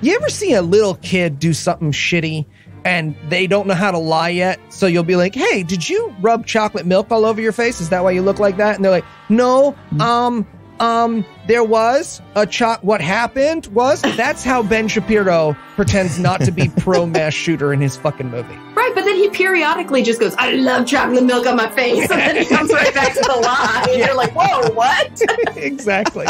You ever see a little kid do something shitty and they don't know how to lie yet? So you'll be like, "Hey, did you rub chocolate milk all over your face? Is that why you look like that?" And they're like, "No, um, um, there was a cho- What happened was that's how Ben Shapiro pretends not to be pro mass shooter in his fucking movie. Right, but then he periodically just goes, I love chocolate milk on my face. And then he comes right back to the lie. And you're like, whoa, what? exactly.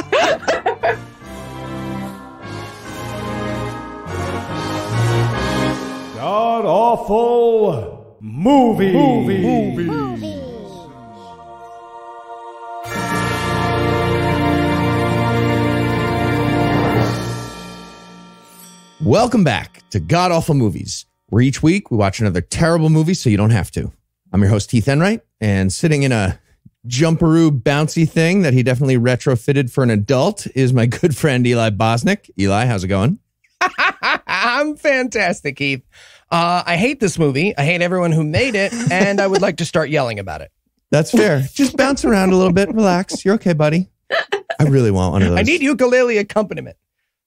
God awful movie. movie. Movie. movie. Welcome back to God Awful Movies, where each week we watch another terrible movie so you don't have to. I'm your host, Heath Enwright, and sitting in a jumperoo bouncy thing that he definitely retrofitted for an adult is my good friend Eli Bosnick. Eli, how's it going? I'm fantastic, Keith. Uh, I hate this movie. I hate everyone who made it, and I would like to start yelling about it. That's fair. Just bounce around a little bit. Relax. You're okay, buddy. I really want one of those. I need ukulele accompaniment.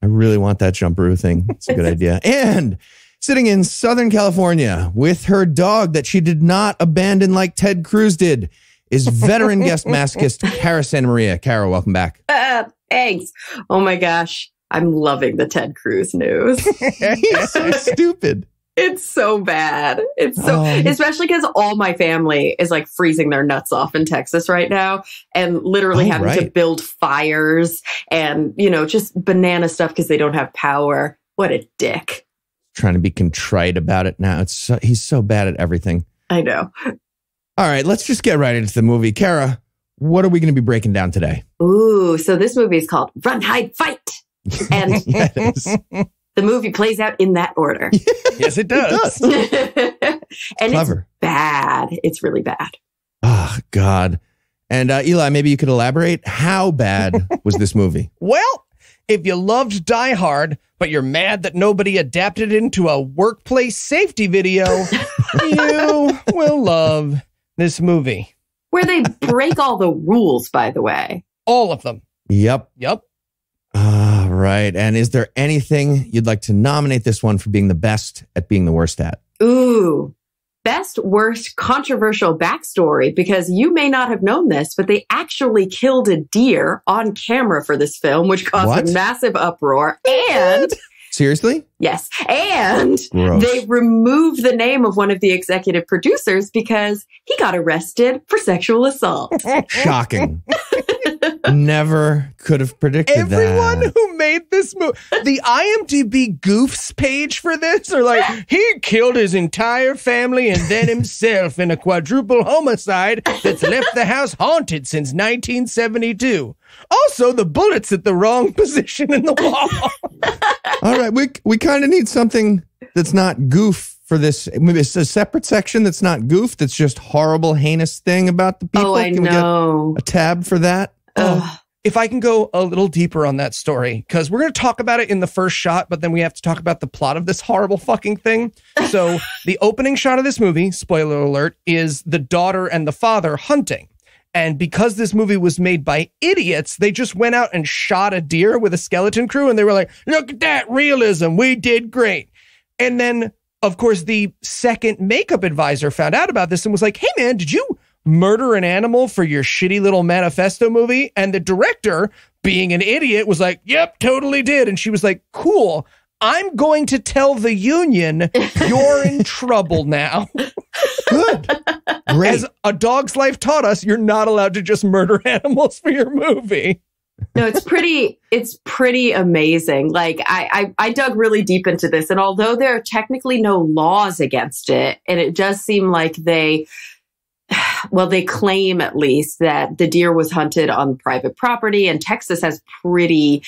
I really want that jumperoo thing. It's a good idea. And sitting in Southern California with her dog that she did not abandon like Ted Cruz did is veteran guest masochist Cara Santa Maria. Cara, welcome back. Uh, thanks. Oh my gosh. I'm loving the Ted Cruz news. He's so stupid. It's so bad. It's so, Oh. especially because all my family is like freezing their nuts off in Texas right now and literally Oh, having to build fires and, you know, just banana stuff because they don't have power. What a dick. Trying to be contrite about it now. It's so, he's so bad at everything. I know. All right, let's just get right into the movie. Cara, what are we going to be breaking down today? Ooh, so this movie is called Run, Hide, Fight. And Yeah, it is. The movie plays out in that order. Yes, it does. and it's bad. It's really bad. Oh, God. And uh, Eli, maybe you could elaborate. How bad was this movie? Well, if you loved Die Hard, but you're mad that nobody adapted it into a workplace safety video, you will love this movie. Where they break all the rules, by the way. All of them. Yep. Yep. Ah, right. And is there anything you'd like to nominate this one for being the best at being the worst at? Ooh. Best, worst, controversial backstory because you may not have known this, but they actually killed a deer on camera for this film, which caused What? a massive uproar. And Seriously? yes, and Gross. they removed the name of one of the executive producers because he got arrested for sexual assault. Shocking. Never could have predicted Everyone that. who made this movie, the IMDb goofs page for this are like, he killed his entire family and then himself in a quadruple homicide that's left the house haunted since 1972. Also, the bullets at the wrong position in the wall. All right, we we kind of need something that's not goof for this. Maybe it's a separate section that's not goof. That's just horrible, heinous thing about the people. oh, I Can we get know. a tab for that? Ugh. Um, if I can go a little deeper on that story, because we're going to talk about it in the first shot, but then we have to talk about the plot of this horrible fucking thing. So, the opening shot of this movie, spoiler alert, is the daughter and the father hunting. And because this movie was made by idiots, they just went out and shot a deer with a skeleton crew and they were like, look at that realism. We did great. And then, of course, the second makeup advisor found out about this and was like, hey, man, did you murder an animal for your shitty little manifesto movie? And the director, being an idiot, was like, yep, totally did. And she was like, cool. I'm going to tell the union you're in trouble now. Good, great. As A Dog's Life taught us, you're not allowed to just murder animals for your movie. no, it's pretty, it's pretty amazing. Like I, I, I dug really deep into this and although there are technically no laws against it, and it does seem like they, well, they claim at least that the deer was hunted on private property and Texas has pretty,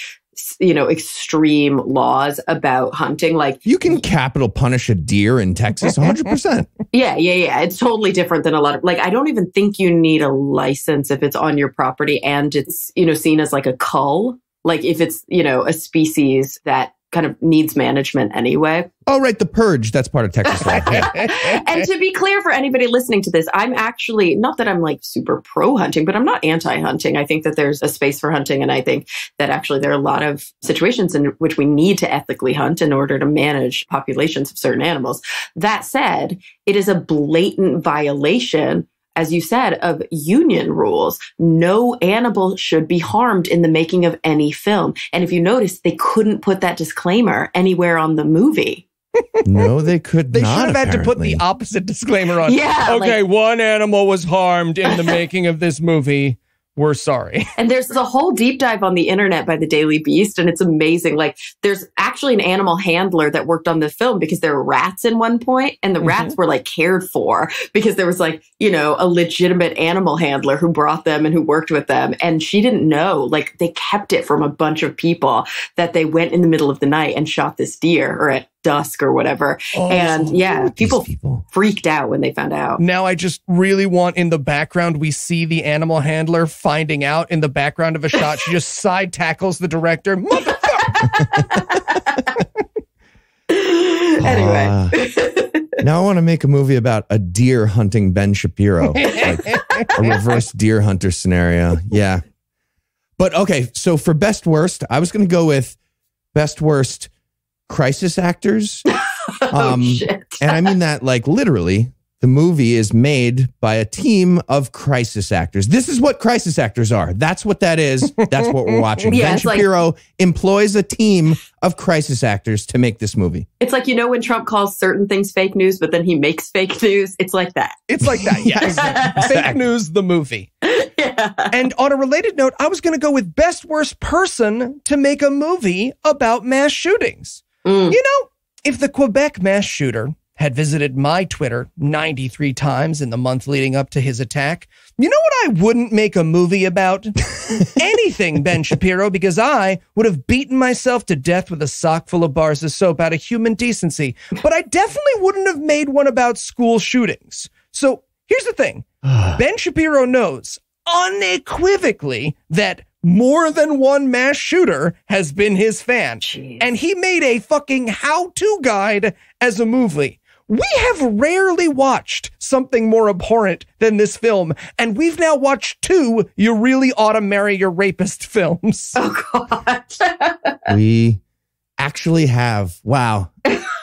you know, extreme laws about hunting. Like you can capital punish a deer in Texas 100%. Yeah, yeah, yeah. It's totally different than a lot of like I don't even think you need a license if it's on your property and it's, you know, seen as like a cull. Like if it's, you know, a species that kind of needs management anyway. Oh, right. The Purge. That's part of Texas law. And to be clear for anybody listening to this, I'm actually not that I'm like super pro hunting, but I'm not anti hunting. I think that there's a space for hunting. And I think that actually there are a lot of situations in which we need to ethically hunt in order to manage populations of certain animals. That said, it is a blatant violation as you said, of union rules. No animal should be harmed in the making of any film. And if you notice, they couldn't put that disclaimer anywhere on the movie. no, they could They not. They should have had to put the opposite disclaimer on. Yeah, Okay, like- one animal was harmed in the making of this movie. We're sorry. And there's a whole deep dive on the internet by the Daily Beast, and it's amazing. Like, there's actually an animal handler that worked on the film because there were rats in one point, and the Mhm. rats were like cared for because there was like, you know, a legitimate animal handler who brought them and who worked with them. And she didn't know, like, they kept it from a bunch of people that they went in the middle of the night and shot this deer or at dusk or whatever. and yeah, people people. freaked out when they found out. Now I just really want in the background we see the animal handler finding out in the background of a shot. She just side tackles the director. Motherfucker! anyway. Ah. now I want to make a movie about a deer hunting Ben Shapiro, like a reverse deer hunter scenario. Yeah. But okay, so for best worst, I was going to go with best worst crisis actors. oh, Um, shit. and I mean that like literally. The movie is made by a team of crisis actors. This is what crisis actors are. That's what that is. That's what we're watching. Yeah, ben it's like- Shapiro employs a team of crisis actors to make this movie. It's like, you know, when Trump calls certain things fake news, but then he makes fake news. It's like that. It's like that, yes. Fake news, the movie. yeah. And on a related note, I was going to go with best worst person to make a movie about mass shootings. Mm. You know, if the Quebec mass shooter had visited my Twitter 93 times in the month leading up to his attack, you know what I wouldn't make a movie about? Anything, Ben Shapiro, because I would have beaten myself to death with a sock full of bars of soap out of human decency. But I definitely wouldn't have made one about school shootings. So here's the thing Ben Shapiro knows unequivocally that more than one mass shooter has been his fan. Jeez. And he made a fucking how to guide as a movie. We have rarely watched something more abhorrent than this film, and we've now watched two you really ought to marry your rapist films. Oh, God. we actually have. Wow.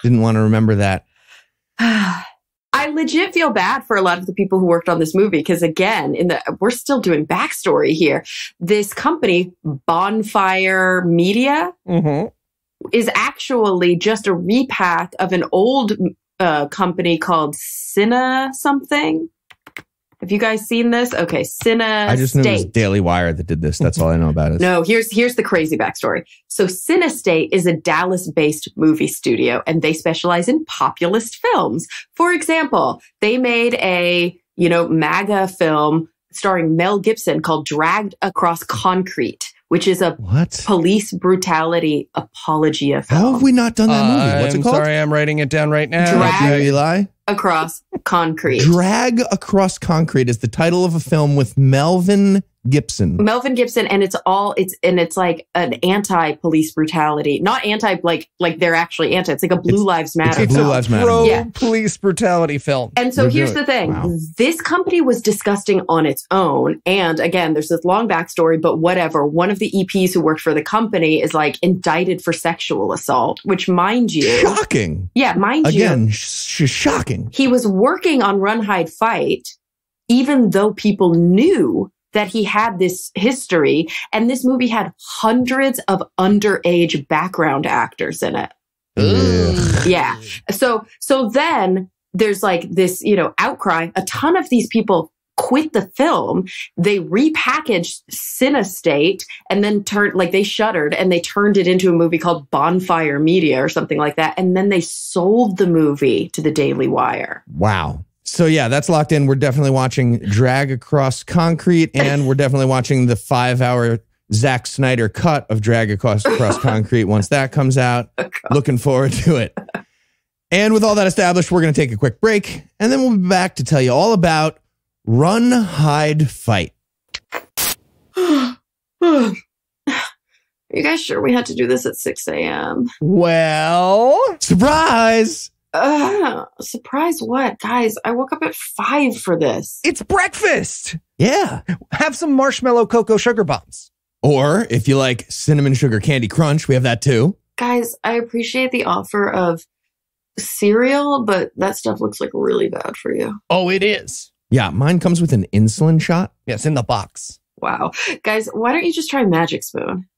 Didn't want to remember that. I legit feel bad for a lot of the people who worked on this movie because again, in the we're still doing backstory here. This company, Bonfire Media, Mm-hmm. is actually just a repack of an old uh, company called Cinna something. Have you guys seen this? Okay, Cinna I just knew it was Daily Wire that did this. That's all I know about it. No, here's here's the crazy backstory. So Cinestate is a Dallas-based movie studio, and they specialize in populist films. For example, they made a you know MAGA film starring Mel Gibson called "Dragged Across Concrete," which is a What? police brutality apologia film. How have we not done that movie? What's uh, I'm it called? sorry, I'm writing it down right now. Drag- Yeah, Eli? Across concrete. Drag Across Concrete is the title of a film with Melvin Gibson. Melvin Gibson, and it's all it's and it's like an anti-police brutality, not anti like like they're actually anti. It's like a Blue It's- Lives Matter. It's Blue a film. Lives Matter. pro Yeah. police brutality film. And so We're here's doing- the thing. wow. This company was disgusting on its own. And again, there's this long backstory, but whatever. One of the EPs who worked for the company is like indicted for sexual assault, which mind you, Shocking. yeah, mind you, Again, sh- shocking. he was working on Run Hide Fight, even though people knew that he had this history. And this movie had hundreds of underage background actors in it. Ugh. Yeah. So, so then there's like this, you know, outcry. A ton of these people quit the film. They repackaged Cinestate and then turned, like they shuttered and they turned it into a movie called Bonfire Media or something like that. And then they sold the movie to the Daily Wire. Wow. So yeah, that's locked in. We're definitely watching Drag Across Concrete, and we're definitely watching the five-hour Zack Snyder cut of Drag Across, Across Concrete once that comes out. Oh, Looking forward to it. And with all that established, we're going to take a quick break, and then we'll be back to tell you all about Run, Hide, Fight. Are you guys sure we had to do this at 6 a.m.? Well, Surprise! Uh, surprise what? Guys, I woke up at 5 for this. it's breakfast. Yeah. Have some marshmallow cocoa sugar bombs. Or if you like cinnamon sugar candy crunch, we have that too. Guys, I appreciate the offer of cereal, but that stuff looks like really bad for you. Oh, it is. Yeah, mine comes with an insulin shot. Yes, in the box. Wow. Guys, why don't you just try Magic Spoon?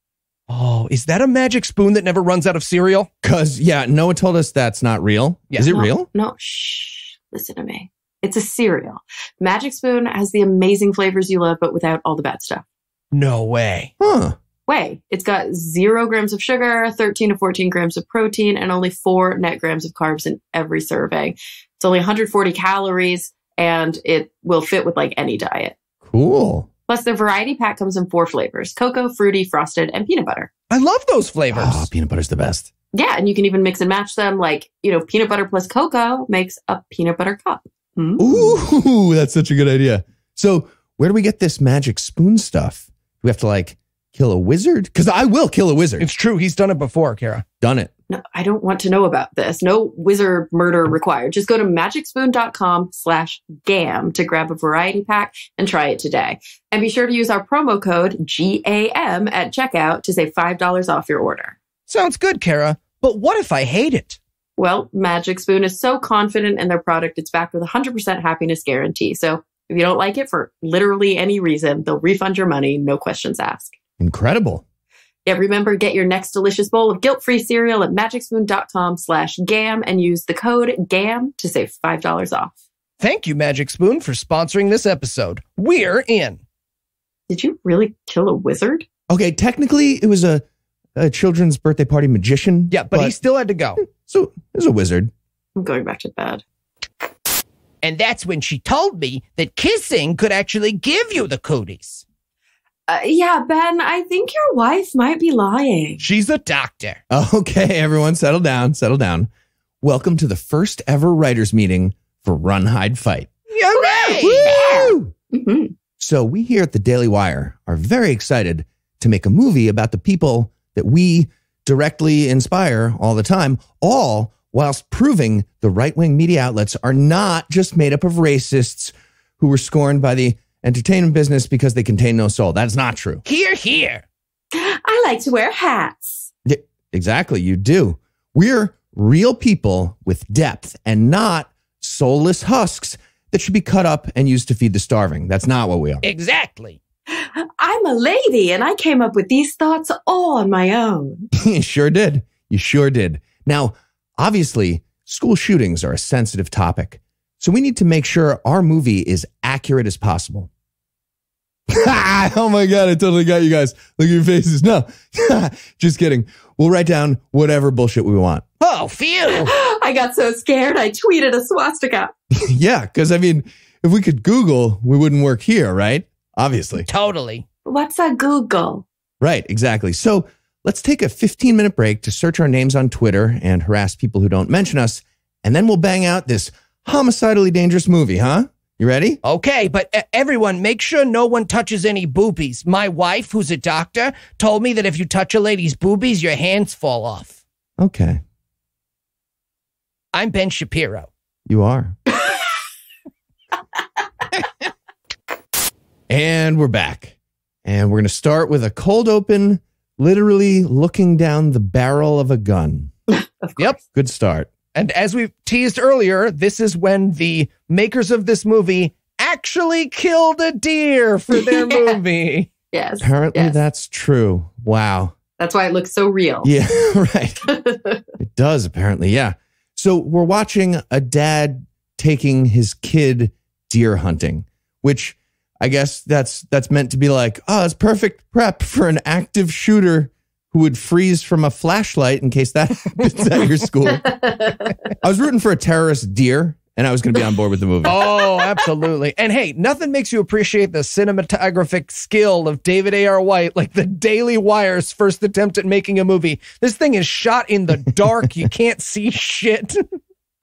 Oh, is that a magic spoon that never runs out of cereal? Cause yeah, Noah told us that's not real. Yeah. Is it No, real? No, shh. Listen to me. It's a cereal. Magic Spoon has the amazing flavors you love, but without all the bad stuff. No way. Huh. Way. It's got zero grams of sugar, 13 to 14 grams of protein, and only four net grams of carbs in every serving. It's only 140 calories, and it will fit with like any diet. Cool. Plus, the variety pack comes in four flavors cocoa, fruity, frosted, and peanut butter. I love those flavors. Oh, peanut butter's the best. Yeah, and you can even mix and match them. Like, you know, peanut butter plus cocoa makes a peanut butter cup. Mm. Ooh, that's such a good idea. So, where do we get this magic spoon stuff? Do we have to like kill a wizard? Because I will kill a wizard. It's true. He's done it before, Cara. Done it. No, I don't want to know about this. No wizard murder required. Just go to magicspoon.com slash GAM to grab a variety pack and try it today. And be sure to use our promo code GAM at checkout to save $5 off your order. Sounds good, Cara. But what if I hate it? Well, Magic Spoon is so confident in their product, it's backed with a 100% happiness guarantee. So if you don't like it for literally any reason, they'll refund your money, no questions asked. Incredible. Yeah, remember, get your next delicious bowl of guilt-free cereal at magicspoon.com slash GAM and use the code GAM to save $5 off. Thank you, Magic Spoon, for sponsoring this episode. We're in. Did you really kill a wizard? Okay, technically it was a, a children's birthday party magician. Yeah, but, he still had to go. so it was a wizard. I'm going back to bed. And that's when she told me that kissing could actually give you the cooties. Uh, yeah, Ben, I think your wife might be lying. She's a doctor. Okay, everyone, settle down, settle down. Welcome to the first ever writers meeting for Run Hide Fight. Woo! Mhm. So we here at the Daily Wire are very excited to make a movie about the people that we directly inspire all the time, all whilst proving the right-wing media outlets are not just made up of racists who were scorned by the entertainment business because they contain no soul. That's not true. Here, here. I like to wear hats. Yeah, exactly, you do. We're real people with depth and not soulless husks that should be cut up and used to feed the starving. That's not what we are. Exactly. I'm a lady and I came up with these thoughts all on my own. you sure did. You sure did. Now, obviously, school shootings are a sensitive topic. So we need to make sure our movie is accurate as possible. oh my God, I totally got you guys. Look at your faces. No, just kidding. We'll write down whatever bullshit we want. Oh, phew. I got so scared I tweeted a swastika. yeah, because I mean, if we could Google, we wouldn't work here, right? Obviously. totally. What's a Google? Right, exactly. So let's take a 15 minute break to search our names on Twitter and harass people who don't mention us. And then we'll bang out this homicidally dangerous movie, huh? You ready? Okay, but everyone, make sure no one touches any boobies. My wife, who's a doctor, told me that if you touch a lady's boobies, your hands fall off. Okay, I'm Ben Shapiro. you are. and we're back. And we're going to start with a cold open, literally looking down the barrel of a gun. Of. Yep. Good start. And as we teased earlier, this is when the makers of this movie actually killed a deer for their Yeah. movie. Yes. Apparently, yes. that's true. Wow. That's why it looks so real. Yeah, right. It does, apparently. Yeah. So we're watching a dad taking his kid deer hunting, which I guess that's that's meant to be like, oh, it's perfect prep for an active shooter who would freeze from a flashlight in case that happens at your school. I was rooting for a terrorist deer, and I was going to be on board with the movie. Oh, absolutely. And hey, nothing makes you appreciate the cinematographic skill of David A.R. White like the Daily Wire's first attempt at making a movie. This thing is shot in the dark. you can't see shit.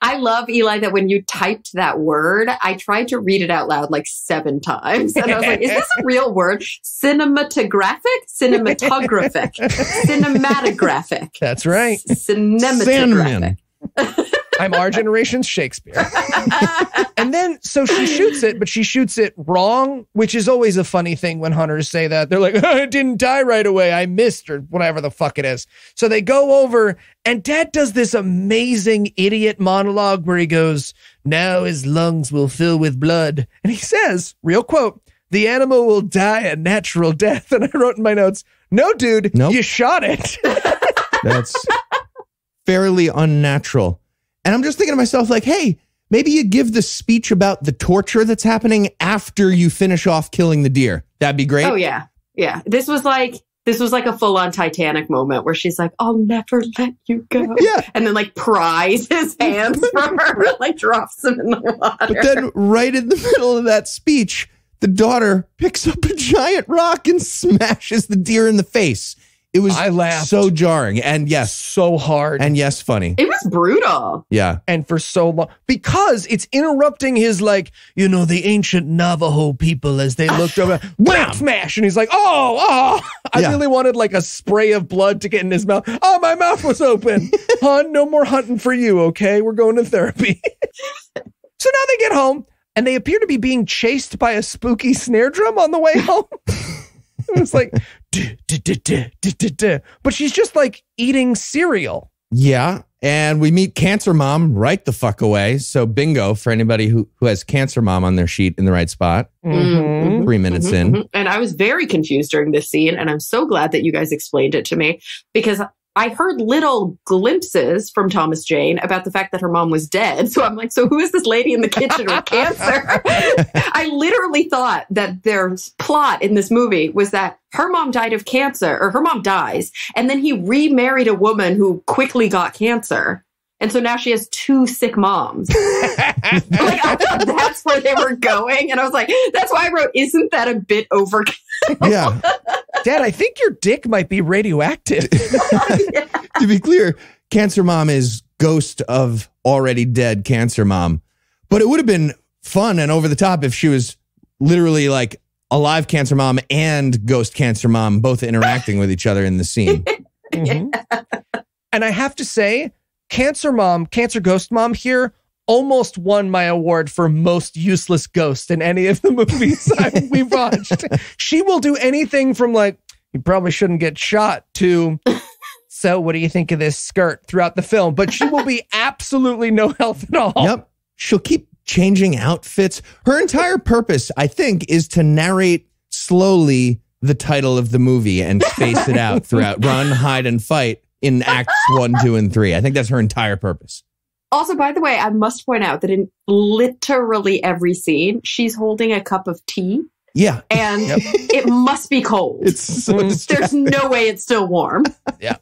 I love Eli that when you typed that word, I tried to read it out loud like seven times. And I was like, is this a real word? Cinematographic? Cinematographic. Cinematographic. That's right. Cinematographic. I'm our generation's Shakespeare. and then, so she shoots it, but she shoots it wrong, which is always a funny thing when hunters say that. They're like, oh, it didn't die right away. I missed, or whatever the fuck it is. So they go over, and dad does this amazing idiot monologue where he goes, Now his lungs will fill with blood. And he says, real quote, the animal will die a natural death. And I wrote in my notes, No, dude, Nope. you shot it. That's fairly unnatural. And I'm just thinking to myself, like, hey, maybe you give the speech about the torture that's happening after you finish off killing the deer. That'd be great. Oh yeah. Yeah. This was like this was like a full on Titanic moment where she's like, I'll never let you go. Yeah. And then like pries his hands from her, like drops him in the water. But then, right in the middle of that speech, the daughter picks up a giant rock and smashes the deer in the face. It was I laughed. so jarring. And yes, so hard. and yes, funny. it was brutal. Yeah. and for so long because it's interrupting his like you know the ancient Navajo people as they looked over wham smash and he's like oh oh I Yeah. really wanted like a spray of blood to get in his mouth oh my mouth was open hon no more hunting for you okay we're going to therapy so now they get home and they appear to be being chased by a spooky snare drum on the way home it's like But she's just like eating cereal Yeah. And we meet Cancer Mom right the fuck away. So bingo for anybody who, who has Cancer Mom on their sheet in the right spot. Mhm. Three minutes Mhm, in. mhm. And I was very confused during this scene. And I'm so glad that you guys explained it to me because I heard little glimpses from Thomas Jane about the fact that her mom was dead. So I'm like, so who is this lady in the kitchen with cancer? I literally thought that their plot in this movie was that her mom died of cancer or her mom dies. And then he remarried a woman who quickly got cancer. And so now she has two sick moms. like I thought that's where they were going. And I was like, that's why I wrote, isn't that a bit over? Yeah. Dad, I think your dick might be radioactive. to be clear, Cancer Mom is ghost of already dead Cancer Mom. But it would have been fun and over the top if she was literally like alive Cancer Mom and ghost Cancer Mom both interacting with each other in the scene. Mhm. And I have to say, Cancer Mom, Cancer Ghost Mom here almost won my award for most useless ghost in any of the movies we've watched. She will do anything from like, you probably shouldn't get shot to, so what do you think of this skirt throughout the film? But she will be absolutely no help at all. Yep. She'll keep changing outfits. Her entire purpose, I think, is to narrate slowly the title of the movie and space it out throughout run, hide, and fight in acts one, two, and three. I think that's her entire purpose. Also, by the way, I must point out that in literally every scene, she's holding a cup of tea Yeah. and Yep. it must be cold. It's so Mm. There's no way it's still warm. Yeah.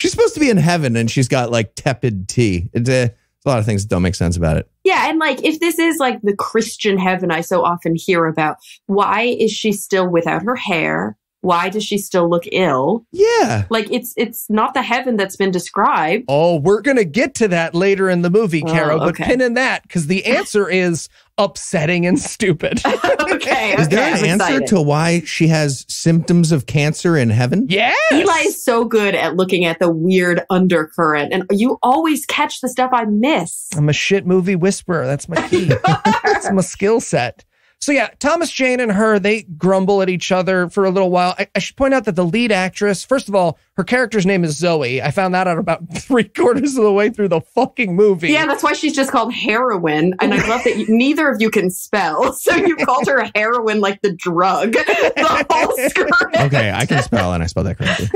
She's supposed to be in heaven and she's got like tepid tea. It's a, a lot of things don't make sense about it. Yeah, and like if this is like the Christian heaven I so often hear about, why is she still without her hair? Why does she still look ill? Yeah. Like it's it's not the heaven that's been described. Oh, we're going to get to that later in the movie, Oh, Cara, but okay. pin in that because the answer is upsetting and stupid. okay, Is there an I'm answer excited. to why she has symptoms of cancer in heaven? yes. Eli is so good at looking at the weird undercurrent, and you always catch the stuff I miss. I'm a shit movie whisperer. That's my key. That's my skill set. So yeah, Thomas Jane and her, they grumble at each other for a little while. I, I should point out that the lead actress, first of all, her character's name is Zoe. I found that out about three quarters of the way through the fucking movie. Yeah, that's why she's just called heroin, and I love that you, neither of you can spell, so you called her heroin like the drug. The whole script. Okay, I can spell and I spelled that correctly.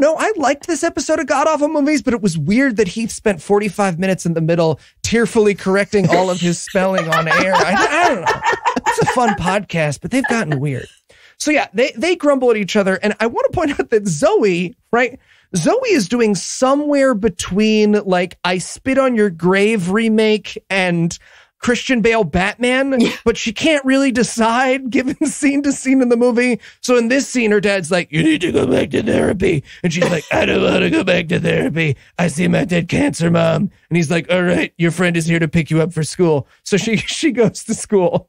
Don't know. I liked this episode of God Awful Movies, but it was weird that Heath spent 45 minutes in the middle tearfully correcting all of his spelling on air. I, I don't know. It's a fun podcast, but they've gotten weird. So yeah, they, they grumble at each other. And I want to point out that Zoe, right? Zoe is doing somewhere between like I Spit on Your Grave remake and Christian Bale Batman, Yeah. but she can't really decide given scene to scene in the movie. So in this scene, her dad's like, You need to go back to therapy. And she's like, I don't want to go back to therapy. I see my dead cancer mom. And he's like, All right, your friend is here to pick you up for school. So she she goes to school.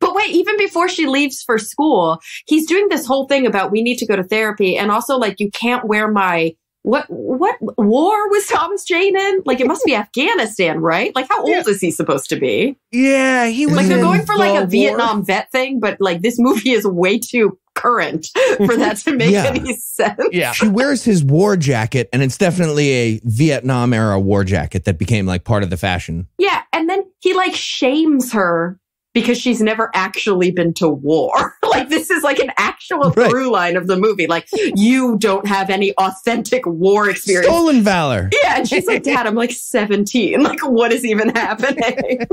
But wait, even before she leaves for school, he's doing this whole thing about we need to go to therapy and also like you can't wear my what what war was Thomas Jane in? Like it must be Afghanistan, right? Like how old Yeah. is he supposed to be? Yeah, he was Like they're going for like a war. Vietnam vet thing, but like this movie is way too current for that to make Yeah. any sense. Yeah. She wears his war jacket, and it's definitely a Vietnam era war jacket that became like part of the fashion. Yeah, and then he like shames her because she's never actually been to war. like this is like an actual Right. through line of the movie. Like you don't have any authentic war experience. Stolen valor. Yeah, and she's like, Dad, I'm like 17. Like, what is even happening?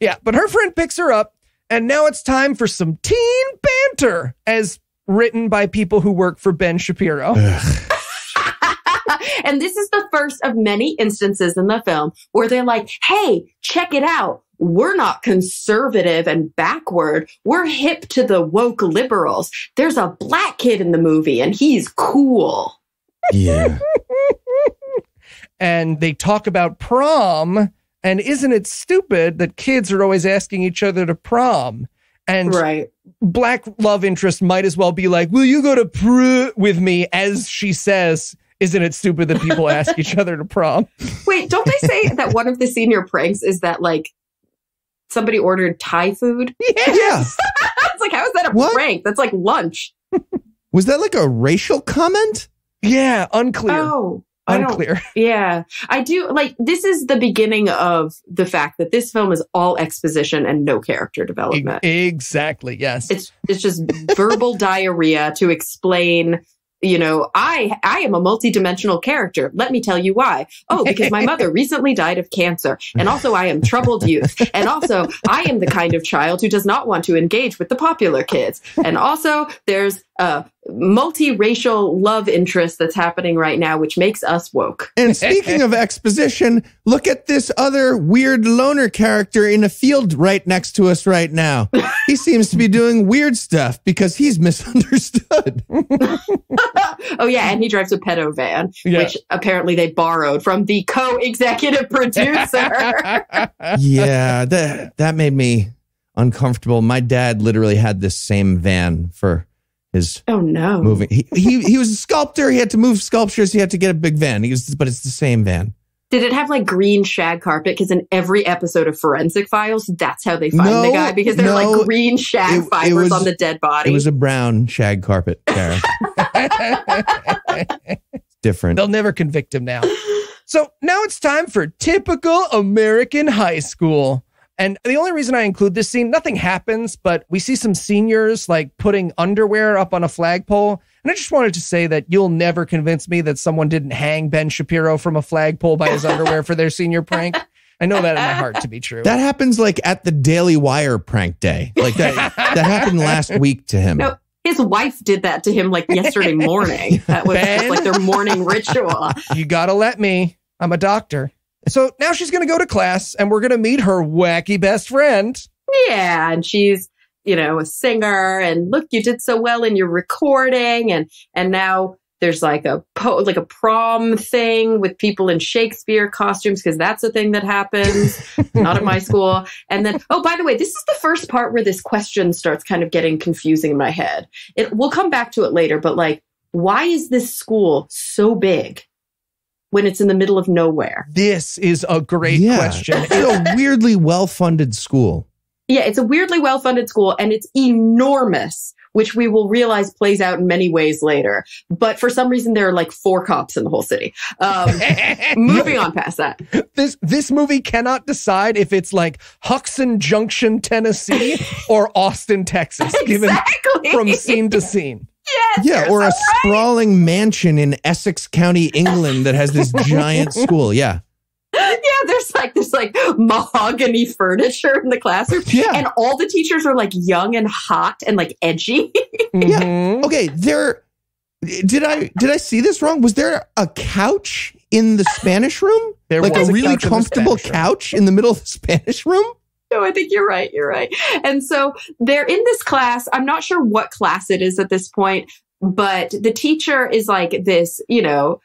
Yeah, but her friend picks her up, and now it's time for some teen banter, as written by people who work for Ben Shapiro. and this is the first of many instances in the film where they're like, hey, check it out. We're not conservative and backward. We're hip to the woke liberals. There's a black kid in the movie and he's cool. Yeah. and they talk about prom. And isn't it stupid that kids are always asking each other to prom? And Right. black love interest might as well be like, "Will you go to pr with me?" As she says, "Isn't it stupid that people ask each other to prom?" Wait, don't they say that one of the senior pranks is that like somebody ordered Thai food? Yeah. It's like, how is that a What? prank? That's like lunch. Was that like a racial comment? Yeah, unclear, Oh, I unclear. Yeah, I do like this is the beginning of the fact that this film is all exposition and no character development. exactly. Yes. It's it's just verbal diarrhea to explain, you know, I I am a multidimensional character. Let me tell you why. Oh, because my mother recently died of cancer, and also I am troubled youth, and also I am the kind of child who does not want to engage with the popular kids, and also there's a multiracial love interest that's happening right now, which makes us woke. And speaking of exposition, look at this other weird loner character in a field right next to us right now. He seems to be doing weird stuff because he's misunderstood. oh yeah, and he drives a pedo van, Yeah. which apparently they borrowed from the co-executive producer. yeah, that that made me uncomfortable. My dad literally had this same van for his oh no. moving. He, he he was a sculptor. He had to move sculptures. He had to get a big van. He was, but it's the same van. Did it have like green shag carpet? Because in every episode of Forensic Files, that's how they find No, the guy because they're no, like green shag it- it fibers was- on the dead body. It was a brown shag carpet. Sarah. It's different. They'll never convict him now. So now it's time for typical American high school. And the only reason I include this scene, nothing happens, but we see some seniors like putting underwear up on a flagpole. And I just wanted to say that you'll never convince me that someone didn't hang Ben Shapiro from a flagpole by his underwear for their senior prank. I know that in my heart to be true. That happens like at the Daily Wire prank day. Like that that happened last week to him. No. His wife did that to him like yesterday morning. That was Ben? like their morning ritual. you gotta let me. I'm a doctor. So now she's gonna go to class and we're gonna meet her wacky best friend. Yeah, and she's you know a singer, and look, you did so well in your recording, and and now there's like a po- like a prom thing with people in Shakespeare costumes because that's a thing that happens. not at my school. And then oh, by the way, this is the first part where this question starts kind of getting confusing in my head. It we'll come back to it later, but like, why is this school so big when it's in the middle of nowhere? This is a great Yeah. question. It's a weirdly well funded school. Yeah, it's a weirdly well funded school and it's enormous, which we will realize plays out in many ways later. But for some reason, there are like four cops in the whole city. Um, moving on past that. this this movie cannot decide if it's like Huxon Junction, Tennessee, or Austin, Texas, given from scene to scene. Yes, Yeah, you're or a right. sprawling mansion in Essex County, England that has this giant school. Yeah. Yeah, there's like this like mahogany furniture in the classroom. Yeah. And all the teachers are like young and hot and like edgy. Yeah. Mhm. Okay, there did I did I see this wrong? Was there a couch in the Spanish room? There like a was really couch in the comfortable room. couch in the middle of the Spanish room? No, I think you're right. You're right. And so they're in this class. I'm not sure what class it is at this point, but the teacher is like this, you know,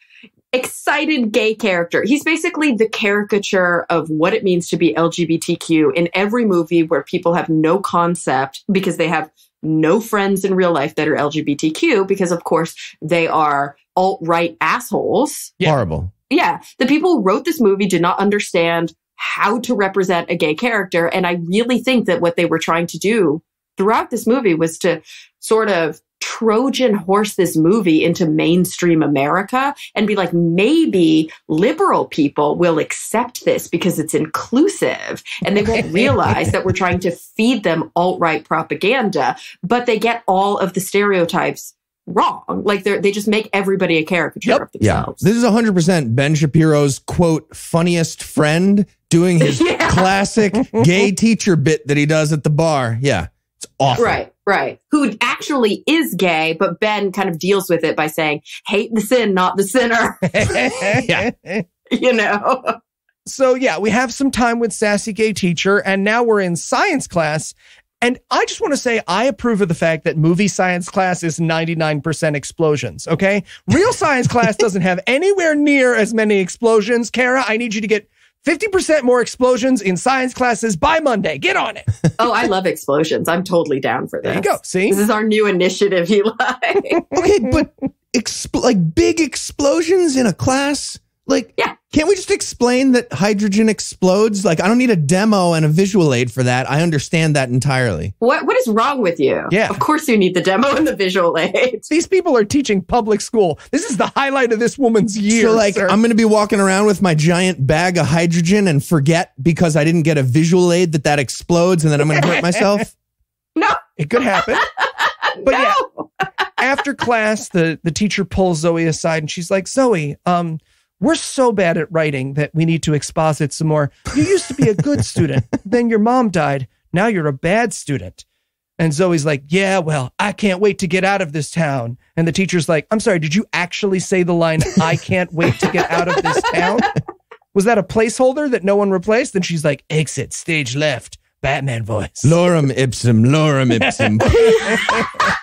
excited gay character. He's basically the caricature of what it means to be LGBTQ in every movie where people have no concept because they have no friends in real life that are LGBTQ because of course they are alt-right assholes. Yeah. Horrible. Yeah, the people who wrote this movie did not understand how to represent a gay character. And I really think that what they were trying to do throughout this movie was to sort of Trojan horse this movie into mainstream America and be like, maybe liberal people will accept this because it's inclusive and they won't realize that we're trying to feed them alt right propaganda, but they get all of the stereotypes wrong. Like they they just make everybody a caricature Yep. of Yeah. themselves. This is 100% Ben Shapiro's quote, funniest friend doing his Yeah. classic gay teacher bit that he does at the bar. Yeah. It's awful. Right, right. Who actually is gay, but Ben kind of deals with it by saying, hate the sin, not the sinner. Yeah. you know? So yeah, we have some time with sassy gay teacher, and now we're in science class. And I just want to say I approve of the fact that movie science class is 99% explosions. Okay. Real science class doesn't have anywhere near as many explosions. Kara, I need you to get 50% more explosions in science classes by Monday. Get on it. Oh, I love explosions. I'm totally down for this. There you go. See? This is our new initiative, Eli. Okay, but expl- like big explosions in a class? Like, Yeah. can't we just explain that hydrogen explodes? Like, I don't need a demo and a visual aid for that. I understand that entirely. what what is wrong with you? Yeah. Of course you need the demo and the visual aid. These people are teaching public school. This is the highlight of this woman's year. so, like, sir. I'm going to be walking around with my giant bag of hydrogen and forget because I didn't get a visual aid that that explodes and then I'm going to hurt myself. No, it could happen. But no. yeah. after class, the the teacher pulls Zoe aside and she's like, Zoe, um, we're so bad at writing that we need to exposit some more. You used to be a good student, then your mom died. Now you're a bad student. And Zoe's like, Yeah, well, I can't wait to get out of this town. And the teacher's like, I'm sorry, did you actually say the line, I can't wait to get out of this town? Was that a placeholder that no one replaced? And she's like, Exit, stage left, Batman voice. Lorem ipsum, lorem ipsum.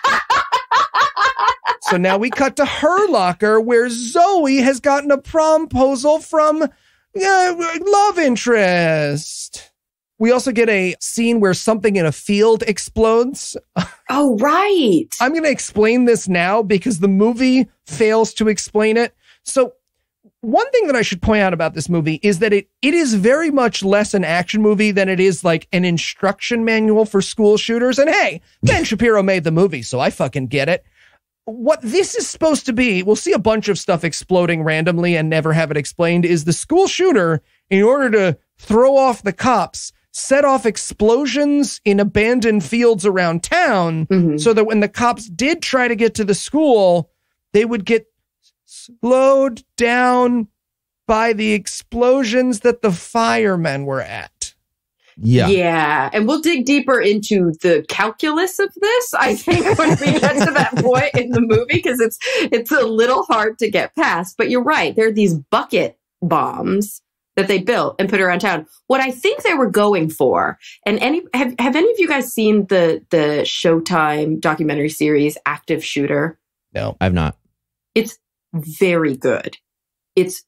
So now we cut to her locker where Zoe has gotten a proposal from uh, love interest. We also get a scene where something in a field explodes. Oh, right. I'm going to explain this now because the movie fails to explain it. So, one thing that I should point out about this movie is that it it is very much less an action movie than it is like an instruction manual for school shooters. And hey, Ben Shapiro made the movie, so I fucking get it. What this is supposed to be, we'll see a bunch of stuff exploding randomly and never have it explained, is the school shooter, in order to throw off the cops, set off explosions in abandoned fields around town Mhm. so that when the cops did try to get to the school, they would get slowed down by the explosions that the firemen were at. Yeah. Yeah. And we'll dig deeper into the calculus of this, I think, when we get to that point in the movie, because it's it's a little hard to get past. But you're right. There are these bucket bombs that they built and put around town. What I think they were going for, and any have have any of you guys seen the the Showtime documentary series Active Shooter? No. I've not. It's very good. It's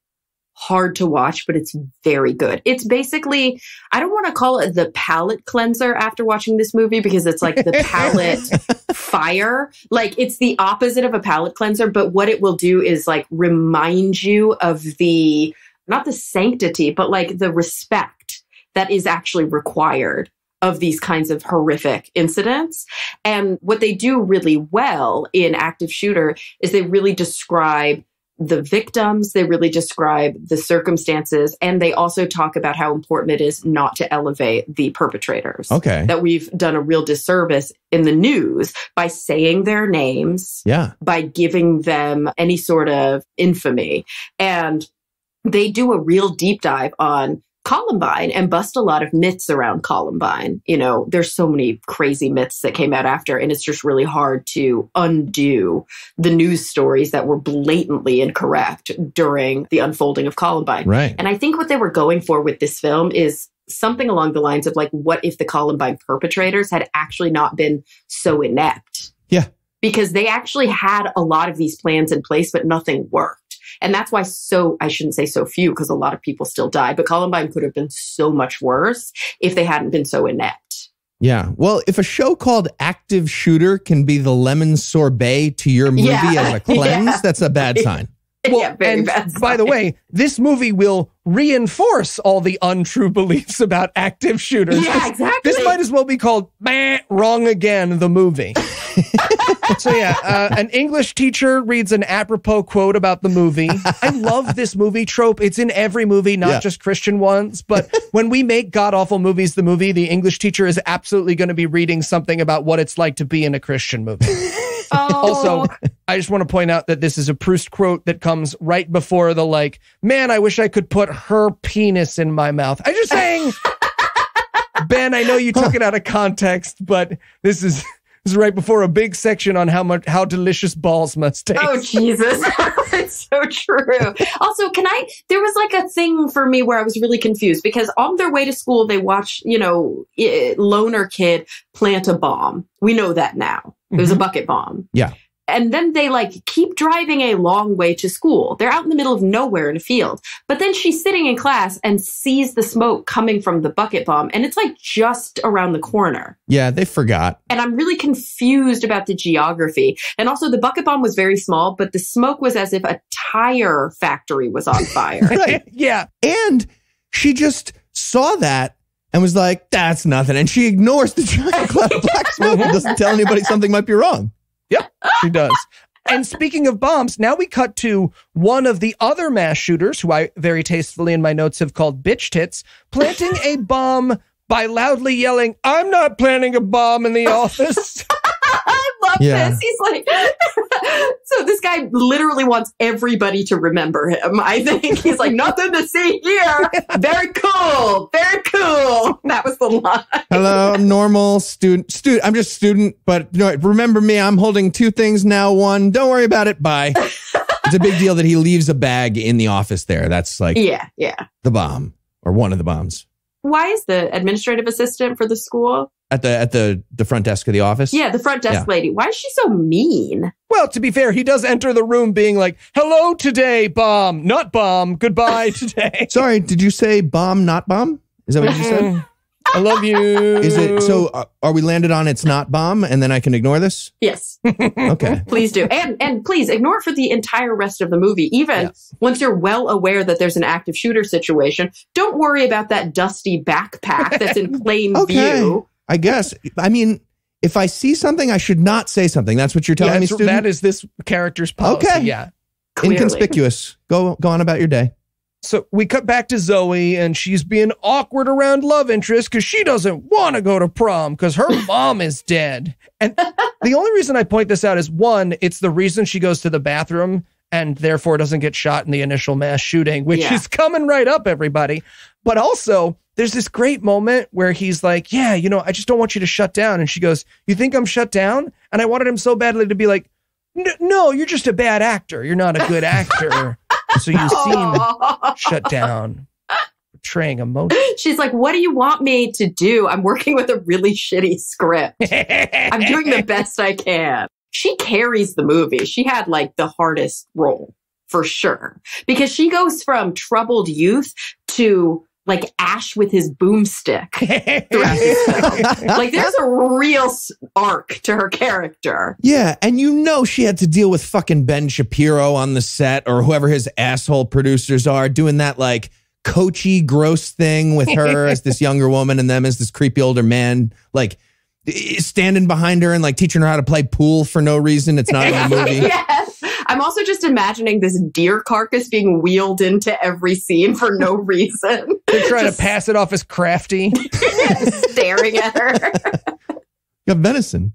hard to watch, but it's very good. It's basically, I don't want to call it the palate cleanser after watching this movie because it's like the palate fire. Like it's the opposite of a palate cleanser, but what it will do is like remind you of the, not the sanctity, but like the respect that is actually required of these kinds of horrific incidents. And what they do really well in Active Shooter is they really describe the victims, they really describe the circumstances, and they also talk about how important it is not to elevate the perpetrators. Okay. That we've done a real disservice in the news by saying their names, Yeah. by giving them any sort of infamy. And they do a real deep dive on Columbine and bust a lot of myths around Columbine. You know, there's so many crazy myths that came out after, and it's just really hard to undo the news stories that were blatantly incorrect during the unfolding of Columbine. Right. And I think what they were going for with this film is something along the lines of like, what if the Columbine perpetrators had actually not been so inept? Yeah. Because they actually had a lot of these plans in place, but nothing worked. And that's why so, I shouldn't say so few, because a lot of people still died, but Columbine could have been so much worse if they hadn't been so inept. Yeah. Well, if a show called Active Shooter can be the lemon sorbet to your movie Yeah. as a cleanse, Yeah. that's a bad sign. yeah, very and bad. by the way, this movie will reinforce all the untrue beliefs about active shooters. yeah, exactly. This might as well be called "Meh, Wrong Again, the movie. So, yeah, uh, an English teacher reads an apropos quote about the movie. I love this movie trope. It's in every movie, not Yeah. just Christian ones. But when we make God Awful Movies the movie, the English teacher is absolutely going to be reading something about what it's like to be in a Christian movie. oh, Also, I just want to point out that this is a Proust quote that comes right before the like, man, I wish I could put her penis in my mouth. I'm just saying, Ben, I know you took it out of context, but this is this is right before a big section on how much how delicious balls must taste. Oh Jesus, it's so true. Also, can I? There was like a thing for me where I was really confused because on their way to school, they watched, you know, loner kid plant a bomb. We know that now. It was a mm-hmm. bucket bomb. Yeah. And then they like keep driving a long way to school. They're out in the middle of nowhere in a field. But then she's sitting in class and sees the smoke coming from the bucket bomb. And it's like just around the corner. Yeah, they forgot. And I'm really confused about the geography. And also, the bucket bomb was very small, but the smoke was as if a tire factory was on fire. Right. yeah, And she just saw that and was like, that's nothing. And she ignores the giant cloud of black smoke and doesn't tell anybody something might be wrong. She does. And speaking of bombs, now we cut to one of the other mass shooters, who I very tastefully in my notes have called bitch tits, planting a bomb by loudly yelling, I'm not planting a bomb in the office. Love Yeah. this. He's like, so this guy literally wants everybody to remember him. I think he's like, nothing to see here. Very cool. Very cool. That was the line. Hello, I'm normal student. Student. I'm just student, but you know, remember me. I'm holding two things now. One. Don't worry about it. Bye. it's a big deal that he leaves a bag in the office there. That's like Yeah, yeah. the bomb or one of the bombs Why is the administrative assistant for the school? at the at the the front desk of the office. Yeah, the front desk Yeah. lady. Why is she so mean? well, to be fair, he does enter the room being like, hello today, bomb, not bomb, goodbye today. Sorry, did you say bomb, not bomb? Is that what you said? Mm. I love you. Is it so? Uh, are we landed on it's not bomb, and then I can ignore this? Yes, Okay. please do. And and please ignore it for the entire rest of the movie. Even Yes. once you're well aware that there's an active shooter situation, don't worry about that dusty backpack that's in plain Okay. view. I guess. I mean, if I see something, I should not say something. That's what you're telling Yeah, me, student. that is this character's policy. Okay. Yeah. Clearly. Inconspicuous. Go go on about your day. So we cut back to Zoe, and she's being awkward around love interest because she doesn't want to go to prom because her mom is dead. And the only reason I point this out is one, it's the reason she goes to the bathroom and therefore doesn't get shot in the initial mass shooting, which Yeah. is coming right up, everybody. But also, there's this great moment where he's like, Yeah, you know, I just don't want you to shut down. And she goes, You think I'm shut down? And I wanted him so badly to be like, "N- No, you're just a bad actor. You're not a good actor. so you seem shut down, portraying emotion. She's like, "What do you want me to do? I'm working with a really shitty script. I'm doing the best I can." She carries the movie. She had like the hardest role for sure because she goes from troubled youth to like Ash with his boomstick. throughout this film. Like there's a real arc to her character. Yeah, and you know she had to deal with fucking Ben Shapiro on the set or whoever his asshole producers are doing that like coachy gross thing with her as this younger woman and them as this creepy older man like standing behind her and like teaching her how to play pool for no reason. It's not in the movie. yes. I'm also just imagining this deer carcass being wheeled into every scene for no reason. They're trying Just to pass it off as crafty. staring at her. Got venison.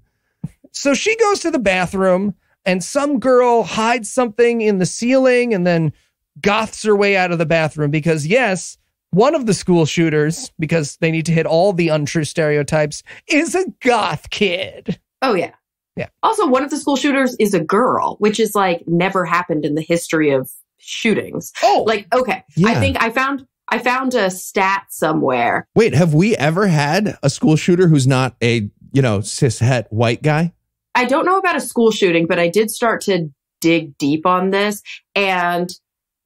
So she goes to the bathroom, and some girl hides something in the ceiling and then goths her way out of the bathroom because, yes, one of the school shooters, because they need to hit all the untrue stereotypes, is a goth kid. Oh yeah. Yeah. Also, one of the school shooters is a girl, which is like never happened in the history of shootings. Oh, Like, okay, Yeah. I think I found I found a stat somewhere. Wait, have we ever had a school shooter who's not a, you know, cishet white guy? I don't know about a school shooting, but I did start to dig deep on this. And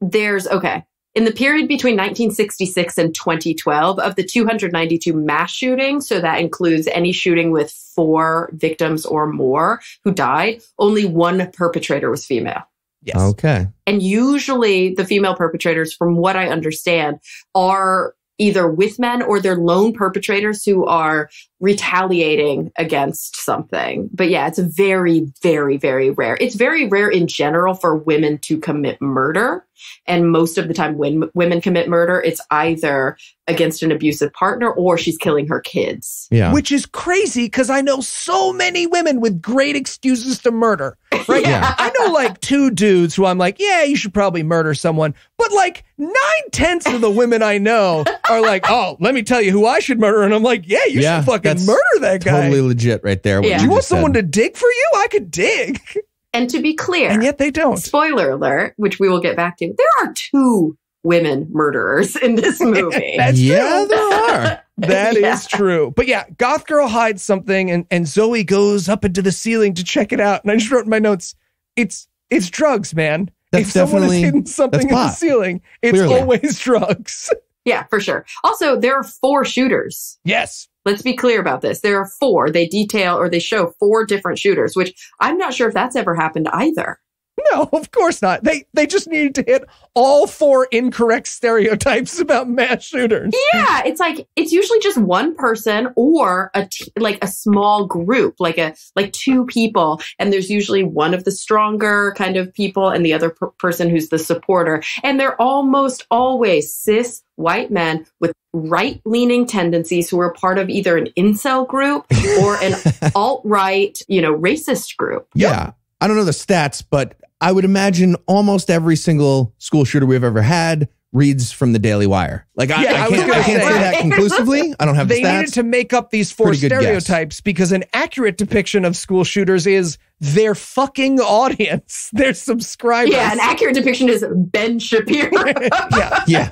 there's, okay, in the period between 1966 and 2012, of the 292 mass shootings, so that includes any shooting with four victims or more who died, only one perpetrator was female. yes. Okay. And usually the female perpetrators, from what I understand, are either with men or they're lone perpetrators who are retaliating against something. But yeah, it's very, very, very rare. It's very rare in general for women to commit murder. And most of the time when women commit murder, it's either against an abusive partner or she's killing her kids. Yeah. Which is crazy because I know so many women with great excuses to murder. Right? Yeah. I know like two dudes who I'm like, yeah, you should probably murder someone. But like nine tenths of the women I know are like, oh, let me tell you who I should murder. And I'm like, yeah, you Yeah, should fucking murder that guy. Totally legit right there. Yeah. Do you want said. someone to dig for you? I could dig. And to be clear, And yet they don't. spoiler alert, which we will get back to, there are two women murderers in this movie. That's yeah, true. there are. That is Yeah. true. But yeah, Goth Girl hides something and, and Zoe goes up into the ceiling to check it out. And I just wrote in my notes, it's it's drugs, man. That's if someone has definitely- hidden something in the ceiling, it's Clearly. always drugs. Yeah, for sure. Also, there are four shooters. yes. Let's be clear about this. There are four. They detail or they show four different shooters, which I'm not sure if that's ever happened either. No, of course not. They they just needed to hit all four incorrect stereotypes about mass shooters. Yeah, it's like it's usually just one person or a t- like a small group, like a like two people, and there's usually one of the stronger kind of people and the other per- person who's the supporter, and they're almost always cis white men with right leaning tendencies who are part of either an incel group or an alt right, you know, racist group. Yeah. I don't know the stats, but I would imagine almost every single school shooter we've ever had reads from the Daily Wire. Like I, Yeah, I I was can't, gonna I can't say say. that conclusively. I don't have They the needed to make up these four Pretty good guess. stereotypes because an accurate depiction of school shooters is their fucking audience, their subscribers. Yeah, an accurate depiction is Ben Shapiro. yeah. yeah.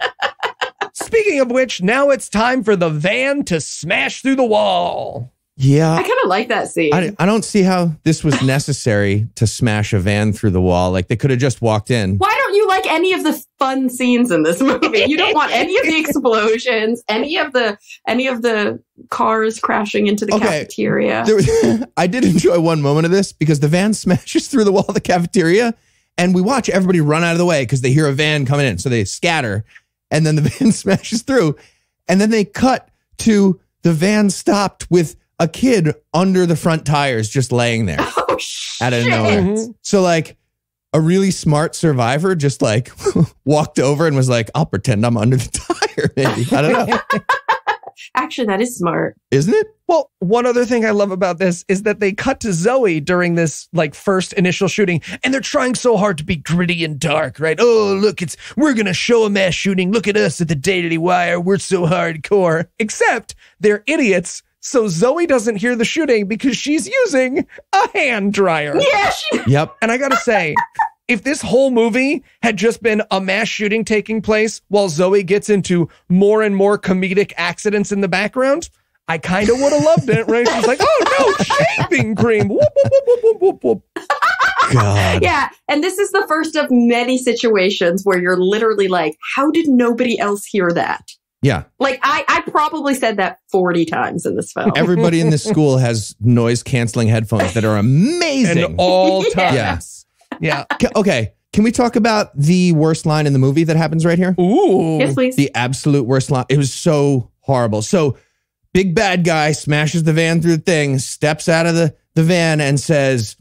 Speaking of which, now it's time for the van to smash through the wall. I kind of like that scene. I, I don't see how this was necessary to smash a van through the wall. Like they could have just walked in. Why don't you like any of the fun scenes in this movie? You don't want any of the explosions, any of the any of the cars crashing into the Okay. cafeteria. Was, I did enjoy one moment of this because the van smashes through the wall of the cafeteria and we watch everybody run out of the way because they hear a van coming in. So they scatter and then the van smashes through. And then they cut to the van stopped with a kid under the front tires just laying there oh shit! out of nowhere. Mhm. So like a really smart survivor just like walked over and was like, I'll pretend I'm under the tire. Maybe. I don't know. Actually, that is smart. Isn't it? Well, one other thing I love about this is that they cut to Zoe during this like first initial shooting and they're trying so hard to be gritty and dark, right? Oh, look, it's we're going to show a mass shooting. Look at us at the Daily Wire. We're so hardcore. Except they're idiots. So Zoe doesn't hear the shooting because she's using a hand dryer. Yeah, she, Yep. And I got to say, if this whole movie had just been a mass shooting taking place while Zoe gets into more and more comedic accidents in the background, I kind of would have loved it, right? She's like, oh no, shaving cream. Whoop, whoop, whoop, whoop, whoop, whoop, whoop. God. yeah, and this is the first of many situations where you're literally like, "How did nobody else hear that?" Yeah. Like, I I probably said that forty times in this film. Everybody in this school has noise canceling headphones that are amazing. And all Yeah. times. Yeah. Ca- okay. Can we talk about the worst line in the movie that happens right here? Ooh. yes, please. The absolute worst line. It was so horrible. So, big bad guy smashes the van through the thing, steps out of the, the van, and says,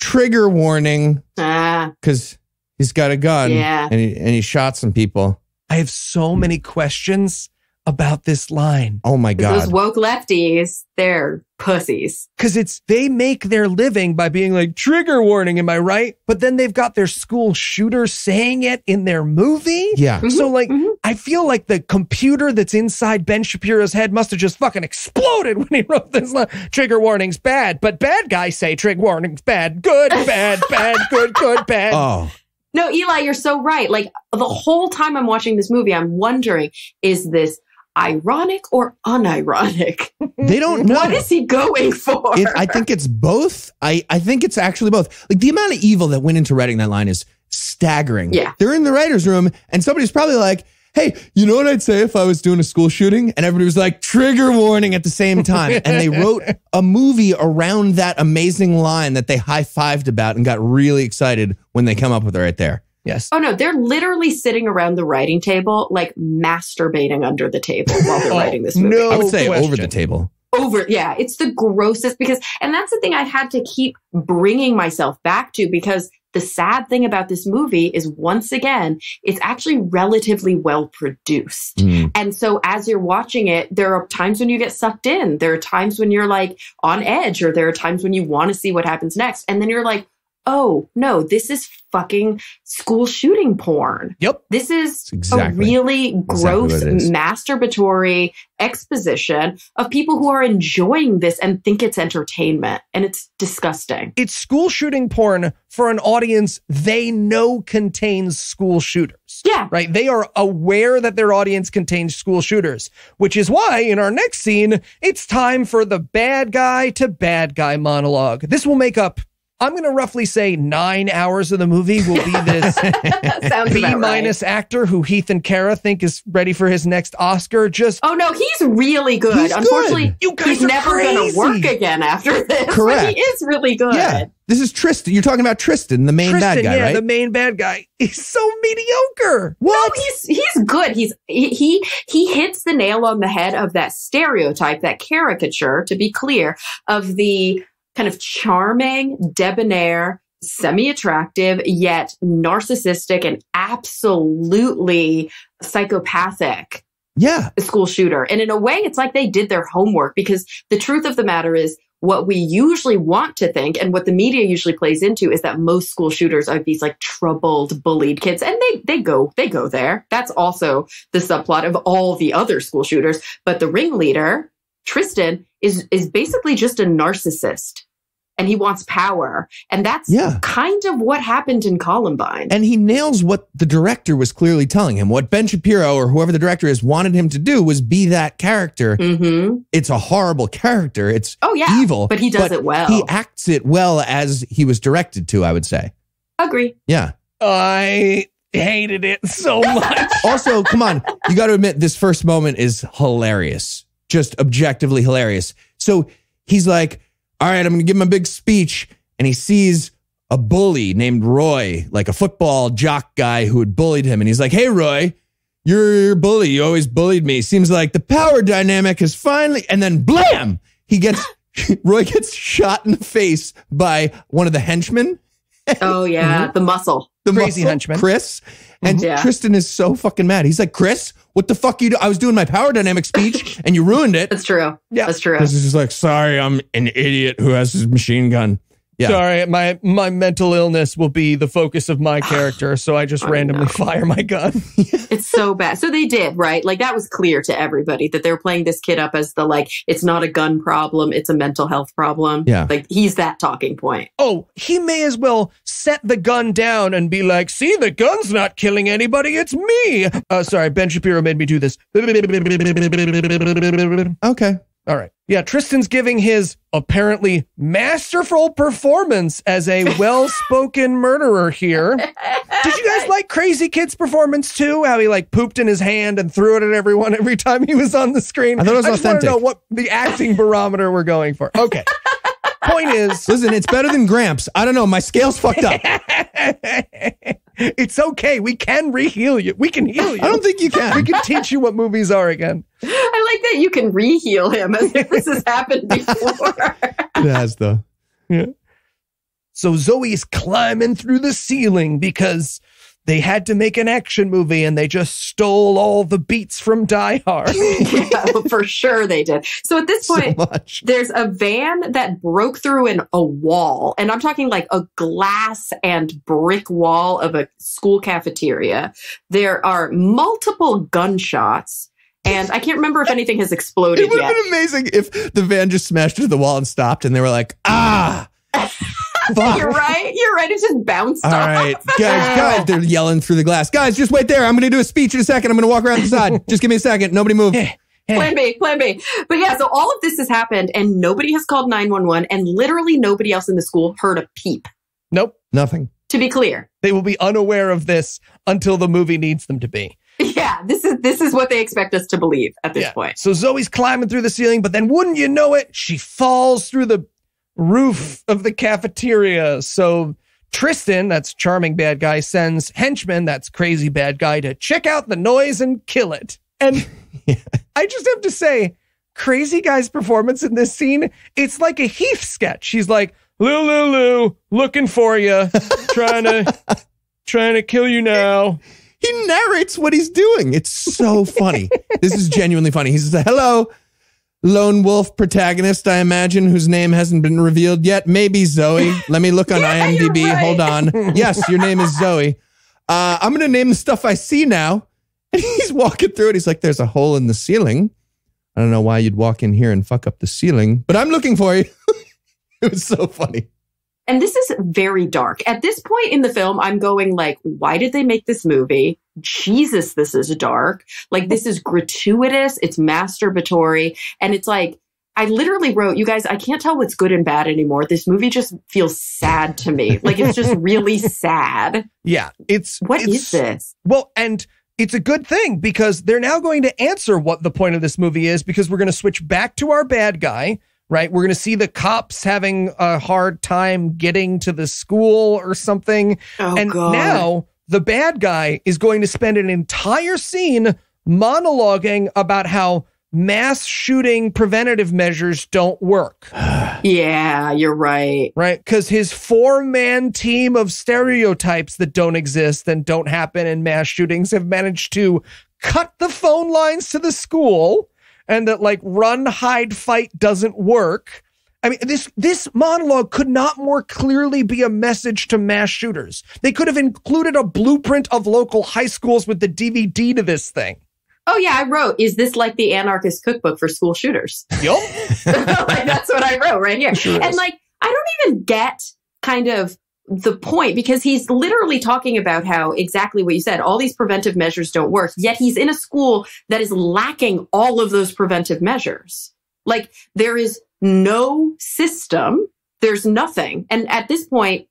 trigger warning, ah, because he's got a gun Yeah. and, he, and he shot some people. I have so many questions about this line Oh my God. those woke lefties, they're pussies. because it's they make their living by being like trigger warning. Am I right? But then they've got their school shooter saying it in their movie. Yeah. Mhm, So like mhm. I feel like the computer that's inside Ben Shapiro's head must have just fucking exploded when he wrote this line. Trigger warnings bad, but bad guys say trigger warnings bad, good, bad, bad, good, good, bad. Oh, No, Eli, you're so right. Like the whole time I'm watching this movie, I'm wondering, is this ironic or unironic? they don't know. What is he going for? It, I think it's both. I, I think it's actually both. Like the amount of evil that went into writing that line is staggering. Yeah. They're in the writer's room and somebody's probably like, Hey, you know what I'd say if I was doing a school shooting? And everybody was like, trigger warning at the same time. And they wrote a movie around that amazing line that they high fived about and got really excited when they come up with it right there. Yes. Oh no, they're literally sitting around the writing table, like masturbating under the table while they're Oh, writing this movie. no. I would say over the table. Over, yeah, it's the grossest because, and that's the thing I had to keep bringing myself back to because the sad thing about this movie is once again, it's actually relatively well produced. Mm. And so as you're watching it, there are times when you get sucked in. There are times when you're like on edge, or there are times when you want to see what happens next. And then you're like, oh no, this is fucking school shooting porn. Yep. This is exactly- a really gross, is. masturbatory exposition of people who are enjoying this and think it's entertainment. And it's disgusting. It's school shooting porn for an audience they know contains school shooters. Yeah. Right? They are aware that their audience contains school shooters, which is why in our next scene, it's time for the bad guy to bad guy monologue. This will make up, I'm going to roughly say nine hours of the movie will be this B about right. minus actor who Heath and Cara think is ready for his next Oscar. Just Oh no, he's really good. He's good. Unfortunately, You guys he's never going to work again after this. but Correct. he is really good. Yeah. This is Tristan. You're talking about Tristan, the main Tristan, bad guy, yeah, right? the main bad guy. He's so mediocre. What? No, he's he's good. He's he he he hits the nail on the head of that stereotype, that caricature, to be clear, of the kind of charming, debonair, semi-attractive, yet narcissistic and absolutely psychopathic yeah. school shooter. And in a way, it's like they did their homework because the truth of the matter is what we usually want to think and what the media usually plays into is that most school shooters are these like troubled, bullied kids. And they, they go, they go there. That's also the subplot of all the other school shooters. But the ringleader, Tristan, is, is basically just a narcissist and he wants power. And that's Yeah. kind of what happened in Columbine. And he nails what the director was clearly telling him. What Ben Shapiro or whoever the director is wanted him to do was be that character. hmm It's a horrible character. It's Oh yeah. evil. But he does it well. He acts it well as he was directed to, I would say. Agree. Yeah. I hated it so much. Also, come on, you got to admit this first moment is hilarious, just objectively hilarious. So he's like, "All right, I'm going to give him a big speech," and he sees a bully named Roy, like a football jock guy who had bullied him, and he's like, "Hey, Roy." You're your bully. You always bullied me. Seems like the power dynamic has finally, and then blam, he gets, Roy gets shot in the face by one of the henchmen Oh yeah. Mm-hmm. The muscle. the Crazy muscle, henchman. Chris. And Yeah. Tristan is so fucking mad. He's like, Chris, what the fuck you do? I was doing my power dynamic speech and you ruined it. That's true. Yeah. That's true. Chris is just like, sorry, I'm an idiot who has his machine gun. Yeah. Sorry, my my mental illness will be the focus of my character, so I just I randomly know. fire my gun. It's so bad. So they did, right? Like that was clear to everybody that they were playing this kid up as the like, it's not a gun problem, it's a mental health problem. Yeah. Like he's that talking point. Oh, he may as well set the gun down and be like, "See, the gun's not killing anybody. It's me." Uh, sorry, Ben Shapiro made me do this. Okay. All right. Yeah, Tristan's giving his apparently masterful performance as a well-spoken murderer here. Did you guys like Crazy Kid's performance too? How he like pooped in his hand and threw it at everyone every time he was on the screen. I thought it was I just want to know what the acting barometer we're going for. Okay. Point is, Listen, it's better than Gramps. I don't know. My scale's fucked up. it's okay. We can re-heal you. We can heal you. I don't think you can. we can. can teach you what movies are again. I like that you can re-heal him as if this has happened before. It has, though. Yeah. So Zoe's climbing through the ceiling because they had to make an action movie and they just stole all the beats from Die Hard. yeah, for sure they did. So at this So point, much. there's a van that broke through in a wall, and I'm talking like a glass and brick wall of a school cafeteria. There are multiple gunshots, and I can't remember if anything has exploded It would have been amazing if the van just smashed into the wall and stopped, and they were like, "Ah, fuck." You're right. You're right. It just bounced All off. right, guys, guys, they're yelling through the glass. Guys, just wait there. I'm going to do a speech in a second. I'm going to walk around the side. Just give me a second. Nobody move. Plan B, plan B. But yeah, so all of this has happened and nobody has called 911 and literally nobody else in the school heard a peep. Nope. Nothing. To be clear. They will be unaware of this until the movie needs them to be. Yeah, this is this is what they expect us to believe at this Yeah. point. So Zoe's climbing through the ceiling, but then wouldn't you know it, she falls through the roof of the cafeteria. So Tristan, that's charming bad guy, sends henchman, that's crazy bad guy, to check out the noise and kill it. And I just have to say, crazy guy's performance in this scene, it's like a Heath sketch. He's like, Lou Lou Lou, looking for you, trying to trying to kill you now. He narrates what he's doing. It's so funny. this is genuinely funny. He says, "Hello, lone wolf protagonist. I imagine whose name hasn't been revealed yet. Maybe Zoe. Let me look on Yeah, IMDb. right. Hold on. Yes, your name is Zoe. Uh, I'm going to name the stuff I see now." And he's walking through it. He's like, "There's a hole in the ceiling. I don't know why you'd walk in here and fuck up the ceiling, but I'm looking for you." it was so funny. And this is very dark. At this point in the film, I'm going like, why did they make this movie? Jesus, this is dark. Like this is gratuitous, it's masturbatory, and it's like I literally wrote, you guys, I can't tell what's good and bad anymore. This movie just feels sad to me. Like it's just really sad. Yeah, it's What it's, is this? Well, and it's a good thing because they're now going to answer what the point of this movie is because we're going to switch back to our bad guy, right? We're going to see the cops having a hard time getting to the school or something. Oh and god. now the bad guy is going to spend an entire scene monologuing about how mass shooting preventative measures don't work yeah, you're right. right? Because his four man team of stereotypes that don't exist and don't happen in mass shootings have managed to cut the phone lines to the school and that like run, hide, fight doesn't work. I mean, this this monologue could not more clearly be a message to mass shooters. They could have included a blueprint of local high schools with the DVD to this thing. Oh yeah, I wrote, is this like the anarchist cookbook for school shooters? Yup. like that's what I wrote right here. Sure and like I don't even get kind of the point because he's literally talking about how exactly what you said, all these preventive measures don't work. Yet he's in a school that is lacking all of those preventive measures. Like there is no system, there's nothing. And at this point,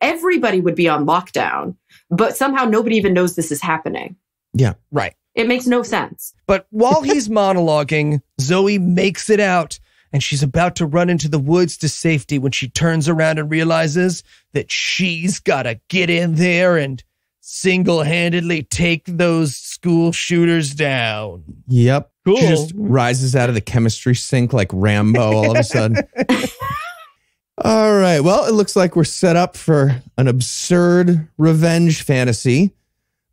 everybody would be on lockdown, but somehow nobody even knows this is happening. Yeah. Right. It makes no sense. But while he's monologuing, Zoe makes it out and she's about to run into the woods to safety when she turns around and realizes that she's got to get in there and single handedly take those school shooters down. Yep. Cool. She just rises out of the chemistry sink like Rambo all of a sudden. all right. Well, it looks like we're set up for an absurd revenge fantasy.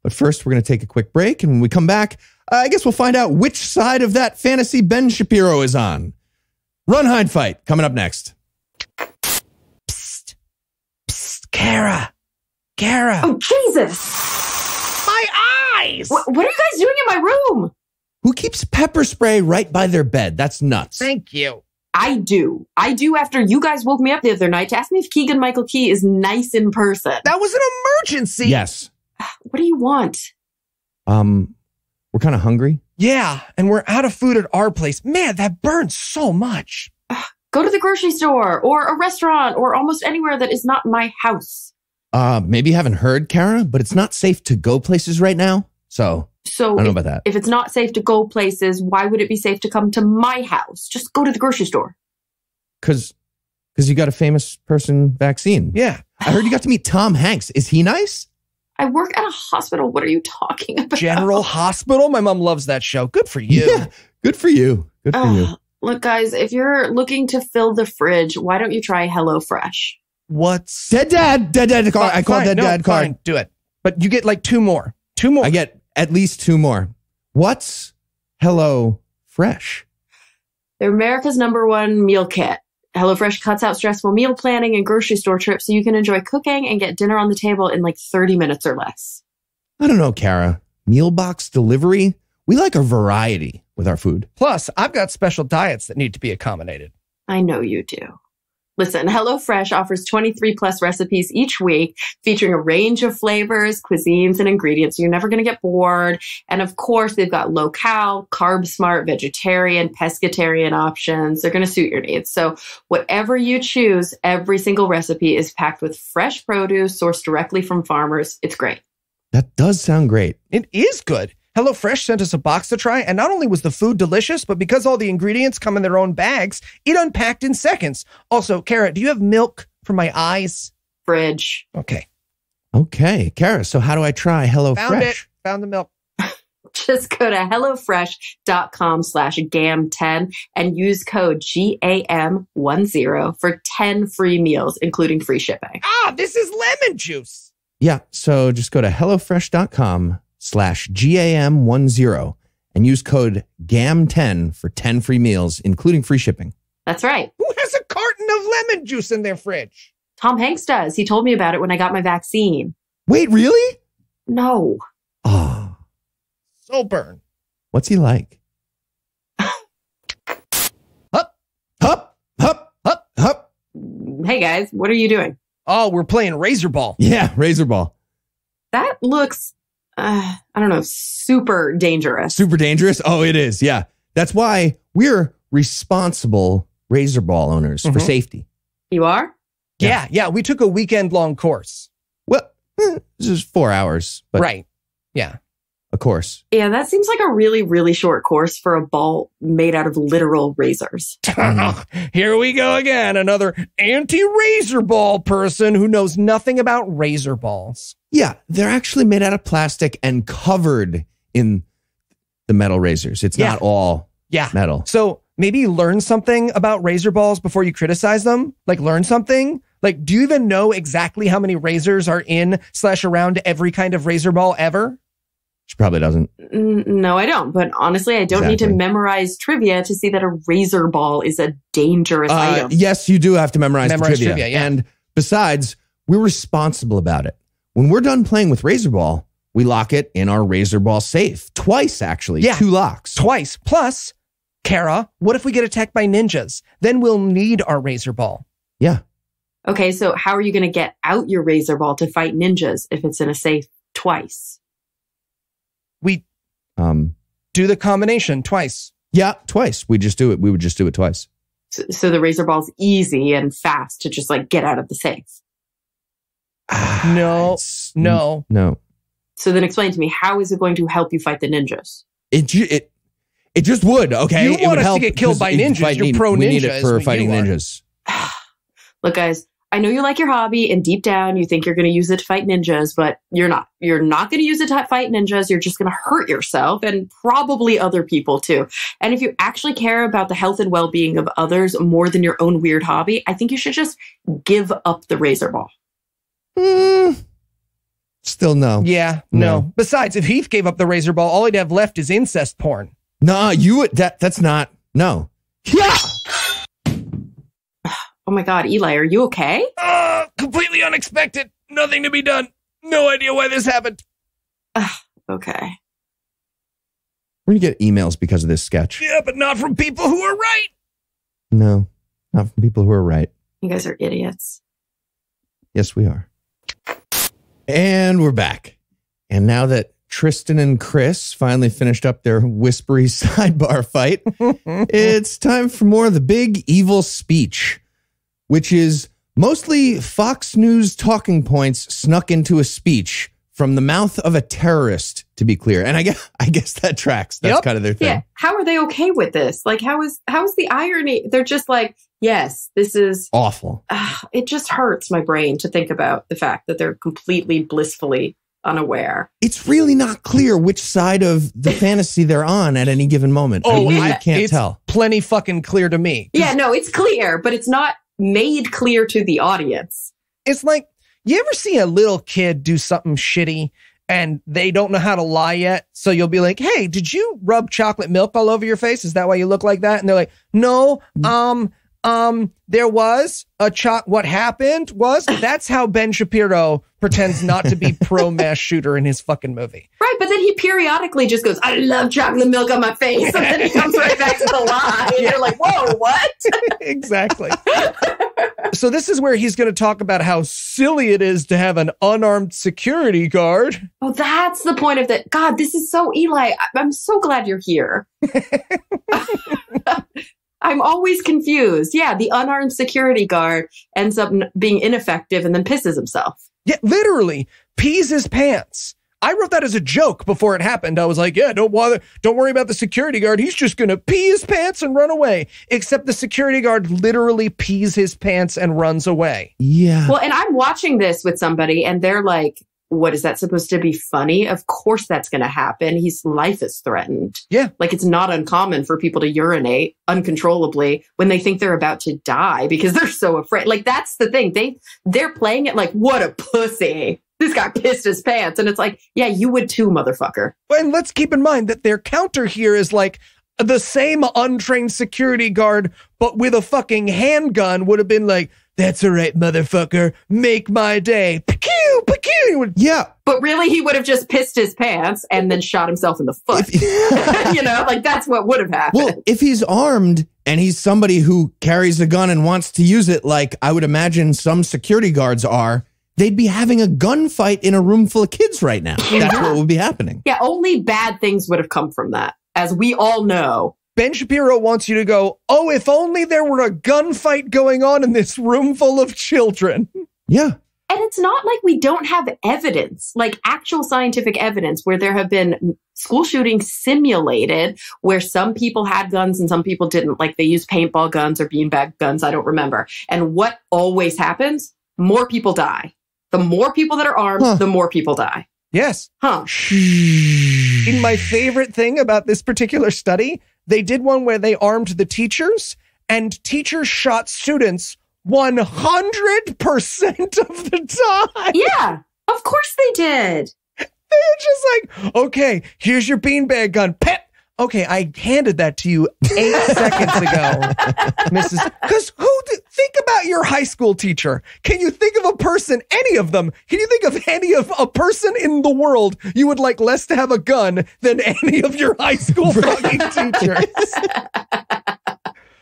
But first, we're going to take a quick break. And when we come back, I guess we'll find out which side of that fantasy Ben Shapiro is on. Run, hide, fight. Coming up next. Psst. Psst. Cara. Cara. Oh, Jesus. my eyes. What, what are you guys doing in my room? Who keeps pepper spray right by their bed? That's nuts. Thank you. I do. I do after you guys woke me up the other night to ask me if Keegan Michael Key is nice in person. That was an emergency. yes. What do you want? Um, we're kind of hungry. Yeah. And we're out of food at our place. Man, that burns so much. Go to the grocery store or a restaurant or almost anywhere that is not my house. Uh, maybe you haven't heard, Cara, but it's not safe to go places right now. So so I don't know about that. if it's not safe to go places, why would it be safe to come to my house? Just go to the grocery store. Because because you got a famous person vaccine. Yeah. I heard you got to meet Tom Hanks. Is he nice? I work at a hospital. What are you talking about? General Hospital. My mom loves that show. Good for you. Yeah. Good for you. Good for you. Look, guys, if you're looking to fill the fridge, why don't you try HelloFresh? What's Dead dad. Dead dad card. I called dead no, dad card. fine, Do it. but you get like two more. Two more. I get at least two more. What's Hello Fresh? They're America's number one meal kit. HelloFresh cuts out stressful meal planning and grocery store trips so you can enjoy cooking and get dinner on the table in like 30 minutes or less. I don't know, Cara. Meal box delivery? We like a variety with our food. Plus, I've got special diets that need to be accommodated. I know you do. Listen, HelloFresh offers 23 plus recipes each week featuring a range of flavors, cuisines, and ingredients. You're never going to get bored. And of course, they've got low cal, carb smart, vegetarian, pescatarian options. They're going to suit your needs. So whatever you choose, every single recipe is packed with fresh produce sourced directly from farmers. It's great. That does sound great. It is good. HelloFresh sent us a box to try, and not only was the food delicious, but because all the ingredients come in their own bags, it unpacked in seconds. Also, Cara, do you have milk for my eyes? Fridge. Okay. Okay, Cara. So how do I try Hello Found it. Found the milk. Just go to HelloFresh.com slash GAM10 and use code GAM10 for 10 free meals, including free shipping. Ah, this is lemon juice. Yeah. So just go to HelloFresh.com slash GAM10 and use code GAM10 for 10 free meals, including free shipping. That's right. Who has a carton of lemon juice in their fridge? Tom Hanks does. He told me about it when I got my vaccine. Wait, really? No. Oh, So burn. what's he like? Hup. Hup, hup, hup, hup. Hey guys, what are you doing? Oh, we're playing Razor Ball. Yeah, razor ball. That looks, uh, I don't know, super dangerous. Super dangerous. Oh, it is. Yeah. That's why we're responsible razor ball owners for Mhm. safety. You are? Yeah, yeah. We took a weekend long course. Well, eh, this is four hours, but right. Yeah. A course. Yeah, that seems like a really, really short course for a ball made out of literal razors. Here we go again. Another anti razor ball person who knows nothing about razor balls. Yeah, they're actually made out of plastic and covered in the metal razors. It's Yeah. not all Yeah. metal. So maybe learn something about razor balls before you criticize them. Like learn something. Like, do you even know exactly how many razors are in slash around every kind of razor ball ever? She probably doesn't. No, I don't. But honestly, I don't need to memorize trivia to see that a razor ball is a dangerous Uh, item. yes, you do have to memorize, Memorize the trivia. trivia, yeah. And besides, we're responsible about it. When we're done playing with razor ball, we lock it in our razor ball safe twice, actually. Yeah. Two locks. Twice. Plus, Cara, what if we get attacked by ninjas? Then we'll need our razor ball. yeah. Okay, so how are you going to get out your razor ball to fight ninjas if it's in a safe twice? We Um, do the combination twice. yeah, twice. We just do it. We would just do it twice. So, so the razor ball's easy and fast to just like get out of the safe. Ah, No, No. No. So then explain to me, how is it going to help you fight the ninjas? It it it just would. Okay, You it want would us to get killed by it- ninjas. You're need- pro We need it for fighting ninjas. Look, guys, I know you like your hobby and deep down you think you're going to use it to fight ninjas, but you're not. You're not going to use it to fight ninjas. You're just going to hurt yourself and probably other people too. And if you actually care about the health and well being of others more than your own weird hobby, I think you should just give up the razor ball. Mm, still no. Yeah, no. No. Besides, if Heath gave up the razor ball, all he'd have left is incest porn. Nah, you would. That that's not. No. Yeah. Oh my God, Eli, are you okay? Uh, completely unexpected. Nothing to be done. No idea why this happened. Okay. We're gonna get emails because of this sketch. Yeah, but not from people who are right. No, not from people who are right. You guys are idiots. Yes, we are. And we're back. And now that Tristan and Chris finally finished up their whispery sidebar fight, it's time for more of the big evil speech, which is mostly Fox News talking points snuck into a speech from the mouth of a terrorist, to be clear. And I guess I guess that tracks. That's Yep. kind of their thing. Yeah. How are they okay with this? Like, how is how is the irony? They're just like, yes, this is. Awful. ah, it just hurts my brain to think about the fact that they're completely blissfully unaware. It's really not clear which side of the fantasy they're on at any given moment. I Oh, really I- can't it's tell. Plenty fucking clear to me. Yeah, no, it's clear, but it's not made clear to the audience. It's like You ever see a little kid do something shitty and they don't know how to lie yet? So you'll be like, "Hey, did you rub chocolate milk all over your face? Is that why you look like that?" And they're like, "No, um, um, there was a cho- what happened was that's how Ben Shapiro pretends not to be pro mass shooter in his fucking movie. Right, but then he periodically just goes, I love chocolate milk on my face. And then he comes right back to the lie. And you're like, whoa, what? exactly. so this is where he's going to talk about how silly it is to have an unarmed security guard. Oh, that's the point of that. God, this is so Eli. I'm so glad you're here. I'm always confused. Yeah, the unarmed security guard ends up being ineffective and then pisses himself. Yeah, literally pees his pants. I wrote that as a joke before it happened. I was like, yeah, don't bother, don't worry about the security guard. He's just going to pee his pants and run away. Except the security guard literally pees his pants and runs away. Yeah. Well, and I'm watching this with somebody and they're like, what is that supposed to be funny? Of course that's going to happen. His life is threatened. Yeah. Like it's not uncommon for people to urinate uncontrollably when they think they're about to die because they're so afraid. Like that's the thing. They they're playing it like what a pussy. This guy pissed his pants and it's like, yeah, you would too, motherfucker. And let's keep in mind that their counter here is like the same untrained security guard, but with a fucking handgun would have been like, that's all right, motherfucker. Make my day. Pew, pew. Yeah. But really he would have just pissed his pants and then shot himself in the foot. you know, like that's what would have happened. Well, if he's armed and he's somebody who carries a gun and wants to use it, like I would imagine some security guards are, they'd be having a gunfight in a room full of kids right now. That's what would be happening. Yeah, only bad things would have come from that, as we all know. Ben Shapiro wants you to go, oh, if only there were a gunfight going on in this room full of children. Yeah. And it's not like we don't have evidence, like actual scientific evidence, where there have been school shootings simulated where some people had guns and some people didn't. Like they used paintball guns or beanbag guns. I don't remember. And what always happens? More people die. The more people that are armed, Huh. the more people die. Yes. Huh. In my favorite thing about this particular study, they did one where they armed the teachers and teachers shot students 100% of the time. Yeah, of course they did. They're just like, okay, here's your beanbag gun. Pet. Okay, I handed that to you eight seconds ago, Mrs. Because who did, think about your high school teacher? Can you think of a person, any of them? Can you think of any of a person in the world you would like less to have a gun than any of your high school fucking teachers?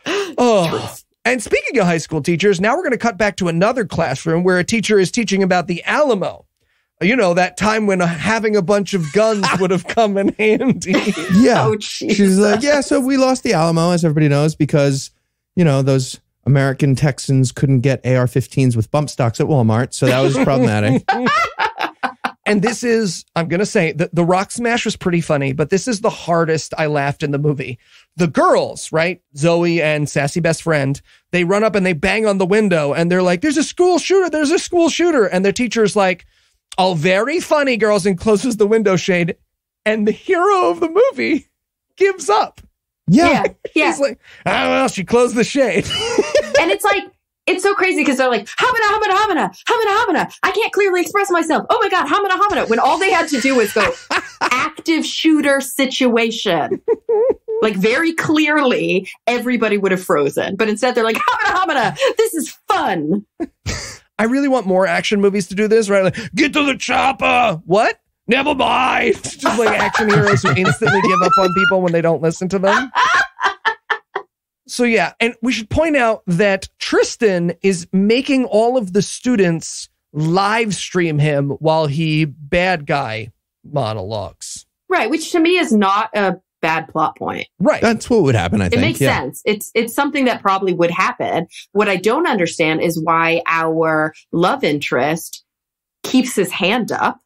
oh. And speaking of high school teachers, now we're going to cut back to another classroom where a teacher is teaching about the Alamo. You know, that time when uh, having a bunch of guns would have come in handy. Yeah. Oh. She's like, yeah, so we lost the Alamo, as everybody knows, because, you know, those American Texans couldn't get AR 15s with bump stocks at Walmart. So that was problematic. and this is, I'm going to say, the, the rock smash was pretty funny, but this is the hardest I laughed in the movie. The girls, right? Zoe and Sassy Best Friend, they run up and they bang on the window and they're like, there's a school shooter, there's a school shooter. And their teacher's like, oh, very funny, girls, and closes the window shade. And the hero of the movie gives up. Yeah. Yeah, yeah. He's like, oh, well, she closed the shade. and it's like it's so crazy because they're like hamina hamina hamina hamina hamina. I can't clearly express myself. Oh my god, hamina hamina. When all they had to do was go active shooter situation. Like very clearly, everybody would have frozen, but instead they're like hamina hamina. This is fun. I really want more action movies to do this, right? Like, get to the chopper. What? Never mind. Just like action heroes who instantly give up on people when they don't listen to them. So yeah, and we should point out that Tristan is making all of the students live stream him while he bad guy monologues. Right, which to me is not a bad plot point. Right. That's what would happen, I It think. It makes yeah. sense. It's it's something that probably would happen. What I don't understand is why our love interest keeps his hand up.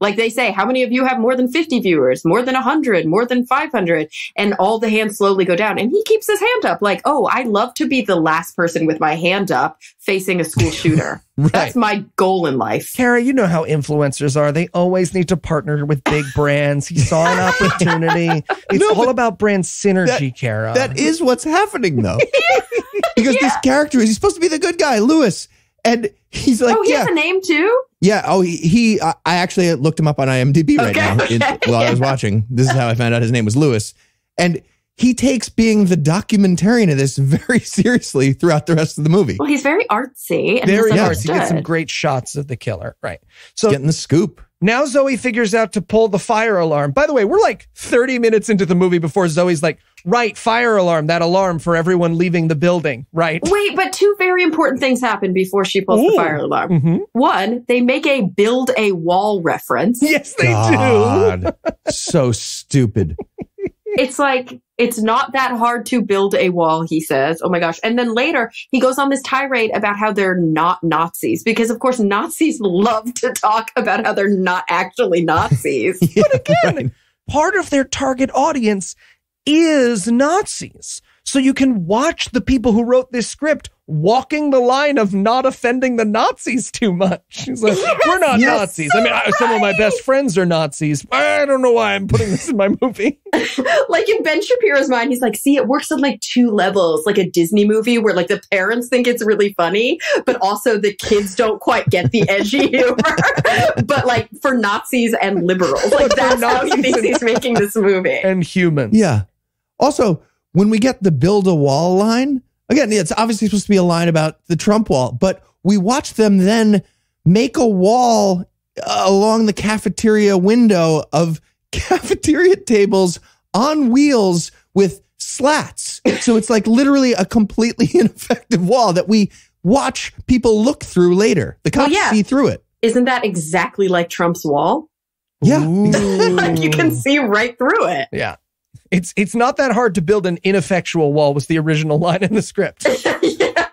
Like they say, how many of you have more than 50 viewers, more than 100, more than 500? And all the hands slowly go down. And he keeps his hand up like, oh, I love to be the last person with my hand up facing a school shooter. Right. That's my goal in life. Cara, you know how influencers are. They always need to partner with big brands. He saw an opportunity. It's No, all about brand synergy, Cara. That is what's happening, though. because this character is he's supposed to be the good guy, Lewis. And he's like, oh, he yeah, has a name too. yeah. Oh, he, he I I actually looked him up on IMDb right Okay, now in- okay, while I was watching. This is how I found out his name was Lewis. And he takes being the documentarian of this very seriously throughout the rest of the movie. Well, he's very artsy and Very yeah. hard to get some great shots of the killer. Right. So Getting the scoop. now Zoe figures out to pull the fire alarm. By the way, we're like 30 minutes into the movie before Zoe's like, right, fire alarm, that alarm for everyone leaving the building. Right. Wait, but two very important things happen before she pulls Ooh. the fire alarm. hmm One, they make a build a wall reference. Yes, they do. God, so stupid. It's like, it's not that hard to build a wall, he says. Oh my gosh. And then later, he goes on this tirade about how they're not Nazis, because of course, Nazis love to talk about how they're not actually Nazis. but again, Part of their target audience is Nazis. So you can watch the people who wrote this script walking the line of not offending the Nazis too much. He's like, we're not Yes. Nazis. I mean, I, some of my best friends are Nazis. I don't know why I'm putting this in my movie. like in Ben Shapiro's mind, he's like, see, it works on like two levels, like a Disney movie where like the parents think it's really funny, but also the kids don't quite get the edgy humor. but like for Nazis and liberals, like For that's how he Nazis thinks he's making this movie. And humans. Yeah. Also, when we get the build a wall line, again, it's obviously supposed to be a line about the Trump wall, but we watch them then make a wall uh, along the cafeteria window of cafeteria tables on wheels with slats. So it's like literally a completely ineffective wall that we watch people look through later. The cops Well, yeah. see through it. Isn't that exactly like Trump's wall? Yeah. like you can see right through it. Yeah. It's it's not that hard to build an ineffectual wall was the original line in the script. yeah.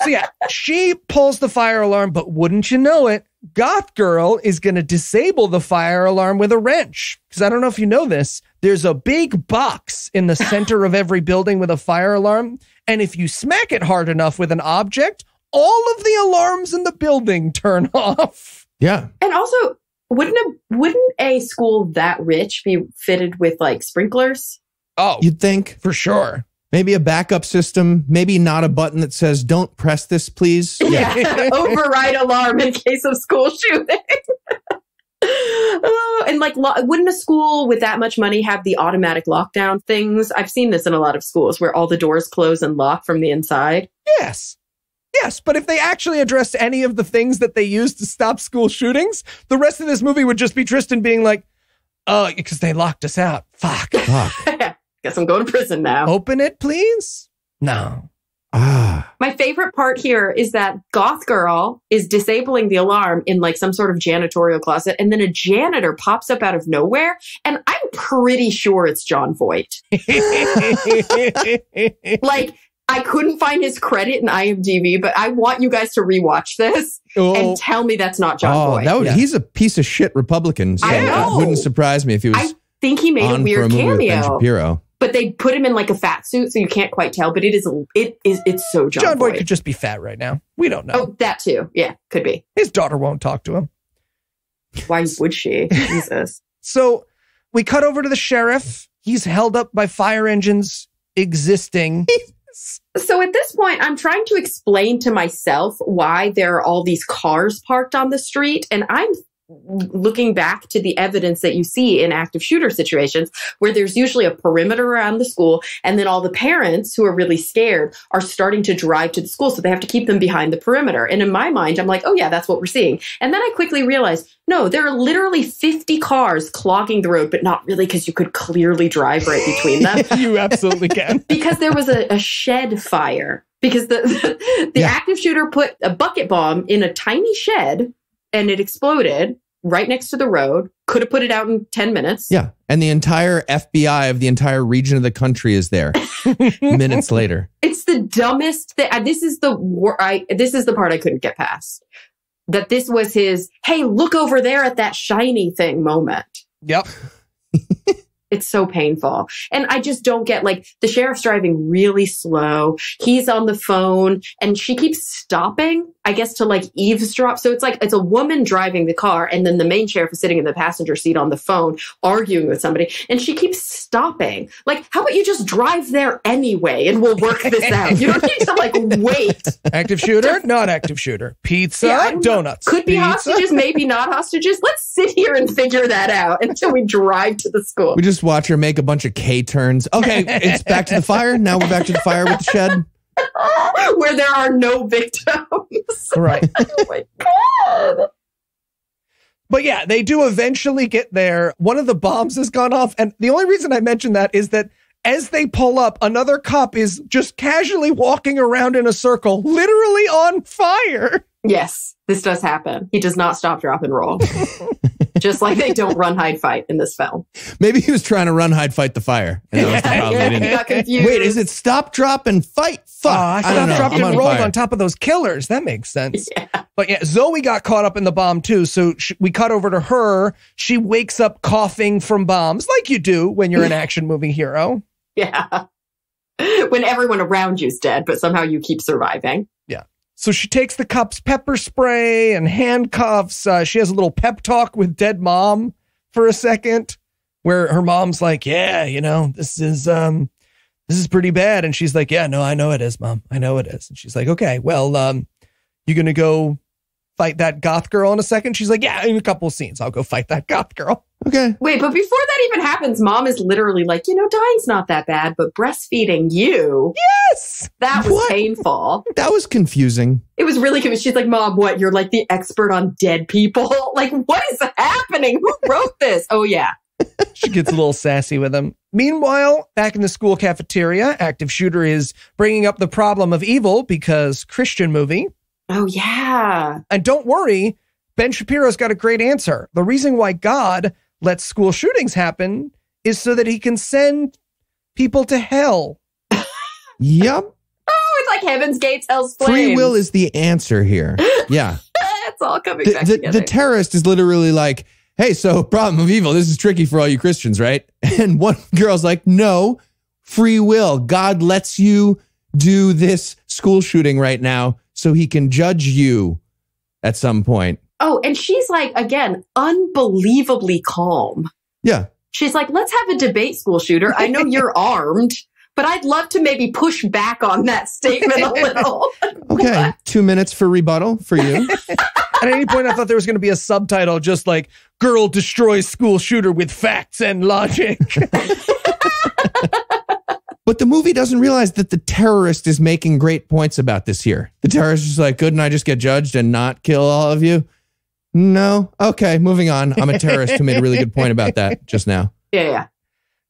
So yeah, she pulls the fire alarm, but wouldn't you know it, Goth Girl is going to disable the fire alarm with a wrench. Because I don't know if you know this, there's a big box in the center of every building with a fire alarm, and if you smack it hard enough with an object, all of the alarms in the building turn off. Yeah. And also, wouldn't a wouldn't a school that rich be fitted with like sprinklers? Oh, You'd think for sure. maybe a backup system, maybe not a button that says, don't press this, please. Yeah. Override alarm in case of school shooting. oh, and like, lo- wouldn't a school with that much money have the automatic lockdown things? I've seen this in a lot of schools where all the doors close and lock from the inside. Yes. Yes, but if they actually addressed any of the things that they used to stop school shootings, the rest of this movie would just be Tristan being like, oh, because they locked us out. Fuck. Fuck. Guess I'm going to prison now. Open it, please? No. Ah. My favorite part here is that Goth Girl is disabling the alarm in like some sort of janitorial closet, and then a janitor pops up out of nowhere, and I'm pretty sure it's Jon Voight. Like, I couldn't find his credit in IMDb, but I want you guys to rewatch this oh, and tell me that's not Jon oh, Voight. that would, Yeah. he's a piece of shit Republican. So I it know. wouldn't surprise me if he was I think he made a on for a weird movie with Ben cameo, Shapiro. but they put him in like a fat suit, so you can't quite tell. But it is, it is, it's so Jon, Jon Boyd Voight. could just be fat right now. We don't know. Oh, that too. Yeah, could be. His daughter won't talk to him. Why would she? Jesus. So we cut over to the sheriff. He's held up by fire engines existing. So at this point, I'm trying to explain to myself why there are all these cars parked on the street. And I'm looking back to the evidence that you see in active shooter situations where there's usually a perimeter around the school. And then all the parents who are really scared are starting to drive to the school. So they have to keep them behind the perimeter. And in my mind, I'm like, oh, yeah, that's what we're seeing. And then I quickly realized, no, there are literally 50 cars clogging the road, but not really because you could clearly drive right between them you absolutely can. because there was a, a shed fire because the the Yeah. active shooter put a bucket bomb in a tiny shed and it exploded right next to the road could have put it out in 10 minutes Yeah. And the entire FBI of the entire region of the country is there minutes later. it's the dumbest thing this is the wor- I, this is the part i couldn't get past that this was his hey look over there at that shiny thing moment Yep. It's so painful. And I just don't get like the sheriff's driving really slow. He's on the phone and she keeps stopping. I guess to like eavesdrop. So it's like it's a woman driving the car, and then the main sheriff is sitting in the passenger seat on the phone arguing with somebody, and she keeps stopping. Like, how about you just drive there anyway, and we'll work this out. You don't need to like wait. Active shooter, not active shooter. Pizza, Yeah, know. donuts. Could be Pizza. hostages, maybe not hostages. Let's sit here and figure that out until we drive to the school. We just watch her make a bunch of K turns. Okay, it's back to the fire. Now we're back to the fire with the shed. Where there are no victims. Right. oh my god. But yeah, they do eventually get there. One of the bombs has gone off. And the only reason I mention that is that as they pull up, another cop is just casually walking around in a circle, literally on fire. Yes, this does happen. He does not stop, drop, and roll. Just like they don't run, hide, fight in this film. Maybe he was trying to run, hide, fight the fire. And that was the problem. He He got confused. Wait, is it stop, drop, and fight? Fuck. I I stopped, don't dropped, I'm and on rolled fire. on top of those killers. That makes sense. Yeah. But yeah, Zoe got caught up in the bomb too. So sh- we cut over to her. She wakes up coughing from bombs, like you do when you're an action movie hero. Yeah. When everyone around you's dead, but somehow you keep surviving. So she takes the cops pepper spray and handcuffs. Uh, she has a little pep talk with dead mom for a second, where her mom's like, "Yeah, you know, this is um, this is pretty bad," and she's like, "Yeah, no, I know it is, mom. I know it is." And she's like, "Okay, well, um, you gonna go fight that goth girl in a second? She's like, "Yeah, in a couple of scenes, I'll go fight that goth girl." Okay. Wait, but before that even happens, mom is literally like, you know, dying's not that bad, but breastfeeding you, Yes. that was What? painful. That was confusing. It was really confusing. She's like, Mom, what? You're like the expert on dead people? like, what is happening? Who wrote this? Oh, yeah. She gets a little sassy with him. Meanwhile, back in the school cafeteria, active shooter is bringing up the problem of evil because Christian movie. Oh, yeah. And don't worry, Ben Shapiro's got a great answer. The reason why God lets school shootings happen is so that he can send people to hell. Yep. Oh, it's like Heaven's Gates, Hell's Flames. Free will is the answer here. Yeah. it's all coming the, back the, together. the terrorist is literally like, hey, so problem of evil. This is tricky for all you Christians, right? And one girl's like, no, free will. God lets you do this school shooting right now so he can judge you at some point. Oh, and she's like, again, unbelievably calm. Yeah. She's like, let's have a debate, school shooter. I know you're armed, but I'd love to maybe push back on that statement a little. Okay. Two minutes for rebuttal for you. At any point, I thought there was going to be a subtitle just like "Girl destroys school shooter with facts and logic." But the movie doesn't realize that the terrorist is making great points about this here. The terrorist is like, couldn't I just get judged and not kill all of you? No. Okay, moving on. I'm a terrorist who made a really good point about that just now. yeah, yeah.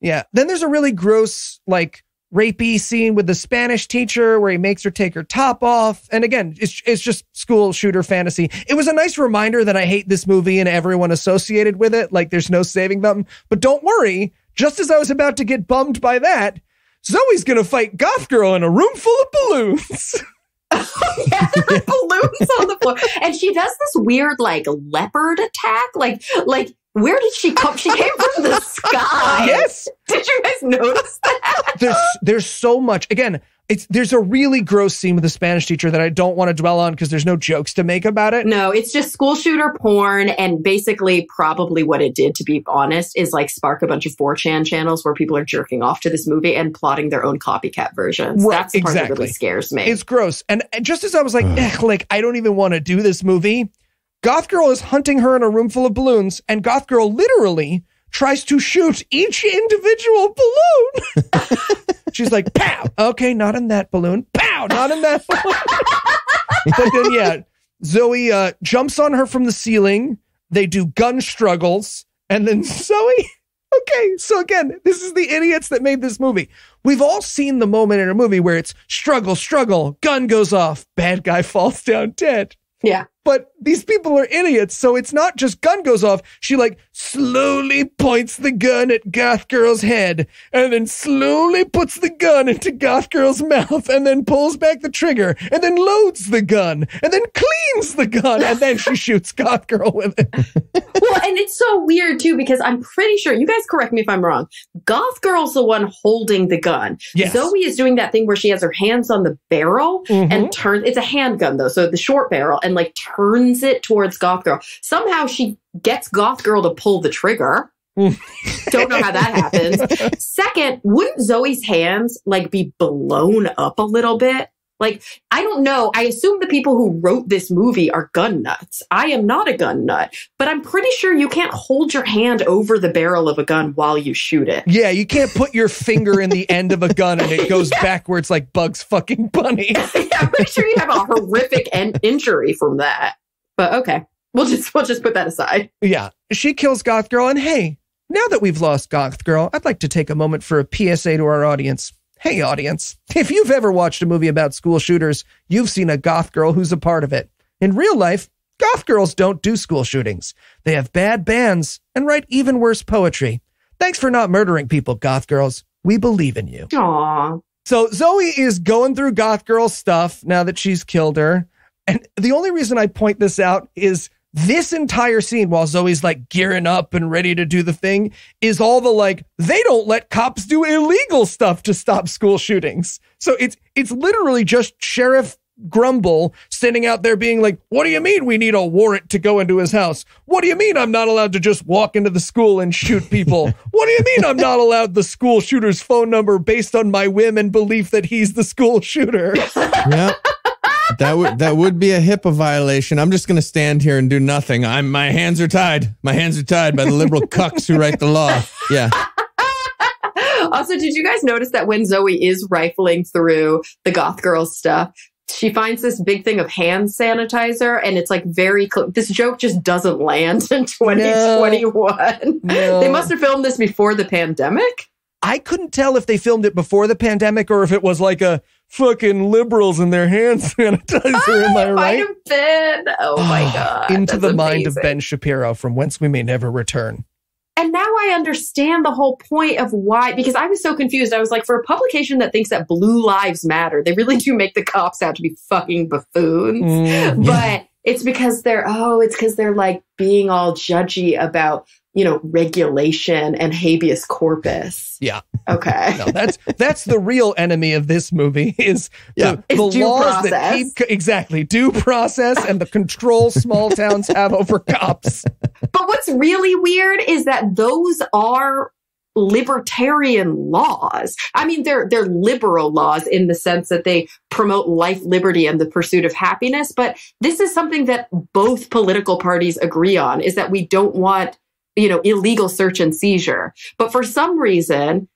Yeah. Then there's a really gross, like, rapey scene with the Spanish teacher where he makes her take her top off. And again, it's, it's just school shooter fantasy. It was a nice reminder that I hate this movie and everyone associated with it. Like, there's no saving them. But don't worry, just as I was about to get bummed by that, Zoe's gonna fight Goth Girl in a room full of balloons. yeah, there are balloons on the floor. And she does this weird like leopard attack. Like, like where did she come? She came from the sky. yes. Did you guys notice that? there's there's so much again it's there's a really gross scene with the spanish teacher that i don't want to dwell on because there's no jokes to make about it No, it's just school shooter porn. And basically, probably what it did, to be honest, is like spark a bunch of 4chan channels where people are jerking off to this movie and plotting their own copycat versions. Right, That's the part that exactly. really scares me. it's gross and and just as i was like like i don't even want to do this movie goth girl is hunting her in a room full of balloons and goth girl literally tries to shoot each individual balloon. She's like pow! Okay not in that balloon. Pow! Not in that balloon. But then yeah zoe uh, jumps on her from the ceiling. They do gun struggles. And then zoe okay so again this is the idiots that made this movie. We've all seen the moment in a movie where it's struggle struggle gun goes off bad guy falls down dead. Yeah. But these people are idiots. So it's not just gun goes off. She like slowly points the gun at Goth Girl's head and then slowly puts the gun into Goth Girl's mouth and then pulls back the trigger and then loads the gun and then cleans the gun and then she shoots Goth Girl with it. well, and it's so weird too because I'm pretty sure you guys correct me if I'm wrong. Goth Girl's the one holding the gun. Yes. Zoe is doing that thing where she has her hands on the barrel Mhm. and turns. It's a handgun though, so the short barrel and like turns it towards Goth Girl. Somehow she gets Goth Girl to pull the trigger. Don't know how that happens. Second, wouldn't Zoe's hands like be blown up a little bit? Like, I don't know. I assume the people who wrote this movie are gun nuts. I am not a gun nut, but I'm pretty sure you can't hold your hand over the barrel of a gun while you shoot it. Yeah, you can't put your finger in the end of a gun and it goes backwards like Bugs fucking Bunny. I'm pretty sure you have a horrific en- injury from that. But okay, we'll just we'll just put that aside. Yeah, she kills Goth Girl, and hey, now that we've lost Goth Girl, I'd like to take a moment for a PSA to our audience. Hey, audience, if you've ever watched a movie about school shooters, you've seen a Goth Girl who's a part of it. In real life, Goth Girls don't do school shootings. They have bad bands and write even worse poetry. Thanks for not murdering people, Goth Girls. We believe in you. Aw, So Zoe is going through Goth Girl stuff now that she's killed her. And the only reason I point this out is this entire scene while Zoe's like gearing up and ready to do the thing is all the like they don't let cops do illegal stuff to stop school shootings. So it's it's literally just Sheriff Grumble standing out there being like, "What do you mean we need a warrant to go into his house? What do you mean I'm not allowed to just walk into the school and shoot people? what do you mean I'm not allowed the school shooter's phone number based on my whim and belief that he's the school shooter?" yeah. That would that would be a HIPAA violation. I'm just going to stand here and do nothing. I'm my hands are tied. My hands are tied by the liberal cucks who write the law. Yeah. also, did you guys notice that when Zoe is rifling through the goth girl stuff, she finds this big thing of hand sanitizer and it's like very cl- this joke just doesn't land in 2021. No. They must have filmed this before the pandemic. I couldn't tell if they filmed it before the pandemic or if it was like a fucking liberals in their hand sanitizer. Am I might right? have been. Oh my god. Into the mind of. Ben Shapiro, from whence we may never return. And now I understand the whole point of why, because I was so confused. I was like, for a publication that thinks that blue lives matter, they really do make the cops out to be fucking buffoons. Mm, But it's because they're, oh, it's because they're like being all judgy about, you know, regulation and habeas corpus. Yeah. Okay. No, that's that's the real enemy of this movie is Yeah. the, the due laws that keep exactly due process and the control small towns have over cops. But what's really weird is that those are libertarian laws. I mean, they're they're liberal laws in the sense that they promote life, liberty, and the pursuit of happiness. But this is something that both political parties agree on: is that we don't want, you know, illegal search and seizure. But for some reason,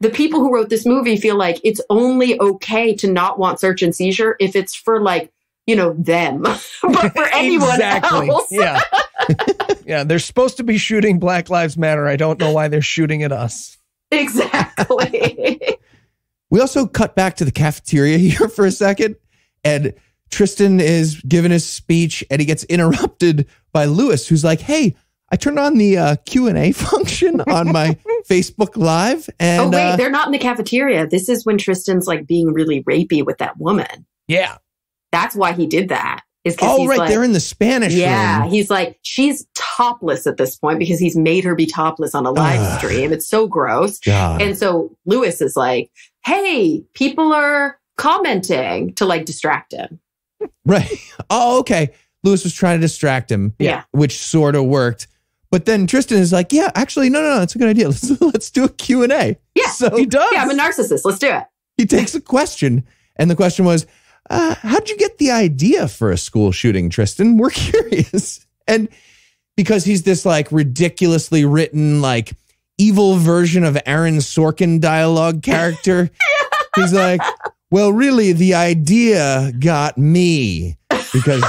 the people who wrote this movie feel like it's only okay to not want search and seizure if it's for like, you know, them, but for anyone exactly. else. Yeah. yeah, they're supposed to be shooting Black Lives Matter. I don't know why they're shooting at us. Exactly. We also cut back to the cafeteria here for a second, and Tristan is giving his speech, and he gets interrupted by Lewis, who's like, "Hey, I turned on the uh, Q and A function on my Facebook Live, and oh wait, uh, they're not in the cafeteria. This is when Tristan's like being really rapey with that woman. Yeah. That's why he did that. Is oh he's right, like, they're in the Spanish yeah, room. he's like she's topless at this point because he's made her be topless on a live Ugh. stream. It's so gross. God. And so Lewis is like, "Hey, people are commenting to like distract him." Right. Oh, okay. Lewis was trying to distract him, Yeah. which sort of worked. But then Tristan is like, "Yeah, actually, no, no, no, it's a good idea. Let's let's do a Q and A." Yeah, So He does. Yeah, I'm a narcissist. Let's do it. he takes a question, and the question was, uh, "How'd you get the idea for a school shooting, Tristan? We're curious." And because he's this like ridiculously written, like evil version of Aaron Sorkin dialogue character, he's like, "Well, really, the idea got me because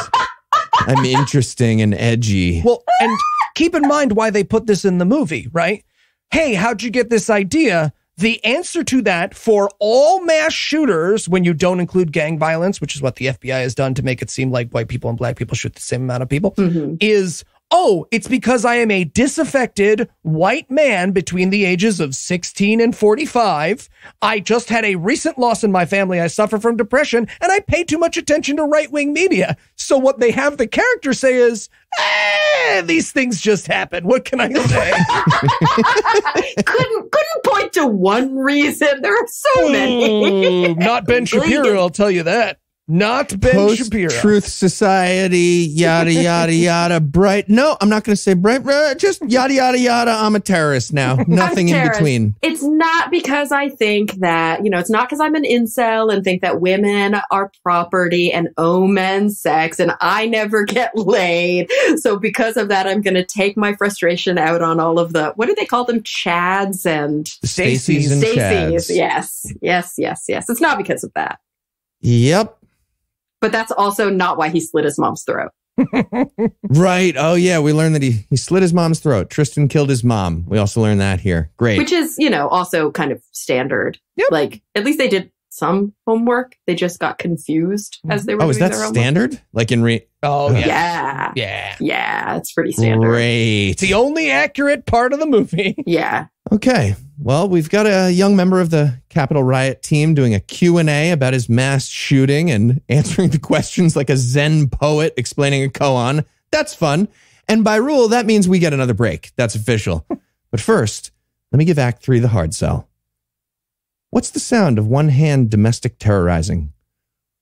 I'm interesting and edgy." Well, and keep in mind why they put this in the movie, right? Hey, how'd you get this idea? the answer to that for all mass shooters, when you don't include gang violence, which is what the FBI has done to make it seem like white people and black people shoot the same amount of people, Mhm. is oh, it's because I am a disaffected white man between the ages of 16 and 45. I just had a recent loss in my family. I suffer from depression and I pay too much attention to right wing media. So what they have the character say is, eh, these things just happen. What can I say? couldn't couldn't point to one reason. There are so many. Ooh, not Ben Shapiro, I'll tell you that. Not Ben Post Shapiro. Truth Society, yada yada yada. Bright. No, I'm not going to say bright. uh, Just yada yada yada. I'm a terrorist now. Nothing in terrorist. between. It's not because I think that, you know, it's not because I'm an incel and think that women are property and owe men sex and I never get laid. So because of that, I'm going to take my frustration out on all of the, what do they call them? Chads and The Stacey's and Stacey's. Chads. Yes. Yes. Yes. Yes. It's not because of that. Yep. But that's also not why he slit his mom's throat. Right. Oh yeah, we learned that he he slit his mom's throat. Tristan killed his mom. We also learned that here. Great. which is you know also kind of standard Yep. like at least they did some homework they just got confused mm-hmm. as they were oh, is that their homework standard? Like in re? Oh, yeah. yeah. Yeah. yeah it's pretty standard Great. It's the only accurate part of the movie. yeah Okay. Well, we've got a young member of the Capitol Riot team doing a Q&A about his mass shooting and answering the questions like a Zen poet explaining a koan. That's fun. And by rule, that means we get another break. That's official. but first, let me give Act 3 the hard sell. What's the sound of one hand domestic terrorizing?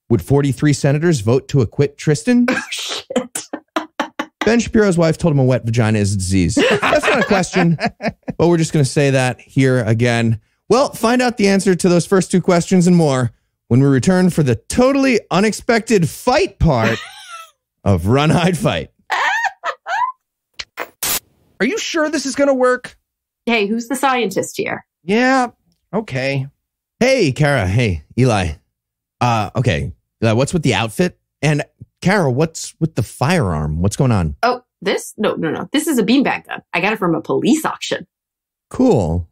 Would 43 senators vote to acquit Tristan? shit Ben Shapiro's wife told him a wet vagina is a disease. That's not a question, but we're just going to say that here again. Well, find out the answer to those first two questions and more when we return for the totally unexpected fight part of Run, Hide, Fight. Are you sure this is going to work? hey who's the scientist here Yeah. Okay. Hey, Cara. Hey, Eli. Uh, okay. Uh, what's with the outfit? And Cara, what's with the firearm? What's going on? oh this no no no this is a beanbag gun i got it from a police auction Cool.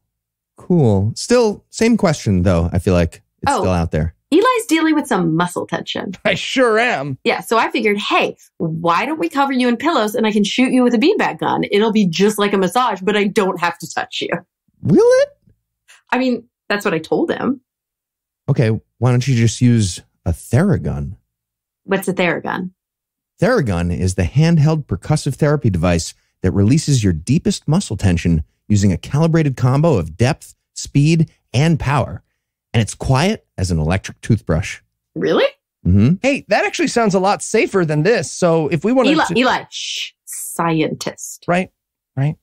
Cool. Still, same question, though. I feel like it's Oh. still out there. eli's dealing with some muscle tension I sure am. yeah so i figured hey why don't we cover you in pillows and i can shoot you with a beanbag gun it'll be just like a massage but i don't have to touch you Will it? i mean that's what i told him Okay, why don't you just use a Theragun? what's a theragun Theragun is the handheld percussive therapy device that releases your deepest muscle tension using a calibrated combo of depth, speed, and power. And it's quiet as an electric toothbrush. really hmm Hey, that actually sounds a lot safer than this. So if we want Eli, to, Eli, shh, scientist. Right, right?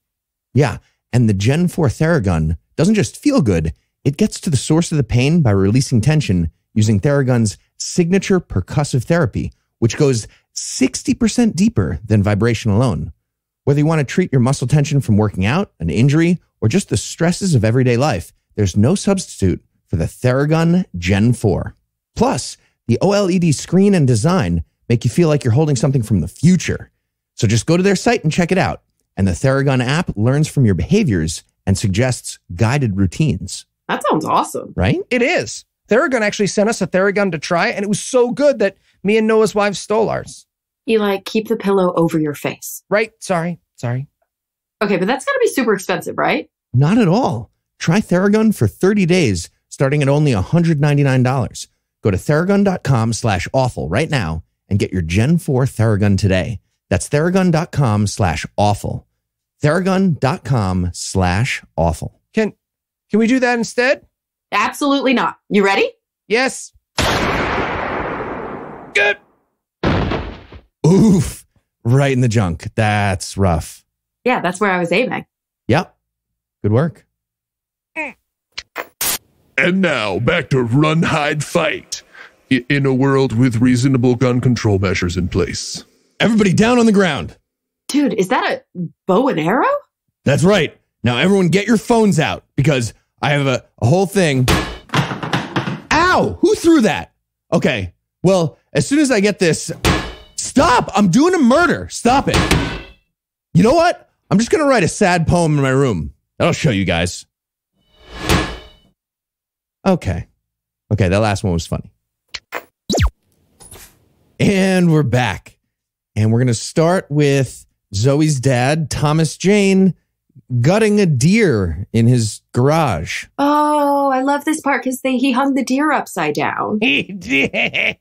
Yeah, and the Gen 4 Theragun doesn't just feel good, it gets to the source of the pain by releasing tension using Theragun's signature percussive therapy, which goes 60% deeper than vibration alone. Whether you want to treat your muscle tension from working out, an injury, or just the stresses of everyday life, there's no substitute for the Theragun Gen 4. Plus, the OLED screen and design make you feel like you're holding something from the future. So just go to their site and check it out. And the Theragun app learns from your behaviors and suggests guided routines, That sounds awesome. right? It is. Theragun actually sent us a Theragun to try, and it was so good that me and Noah's wives stole ours. Eli, keep the pillow over your face. Right? Sorry. Sorry. Okay, but that's got to be super expensive, right? Not at all. Try Theragun for 30 days, starting at only $199. Go to theragun.com slash awful right now and get your Gen 4 Theragun today. That's theragun.com slash awful. Theragun.com slash awful. Can can we do that instead? Absolutely not. You ready? Yes. Good. Oof. Right in the junk. That's rough. Yeah, that's where I was aiming. Yep. Good work. And now back to Run, Hide, Fight. In a world with reasonable gun control measures in place. Everybody down on the ground. Dude, is that a bow and arrow? That's right. Now, everyone, get your phones out because I have a, a whole thing. Ow! Who threw that? Okay. Well, as soon as I get this, stop! I'm doing a murder. Stop it. You know what? I'm just going to write a sad poem in my room. That'll show you guys. Okay. Okay, that last one was funny. And we're back. And we're going to start with Zoe's dad, Thomas Jane, gutting a deer in his garage. Oh, I love this part because he hung the deer upside down. He did.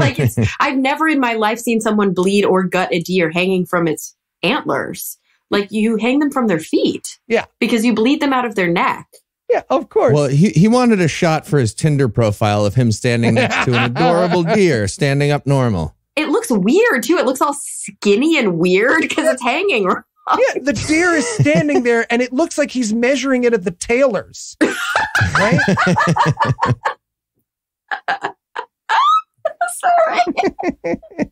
like it's, I've never in my life seen someone bleed or gut a deer hanging from its antlers. Like you hang them from their feet. Yeah. Because you bleed them out of their neck. yeah, of course. Well, he, he wanted a shot for his Tinder profile of him standing next to an adorable deer standing up normal. It looks weird too. It looks all skinny and weird because it's hanging. Yeah, the deer is standing there and it looks like he's measuring it at the tailors. right? Sorry.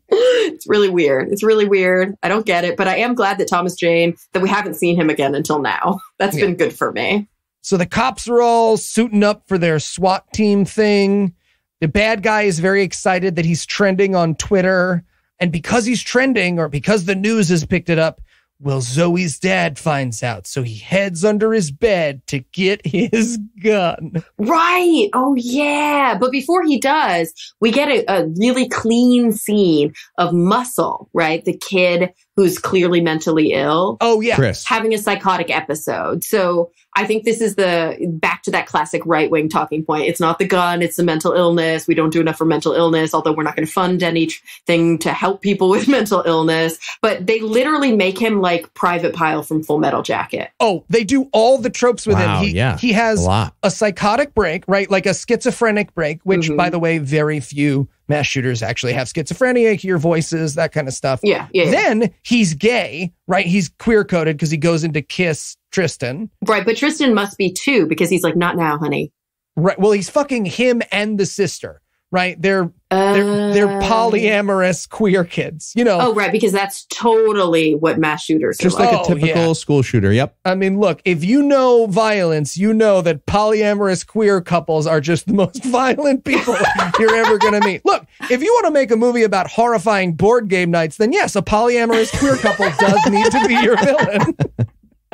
it's really weird. It's really weird. I don't get it, but I am glad that Thomas Jane, that we haven't seen him again until now. That's Yeah. been good for me. So the cops are all suiting up for their SWAT team thing. The bad guy is very excited that he's trending on Twitter. And because he's trending, or because the news has picked it up, well, Zoe's dad finds out. So he heads under his bed to get his gun. Right. Oh, yeah. But before he does, we get a, a really clean scene of Muscle, right? The kid who's clearly mentally ill. Oh, yeah. Chris. having a psychotic episode. So I think this is the back to that classic right wing talking point. It's not the gun, it's the mental illness. We don't do enough for mental illness, although we're not going to fund anything to help people with mental illness. But they literally make him like Private Pyle from Full Metal Jacket. Oh, they do all the tropes with Wow, him. He, yeah. he A has lot. a psychotic break, right? Like a schizophrenic break, which, Mhm. by the way, very few mass shooters actually have schizophrenia, hear voices, that kind of stuff. Yeah, yeah. yeah. Then he's gay, right? He's queer coded because he goes into kiss Tristan. right. But Tristan must be too because he's like, not now, honey. Right. Well, he's fucking him and the sister, right? They're they're they're Uh, polyamorous queer kids. You know, Oh, right. Because that's totally what mass shooters Just are like like. Oh, a typical yeah. school shooter. Yep. I mean, look, if you know violence, you know that polyamorous queer couples are just the most violent people you're ever going to meet. Look, if you want to make a movie about horrifying board game nights, then yes, a polyamorous queer couple does need to be your villain.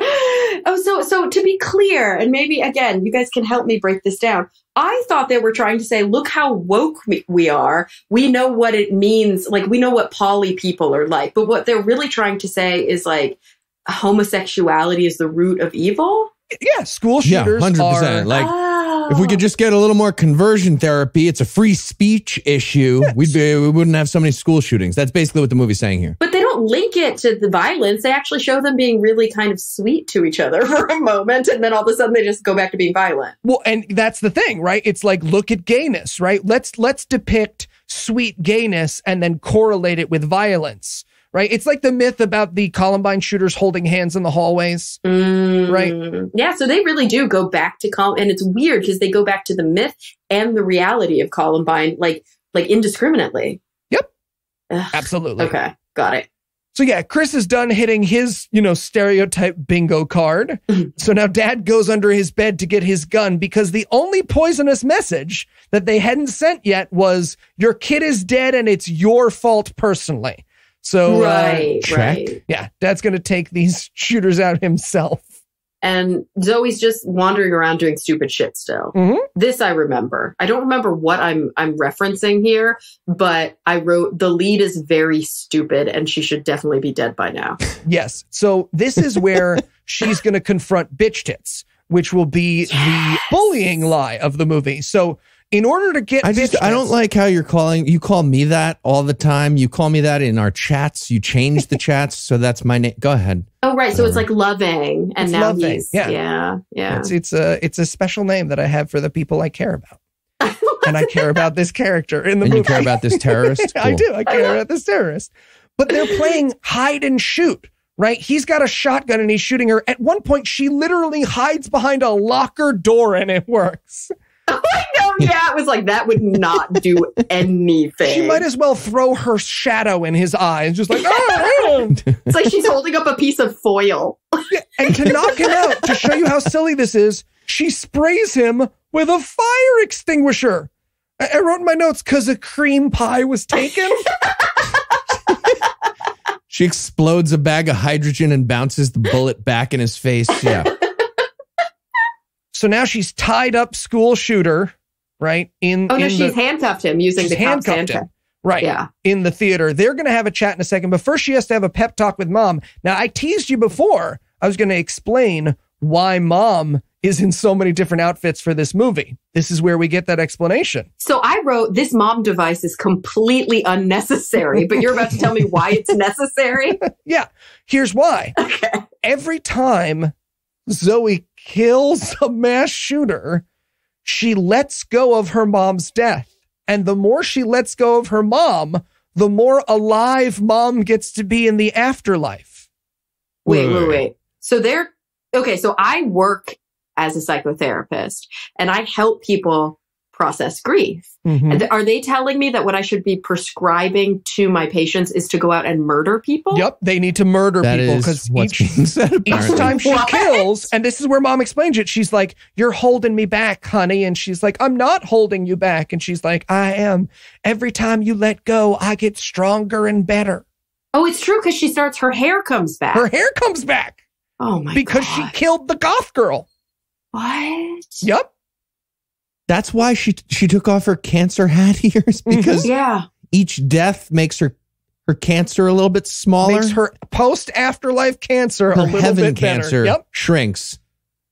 oh, so so to be clear, and maybe again, you guys can help me break this down. I thought they were trying to say, look how woke we, we are. We know what it means. Like we know what poly people are like. But what they're really trying to say is like homosexuality is the root of evil. Yeah, school shooters Yeah, 100%. are. Like, Oh. If we could just get a little more conversion therapy, it's a free speech issue. We'd be, we wouldn't have so many school shootings. That's basically what the movie's saying here. But they don't link it to the violence. They actually show them being really kind of sweet to each other for a moment, and then all of a sudden they just go back to being violent. Well, and that's the thing, right? It's like look at gayness, right? Let's let's depict sweet gayness and then correlate it with violence, right? It's like the myth about the Columbine shooters holding hands in the hallways. Mm, Yeah, so they really do go back to Col, and it's weird because they go back to the myth and the reality of Columbine, like like indiscriminately. Yep. Ugh, Absolutely. Okay, got it. So yeah, Chris is done hitting his, you know, stereotype bingo card. so now dad goes under his bed to get his gun because the only poisonous message that they hadn't sent yet was your kid is dead and it's your fault personally. So uh, right, check. right. yeah, dad's going to take these shooters out himself. And Zoe's just wandering around doing stupid shit still. Mhm. This I remember. I don't remember what I'm I'm referencing here, but I wrote the lead is very stupid and she should definitely be dead by now. Yes. So this is where she's going to confront bitch tits, which will be the bullying lie of the movie. So in order to get I just bitch I don't like how you're calling you call me that all the time. You call me that in our chats. You change the chats, so that's my name. Go ahead. Oh right, so it's like loving and It's now loving, he's yeah. yeah, yeah. It's it's a it's a special name that I have for the people I care about, and I care about this character in the And movie. you care about this terrorist? I do. I care about this terrorist. But they're playing hide and shoot. Right? He's got a shotgun and he's shooting her. At one point, she literally hides behind a locker door and it works. I know, yeah, it was like that would not do anything. She might as well throw her shadow in his eyes, just like, "Ah, ah." it's like she's holding up a piece of foil. and to knock him out, to show you how silly this is, she sprays him with a fire extinguisher. I, I wrote in my notes because a cream pie was taken. She explodes a bag of hydrogen and bounces the bullet back in his face. Yeah. So now she's tied up school shooter, right? In Oh no, in she's the, handcuffed him using the handcuffed him. Right. Yeah. In the theater. They're going to have a chat in a second, but first she has to have a pep talk with mom. Now, I teased you before. I was going to explain why mom is in so many different outfits for this movie. This is where we get that explanation. So I wrote this mom device is completely unnecessary, but you're about to tell me why it's necessary. Yeah. Here's why. Okay. Every time Zoe kills a mass shooter, she lets go of her mom's death. And the more she lets go of her mom, the more alive mom gets to be in the afterlife. Wait, Wait. wait, wait. So they're okay. So I work as a psychotherapist and I help people process grief. Mhm. Are they telling me that what I should be prescribing to my patients is to go out and murder people? Yep, they need to murder That people because each each time she What? kills, and this is where mom explains it. She's like, "You're holding me back, honey," and she's like, "I'm not holding you back," and she's like, "I am. Every time you let go, I get stronger and better. Oh, it's true because she starts, her hair comes back. Her hair comes back oh my because God. she killed the goth girl." What? Yep. That's why she she took off her cancer hat ears mm-hmm. because Yeah. each death makes her her cancer a little bit smaller. Makes her post afterlife cancer a little heaven bit better. cancer Yep. shrinks.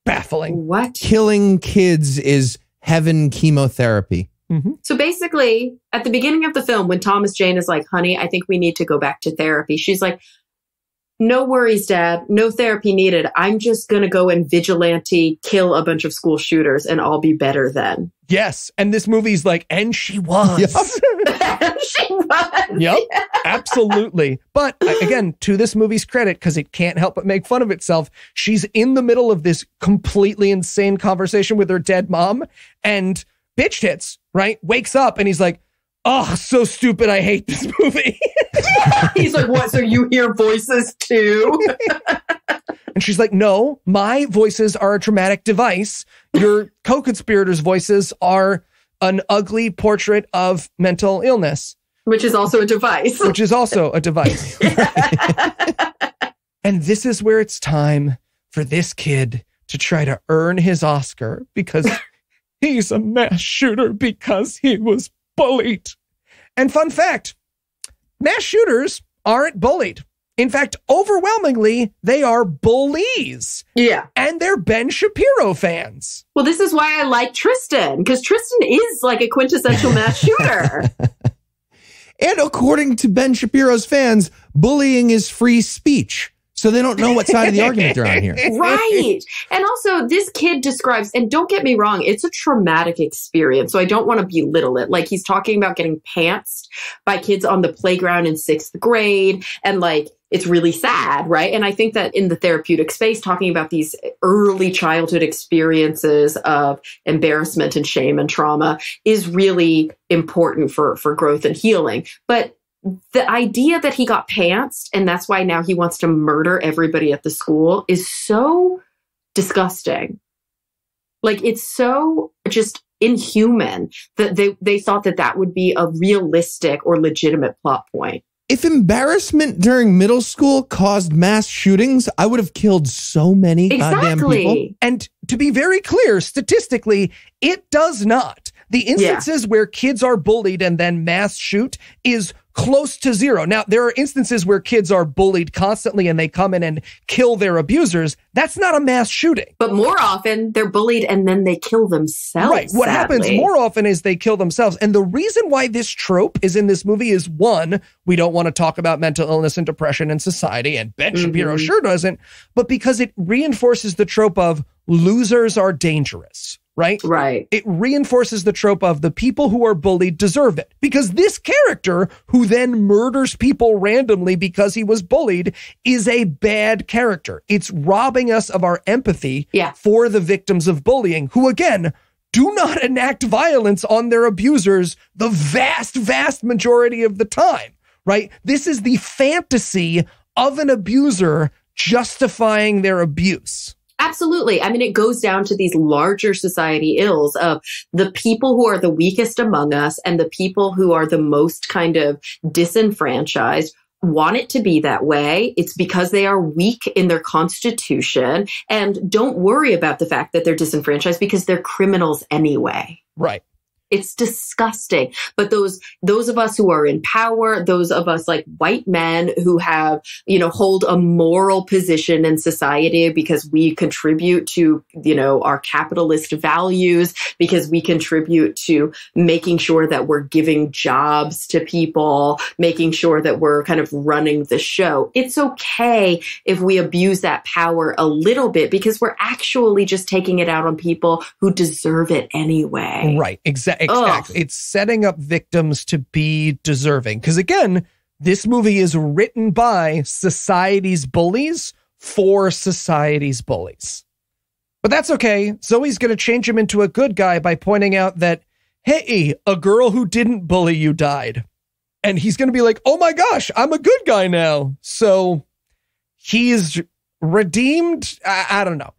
Baffling. What? Killing kids is heaven chemotherapy. Mm-hmm. So basically, at the beginning of the film, when Thomas Jane is like, honey, I think we need to go back to therapy, she's like, no worries, dad. No therapy needed. I'm just going to go and vigilante kill a bunch of school shooters and I'll be better then. Yes, and this movie's like, and she was. she was. Yep, absolutely. But again, to this movie's credit, because it can't help but make fun of itself, she's in the middle of this completely insane conversation with her dead mom, and bitch hits, right? Wakes up and he's like, Oh, so stupid. I hate this movie. He's like, what? So you hear voices too? and she's like, No, my voices are a traumatic device. Your co conspirators' voices are an ugly portrait of mental illness, Which is also a device. which is also a device. And this is where it's time for this kid to try to earn his Oscar because he's a mass shooter because he was bullied. And fun fact mass shooters aren't bullied. In fact, overwhelmingly, they are bullies yeah. and they're Ben Shapiro fans. Well, this is why I like Tristan because Tristan is like a quintessential mass shooter. And according to Ben Shapiro's fans, bullying is free speech. So they don't know what side of the argument they're on here. right. And also, this kid describes, and don't get me wrong, it's a traumatic experience. So I don't want to belittle it. Like he's talking about getting pantsed by kids on the playground in sixth grade. And like, it's really sad, right? And I think that in the therapeutic space, talking about these early childhood experiences of embarrassment and shame and trauma is really important for, for growth and healing. But the idea that he got pantsed and that's why now he wants to murder everybody at the school is so disgusting. Like it's so just inhuman that they, they thought that that would be a realistic or legitimate plot point. If embarrassment during middle school caused mass shootings, I would have killed so many goddamn people. Exactly. And to be very clear, statistically, it does not. The instances where kids are bullied and then mass shoot is close to zero. Now, there are instances where kids are bullied constantly and they come in and kill their abusers. That's not a mass shooting. But more often they're bullied and then they kill themselves. Right. What happens more often is they kill themselves. And the reason why this trope is in this movie is one, we don't want to talk about mental illness and depression in society, and Ben Shapiro Mhm. sure doesn't, but because it reinforces the trope of losers are dangerous, right? Right. It reinforces the trope of the people who are bullied deserve it. Because this character, who then murders people randomly because he was bullied, is a bad character. It's robbing us of our empathy Yeah. for the victims of bullying, who again, do not enact violence on their abusers the vast, vast majority of the time, right? This is the fantasy of an abuser justifying their abuse. Absolutely. I mean, it goes down to these larger society ills of the people who are the weakest among us and the people who are the most kind of disenfranchised want it to be that way. It's because they are weak in their constitution and don't worry about the fact that they're disenfranchised because they're criminals anyway. Right. It's disgusting. But those, those of us who are in power, those of us like white men who have, you know, hold a moral position in society because we contribute to, you know, our capitalist values, because we contribute to making sure that we're giving jobs to people, making sure that we're kind of running the show. It's okay if we abuse that power a little bit because we're actually just taking it out on people who deserve it anyway. Right. Exactly. Exactly. It's setting up victims to be deserving. Because again, this movie is written by society's bullies for society's bullies. But that's okay. Zoe's going to change him into a good guy by pointing out that, hey, a girl who didn't bully you died. And he's going to be like, oh my gosh, I'm a good guy now. So he's redeemed. I, I don't know.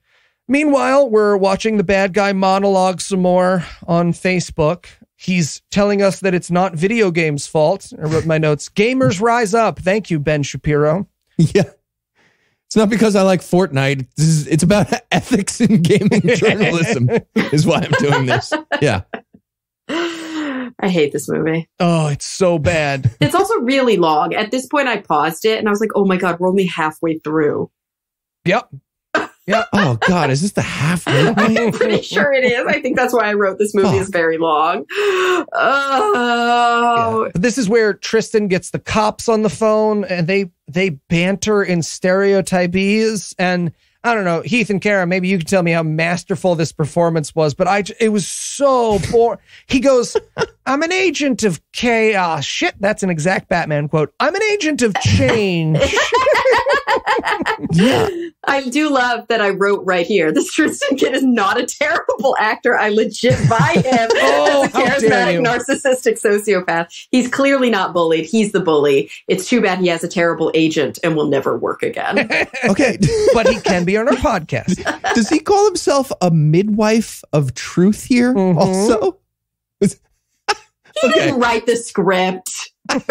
Meanwhile, we're watching the bad guy monologue some more on Facebook. He's telling us that it's not video games' fault. I wrote my notes. Gamers rise up. Thank you, Ben Shapiro. Yeah. It's not because I like Fortnite. This is, it's about ethics in gaming journalism, is why I'm doing this. Yeah. I hate this movie. Oh, it's so bad. It's also really long. At this point, I paused it and I was like, oh my God, we're only halfway through. Yep. Yep. Oh God, is this the halfway I'm point? pretty sure it is. I think that's why I wrote this movie is very long. Oh, But this is where Tristan gets the cops on the phone and they they banter in stereotypes and I don't know, Heath and Cara, maybe you can tell me how masterful this performance was, but I it was so boring. He goes, "I'm an agent of chaos." Shit, that's an exact Batman quote. I'm an agent of change. yeah. I do love that I wrote right here. This Tristan kid is not a terrible actor. I legit buy him Oh, as a how dare you. charismatic, narcissistic sociopath. He's clearly not bullied. He's the bully. It's too bad he has a terrible agent and will never work again. Okay. but he can be on our podcast. Does he call himself a midwife of truth here Mhm. also? He didn't write the script.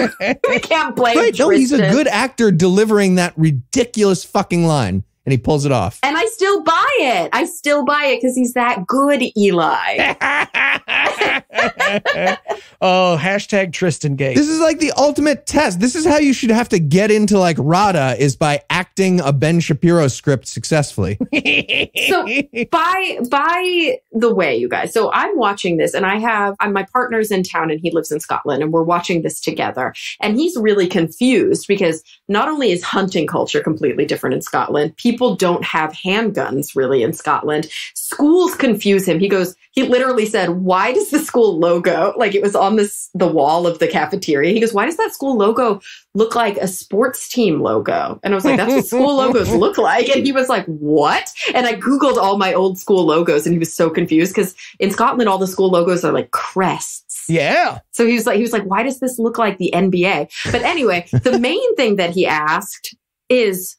we can't blame Right. No, he's a good actor delivering that ridiculous fucking line, and he pulls it off. And I still buy it. I still buy it because he's that good, Eli. oh, hashtag Tristan Gate. This is like the ultimate test. This is how you should have to get into like RADA is by acting a Ben Shapiro script successfully. So by by the way, you guys, so I'm watching this and I have I'm, my partner's in town and he lives in Scotland and we're watching this together. And he's really confused because not only is hunting culture completely different in Scotland, people don't have handguns really in Scotland. Schools confuse him. He goes, he literally said, Why does the school logo, like it was on this the wall of the cafeteria? He goes, Why does that school logo look like a sports team logo? And I was like, That's what school logos look like. And he was like, What? And I Googled all my old school logos and he was so confused because in Scotland, all the school logos are like crests. yeah. So he was like, he was like, why does this look like the NBA? But anyway, the main thing that he asked is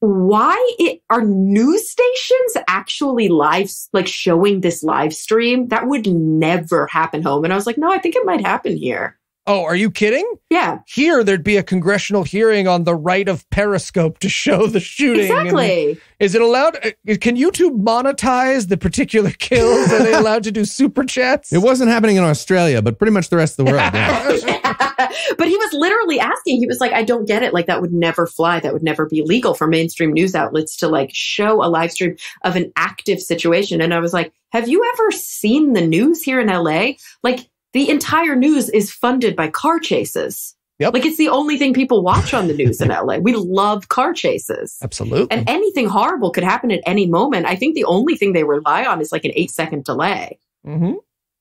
why it, are news stations actually live, like showing this live stream? That would never happen home. And I was like, no, I think it might happen here. Oh, are you kidding? Yeah, Here, there'd be a congressional hearing on the right of Periscope to show the shooting. and- exactly. Is it allowed? uh, Can YouTube monetize the particular kills? Are they allowed to do super chats? It wasn't happening in Australia, but pretty much the rest of the world. Yeah. but he was literally asking, he was like, I don't get it. Like, that would never fly. That would never be legal for mainstream news outlets to like show a live stream of an active situation. And I was like, Have you ever seen the news here in LA? Like, the entire news is funded by car chases. Yep. Like, it's the only thing people watch on the news in LA. We love car chases. Absolutely. And anything horrible could happen at any moment. I think the only thing they rely on is like an eight second delay hmm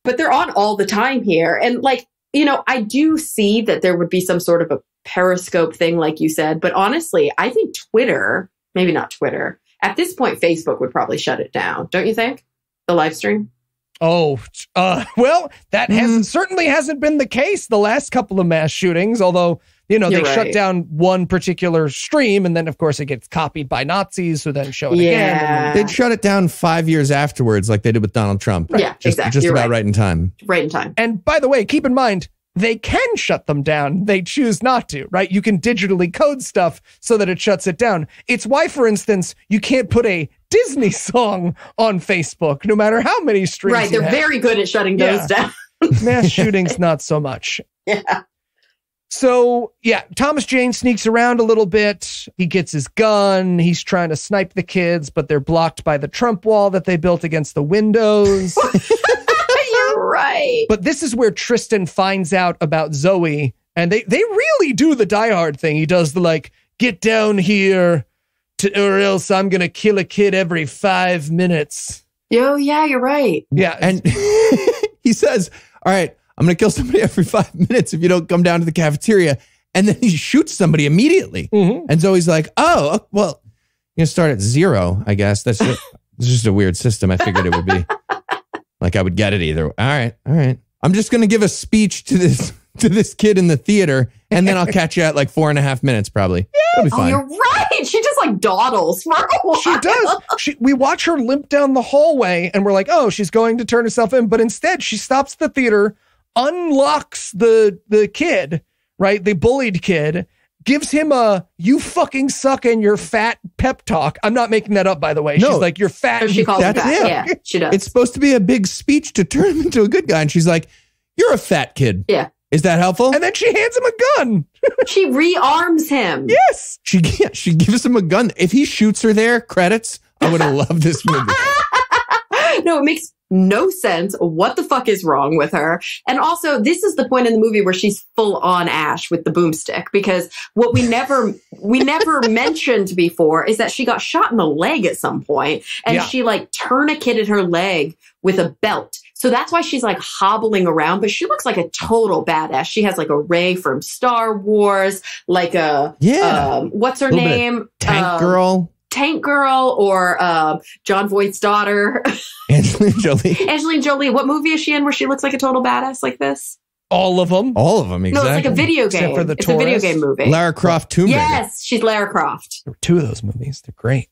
but they're on all the time here. And like, you know, I do see that there would be some sort of a periscope thing, like you said. But honestly, I think Twitter, maybe not Twitter, at this point, Facebook would probably shut it down. Don't you think? The live stream? Oh, uh, well, that Mm-hmm. has certainly hasn't been the case the last couple of mass shootings. Although you know You're they shut down one particular stream, and then of course it gets copied by Nazis, who then show it again. Yeah. They'd shut it down five years afterwards, like they did with Donald Trump. Yeah, just, exactly. Just You're about right. right in time. Right in time. And by the way, keep in mind they can shut them down. They choose not to, right? You can digitally code stuff so that it shuts it down. It's why, for instance, you can't put a Disney song on Facebook, no matter how many streams. Right. you They're have. very good at shutting those down. mass shootings, not so much. Yeah. So, yeah, Thomas Jane sneaks around a little bit. He gets his gun. He's trying to snipe the kids, but they're blocked by the Trump wall that they built against the windows. You're right. but this is where Tristan finds out about Zoe, and they, they really do the Die Hard thing. He does the like, get down here, to, or else I'm going to kill a kid every five minutes. Yo, yeah, you're right. Yeah. And he says, All right, I'm going to kill somebody every five minutes if you don't come down to the cafeteria. And then he shoots somebody immediately. Mhm. And Zoe's like, Oh, well, you're going to start at zero, I guess. That's just, it's just a weird system. I figured it would be. Like I would get it either. All right, all right. I'm just going to give a speech to this to this kid in the theater, and then I'll catch you at like four and a half minutes, probably. It'll be Oh, you're right. She just like dawdles for a while. She does. She, we watch her limp down the hallway and we're like, oh, she's going to turn herself in. But instead, she stops the theater, unlocks the the kid, right? The bullied kid, gives him a you fucking suck and you're fat pep talk. I'm not making that up, by the way. No. She's like, you're fat. Or she you calls him That's back. it. Yeah, she does. It's supposed to be a big speech to turn him into a good guy, and she's like, "You're a fat kid." Yeah. Is that helpful? And then she hands him a gun. she rearms him. Yes. she she gives him a gun. If he shoots her there, credits. I would have loved this movie. no, it makes no sense. What the fuck is wrong with her? And also, this is the point in the movie where she's full on Ash with the boomstick because what we never we never mentioned before is that she got shot in the leg at some point and Yeah. she like tourniqueted her leg with a belt. So that's why she's like hobbling around, but she looks like a total badass. She has like a Rey from Star Wars, like a Yeah. um, what's her Little bit of name? Tank Um, girl, Tank Girl or uh, Jon Voight's daughter, Angelina Jolie. Angelina Jolie. What movie is she in where she looks like a total badass like this? All of them. All of them, No, exactly. it's like a video Except game. for the it's a video game movie. Lara Croft Tomb Raider. yes, she's Lara Croft. There were two of those movies. They're great.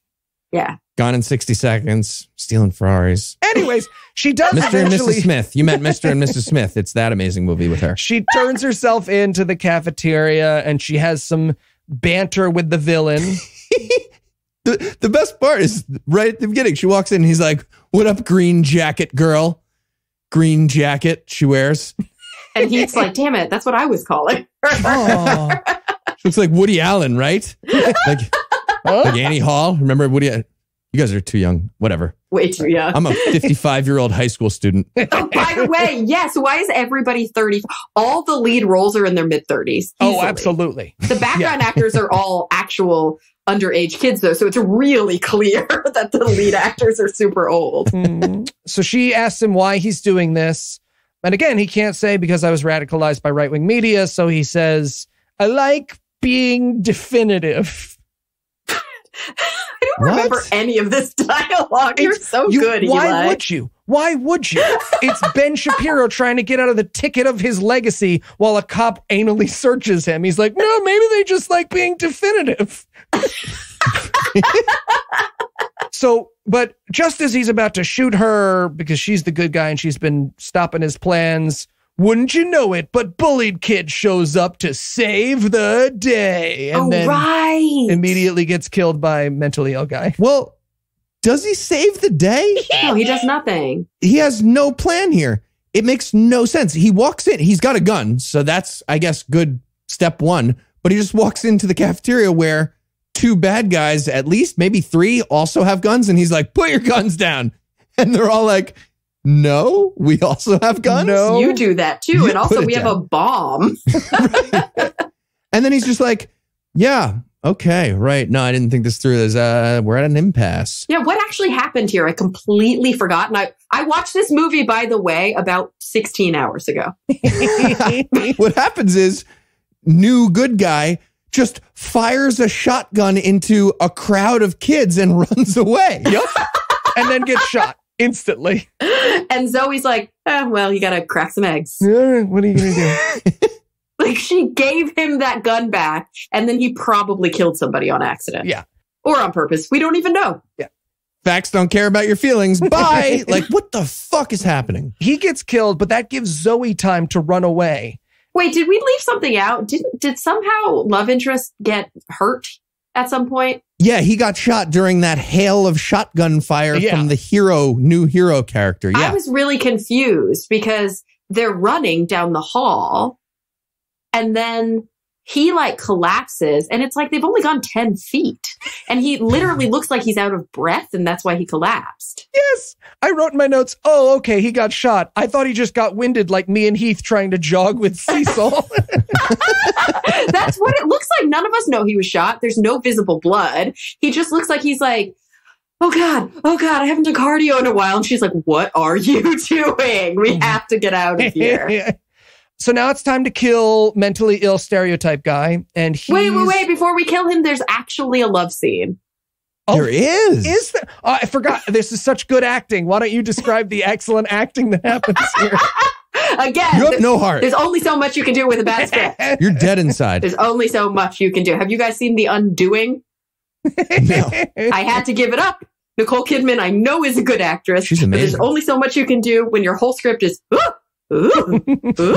Yeah. Gone in 60 seconds, stealing Ferraris. Anyways, she does Mr. and. Mrs. Smith. You met Mr. and Mrs. Smith. It's that amazing movie with her. She turns herself into the cafeteria and she has some banter with the villain. The, the best part is right at the beginning. She walks in and he's like, What up, green jacket girl? Green jacket she wears. And he's like, damn it, that's what I was calling. her. Oh. She looks like Woody Allen, right? like, like Annie Hall. Remember Woody? You guys are too young. Whatever. Way too young. I'm a 55 year old high school student. oh, by the way, yes, why is everybody 30? All the lead roles are in their mid 30s. Oh, absolutely. The background actors are all actual underage kids, though, so it's really clear that the lead actors are super old. Mm. So she asks him why he's doing this. And again, he can't say because I was radicalized by right wing media. So he says, I like being definitive. I don't remember any of this dialogue. You're It's- so You- good, Why Eli. would you? Why would you? It's Ben Shapiro trying to get out of the ticket of his legacy while a cop anally searches him. He's like, no, maybe they just like being definitive. so, but just as he's about to shoot her because she's the good guy and she's been stopping his plans, wouldn't you know it? But bullied kid shows up to save the day and oh, then right. immediately gets killed by mentally ill guy. Well, does he save the day? No, he does nothing. He has no plan here. It makes no sense. He walks in, he's got a gun. So that's, I guess, good step one. But he just walks into the cafeteria where two bad guys, at least maybe three, also have guns. And he's like, put your guns down. And they're all like, no, we also have guns. No. You do that too. You and also, put it we have a bomb. And then he's just like, yeah, okay, right. No, I didn't think this through. There's, uh, we're at an impasse. Yeah, what actually happened here? I completely forgot. And I, I watched this movie, by the way, about 16 hours ago. what happens is new good guy just fires a shotgun into a crowd of kids and runs away. Yep. and then gets shot instantly. And Zoe's like, eh, well, you got to crack some eggs. Uh, What are you going to do? Like, she gave him that gun back, and then he probably killed somebody on accident. Yeah. Or on purpose. We don't even know. Yeah. Facts don't care about your feelings. Bye. like, what the fuck is happening? He gets killed, but that gives Zoe time to run away. Wait, did we leave something out? Didn't did somehow love interest get hurt at some point? Yeah, he got shot during that hail of shotgun fire Yeah. from the hero, new hero character. Yeah. I was really confused because they're running down the hall and then he like collapses and it's like they've only gone 10 feet and he literally looks like he's out of breath and that's why he collapsed. Yes. I wrote in my notes, oh, okay, he got shot. I thought he just got winded like me and Heath trying to jog with Cecil. that's what it looks like. None of us know he was shot. There's no visible blood. He just looks like he's like, oh God, oh God, I haven't done cardio in a while. And she's like, what are you doing? We have to get out of here. so now it's time to kill mentally ill stereotype guy. And he's, Wait, wait, wait. Before we kill him, there's actually a love scene. Oh, there is. Is there? Oh, I forgot. This is such good acting. Why don't you describe the excellent acting that happens here? Again, you have no heart. there's only so much you can do with a bad script. You're dead inside. There's only so much you can do. Have you guys seen The Undoing? No. I had to give it up. Nicole Kidman, I know, is a good actress. She's amazing. there's only so much you can do when your whole script is. "Ooh, ooh, ooh,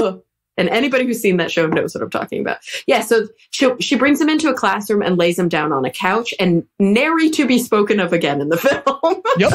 ooh." and anybody who's seen that show knows what I'm talking about. Yeah, so she she brings him into a classroom and lays him down on a couch, and nary to be spoken of again in the film. Yep.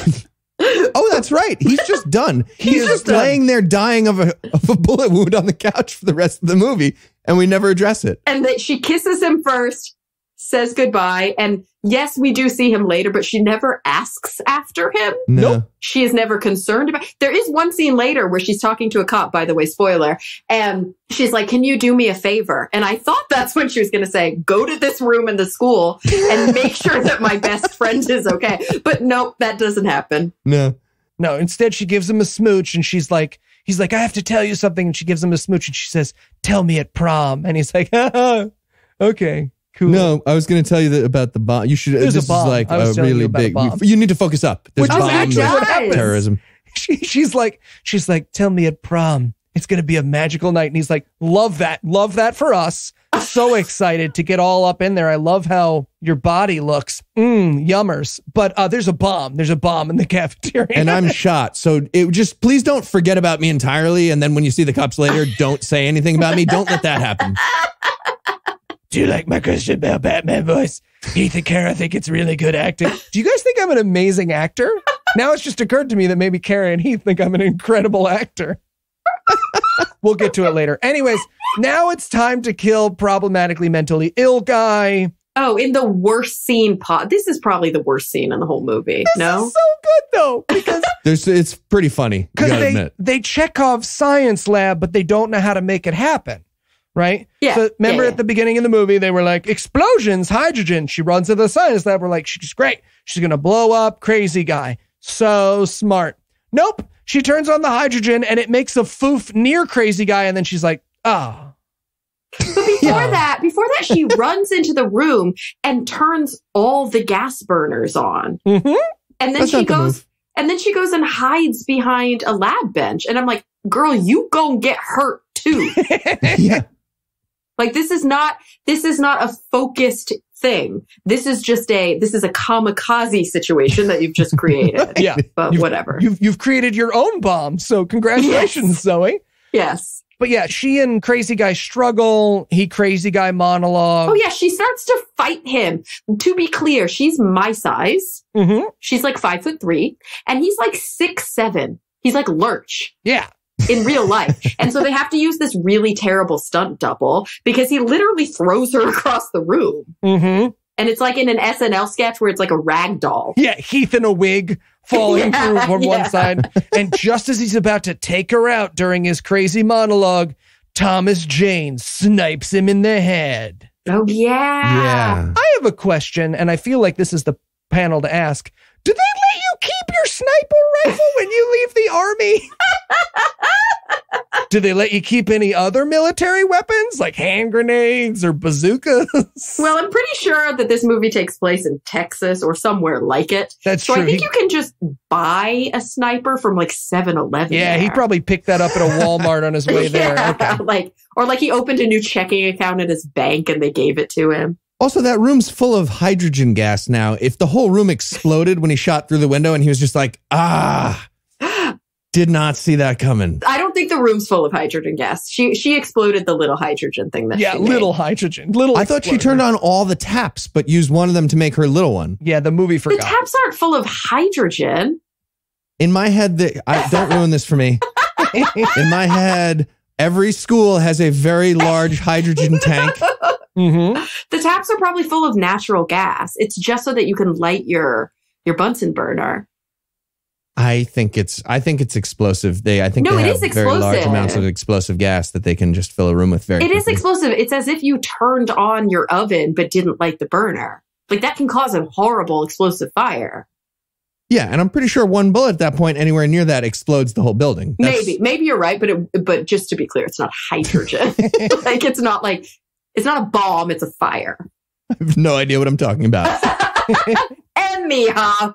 Oh, that's right. He's just done. He's, is just done. laying there dying of a, of a bullet wound on the couch for the rest of the movie, and we never address it. and that she kisses him first, says goodbye, and yes, we do see him later, but she never asks after him. No. Nope. She is never concerned about. There is one scene later where she's talking to a cop. By the way, spoiler, and she's like, "Can you do me a favor?" And I thought that's when she was going to say, "Go to this room in the school and make sure that my best friend is okay." But nope, that doesn't happen. No. No, instead she gives him a smooch and she's like, he's like, I have to tell you something. And she gives him a smooch and she says, tell me at prom. And he's like, okay, cool. No, I was going to tell you that about the bomb. You should. There's this a bomb. is like a telling you really a big. You, you need to focus up. There's Which a is actually what happens. terrorism. She, she's like, she's like, tell me at prom. It's going to be a magical night. And he's like, love that. Love that for us. So excited to get all up in there. I love how your body looks. Mmm, yummers. But uh, there's a bomb. There's a bomb in the cafeteria. and I'm shot. So it just please don't forget about me entirely. And then when you see the cops later, don't say anything about me. Don't let that happen. Do you like my Christian Bale Batman voice? Ethan and Cara think it's really good acting. Do you guys think I'm an amazing actor? Now it's just occurred to me that maybe Cara and Heath think I'm an incredible actor. we'll get to it later. Anyways, now it's time to kill problematically mentally ill guy. Oh, in the worst scene, pot. This is probably the worst scene in the whole movie. This no, is so good though because There's it's pretty funny. Because gotta they admit. they Chekhov's science lab, but they don't know how to make it happen. Right? Yeah, So remember yeah, at the beginning of the movie, they were like, explosions, hydrogen. She runs to the science lab. We're like, she's great. She's gonna blow up, crazy guy. So smart. Nope. She turns on the hydrogen and it makes a foof near crazy guy, and then she's like, oh. But before that, before that, she runs into the room and turns all the gas burners on. Mhm. And then That's she not the goes and then she goes and hides behind a lab bench. And I'm like, girl, you gon' get hurt too. yeah. Like this is not this is not a focused thing. This is just a this is a kamikaze situation that you've just created. Yeah. But You've- whatever. You've you've created your own bomb. So congratulations, Yes. Zoe. yes. But yeah, she and crazy guy struggle. He crazy guy monologue. Oh yeah, she starts to fight him. To be clear, she's my size. hmm She's like five foot three, and he's like six seven. He's like Lurch Yeah. In real life. and so they have to use this really terrible stunt double because he literally throws her across the room. hmm And it's like in an SNL sketch where it's like a rag doll. Yeah, Heath in a wig falling Yeah, through from yeah. one side. And just as he's about to take her out during his crazy monologue, Thomas Jane snipes him in the head. Oh yeah. Yeah. I have a question, and I feel like this is the panel to ask. Do they let you keep your sniper rifle when you leave the army? Do they let you keep any other military weapons like hand grenades or bazookas? Well, I'm pretty sure that this movie takes place in Texas or somewhere like it. that's So true. I think He- you can just buy a sniper from like 7-Eleven. yeah, he probably picked that up at a Walmart on his way there. Yeah, Okay. like or like he opened a new checking account at his bank and they gave it to him. Also, that room's full of hydrogen gas now. If the whole room exploded when he shot through the window and he was just like, ah, did not see that coming. I don't think think the room's full of hydrogen gas. She she exploded the little hydrogen thing that Yeah, she made. little hydrogen. Little. I thought she turned on all the taps, but used one of them to make her little one. Yeah, the movie forgot. The taps aren't full of hydrogen. In my head, the, I don't ruin this for me. In my head, every school has a very large hydrogen tank. hmm The taps are probably full of natural gas. It's just so that you can light your your Bunsen burner. I think it's I think it's explosive. They I think No, they it have is very large amounts of explosive gas that they can just fill a room with very It is quickly. explosive. It's as if you turned on your oven but didn't light the burner. Like that can cause a horrible explosive fire. Yeah, and I'm pretty sure one bullet at that point anywhere near that explodes the whole building. That's- Maybe, maybe you're right, but it, but just to be clear, it's not hydrogen. like it's not like it's not a bomb; it's a fire. I have no idea what I'm talking about. Anyhow,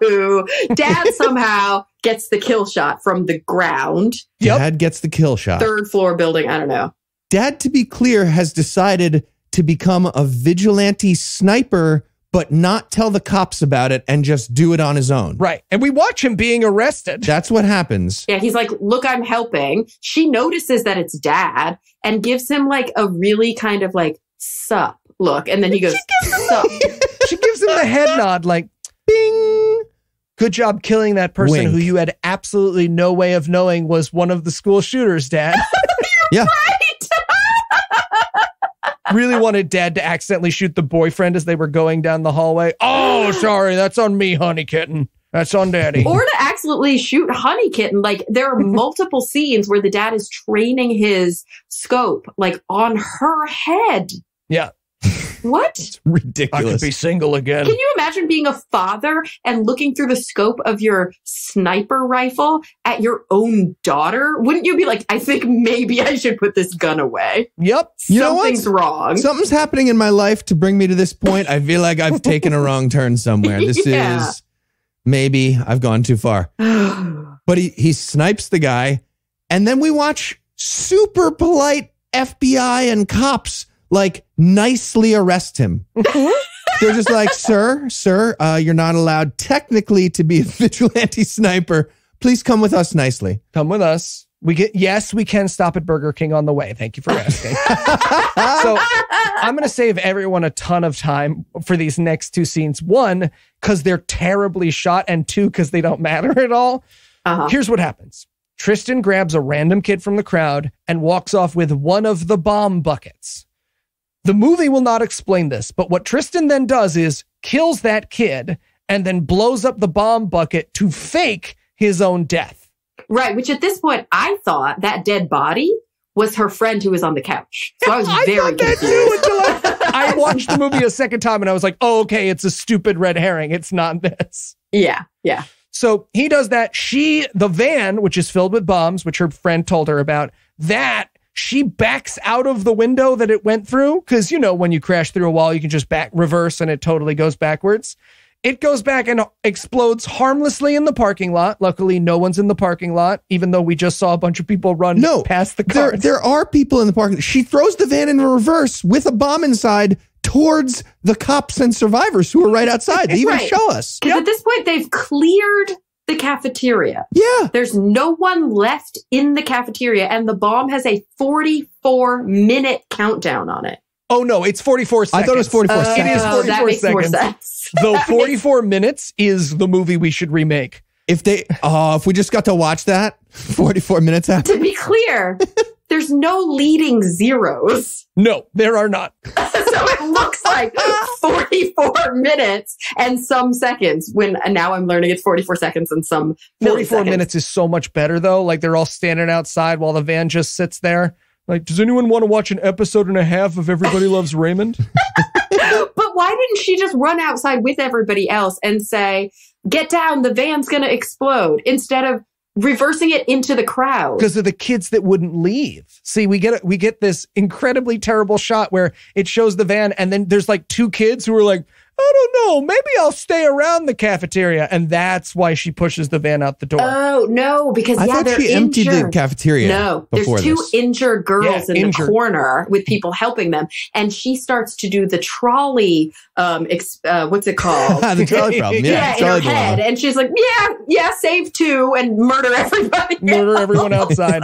Dad somehow gets the kill shot from the ground, Yep. Dad gets the kill shot. third floor building. I don't know. Dad, to be clear, has decided to become a vigilante sniper, but not tell the cops about it and just do it on his own. Right, and we watch him being arrested. That's what happens. Yeah, he's like, "Look, I'm helping." She notices that it's Dad and gives him like a really kind of like sup look, and then he goes, "Sup." she gives him the head nod, like, Bing. "Good job killing that person Wink. who you had absolutely no way of knowing was one of the school shooters, Dad." Yeah. really wanted Dad to accidentally shoot the boyfriend as they were going down the hallway. Oh, sorry, that's on me, honey kitten. That's on Daddy. or to accidentally shoot Honey Kitten. Like there are multiple scenes where the dad is training his scope like on her head. Yeah. What? I Ridiculous. could be single again. Can you imagine being a father and looking through the scope of your sniper rifle at your own daughter? Wouldn't you be like, I think maybe I should put this gun away? Yep. You know what? Something's wrong. Something's happening in my life to bring me to this point. I feel like I've taken a wrong turn somewhere. This Yeah. is maybe I've gone too far. But he, he snipes the guy, and then we watch super polite FBI and cops like nicely arrest him. They're just like, sir, sir, uh, you're not allowed technically to be a vigilante sniper. Please come with us nicely. Come with us. We get yes, we can stop at Burger King on the way. Thank you for asking. so I'm going to save everyone a ton of time for these next two scenes. One, because they're terribly shot, and two, because they don't matter at all. Uh-huh. Here's what happens Tristan grabs a random kid from the crowd and walks off with one of the bomb buckets. The movie will not explain this, but what Tristan then does is kills that kid and then blows up the bomb bucket to fake his own death. Right, which at this point I thought that dead body was her friend who was on the couch. So I was I very thought that confused. I, I watched the movie a second time and I was like, oh, okay, it's a stupid red herring. It's not this. yeah, yeah. So he does that. She, the van, which is filled with bombs, which her friend told her about, that she backs out of the window that it went through. Cause you know, when you crash through a wall, you can just back reverse and it totally goes backwards. It goes back and explodes harmlessly in the parking lot. Luckily, no one's in the parking lot, even though we just saw a bunch of people run No, past the car. there there are people in the parking. She throws the van in reverse with a bomb inside towards the cops and survivors who are right outside. They even Right. show us. Because at this point they've cleared the cafeteria. Yeah. There's no one left in the cafeteria, and the bomb has a 44 minute countdown on it. oh no, it's 44 seconds. I thought it was 44 Oh, seconds. It is that 44 makes more seconds. sense. Though 44 minutes is the movie we should remake. If they, oh, if we just got to watch that, 44 minutes after. to be clear, there's no leading zeros. No, there are not. so it looks like 44 minutes and some seconds when now I'm learning it's 44 seconds and some 44 minutes is so much better though. Like they're all standing outside while the van just sits there. Like, does anyone want to watch an episode and a half of Everybody Loves Raymond? But why didn't she just run outside with everybody else and say, get down, the van's going to explode instead of reversing it into the crowd? Because of the kids that wouldn't leave. See, we get we get this incredibly terrible shot where it shows the van, and then there's like two kids who are like, I don't know. Maybe I'll stay around the cafeteria. And that's why she pushes the van out the door. Oh no, because I yeah, thought they're she emptied injured. the cafeteria No, there's two this. injured girls Yeah, in injured. the corner with people helping them, and she starts to do the trolley. Um, ex- uh, what's it called? the trolley problem. Yeah, yeah, in her trolley head, dilemma. and she's like, "Yeah, yeah, save two and murder everybody." Murder everyone outside.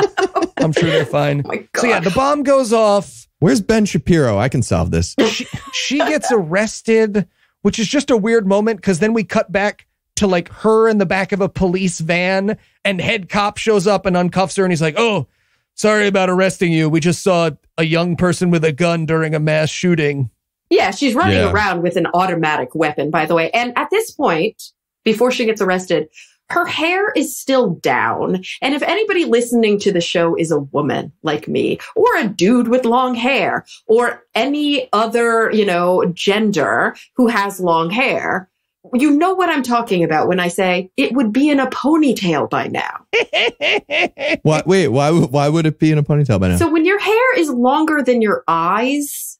I'm sure they're fine. Oh my god! So yeah, the bomb goes off. Where's Ben Shapiro? I can solve this. She, she gets arrested, which is just a weird moment because then we cut back to like her in the back of a police van, and head cop shows up and uncuffs her, and he's like, "Oh, sorry about arresting you. We just saw a young person with a gun during a mass shooting." Yeah, she's running Yeah. around with an automatic weapon, by the way. And at this point, before she gets arrested, her hair is still down. And if anybody listening to the show is a woman like me, or a dude with long hair, or any other, you know, gender who has long hair, you know what I'm talking about when I say it would be in a ponytail by now. Why, wait, why, would- why would it be in a ponytail by now? So when your hair is longer than your eyes,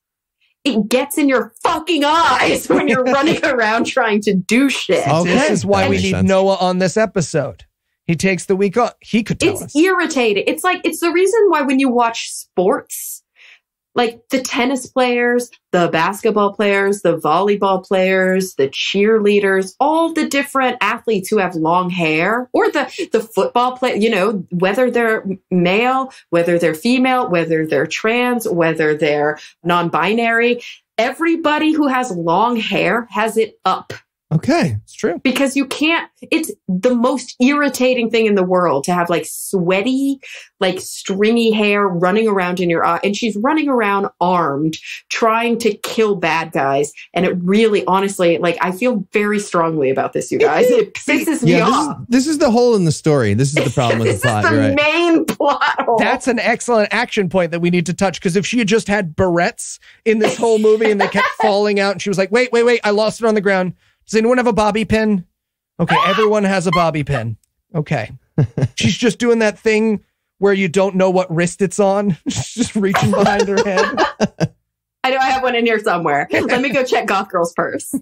it gets in your fucking eyes when you're running around trying to do shit. Oh, This is why That we makes need sense. Noah on this episode. He takes the week off. He could tell It's us. irritating. It's like it's the reason why when you watch sports, like the tennis players, the basketball players, the volleyball players, the cheerleaders, all the different athletes who have long hair, or the the football play, you know, whether they're male, whether they're female, whether they're trans, whether they're non-binary, everybody who has long hair has it up okay. It's true. because you can't it's the most irritating thing in the world to have like sweaty like stringy hair running around in your eye and she's running around armed trying to kill bad guys and it really honestly like i feel very strongly about this you guys it pisses me Yeah, this is, this is the hole in the story. This is the problem with the plot. This is the right. main plot hole. That's an excellent action point that we need to touch because if she had just had barrettes in this whole movie and they kept falling out and she was like, wait, wait, wait, I lost it on the ground. Does anyone have a bobby pin? Okay, ah! everyone has a bobby pin. Okay. She's just doing that thing where you don't know what wrist it's on. She's just reaching behind her head. i know i have one in here somewhere let me go check goth girl's purse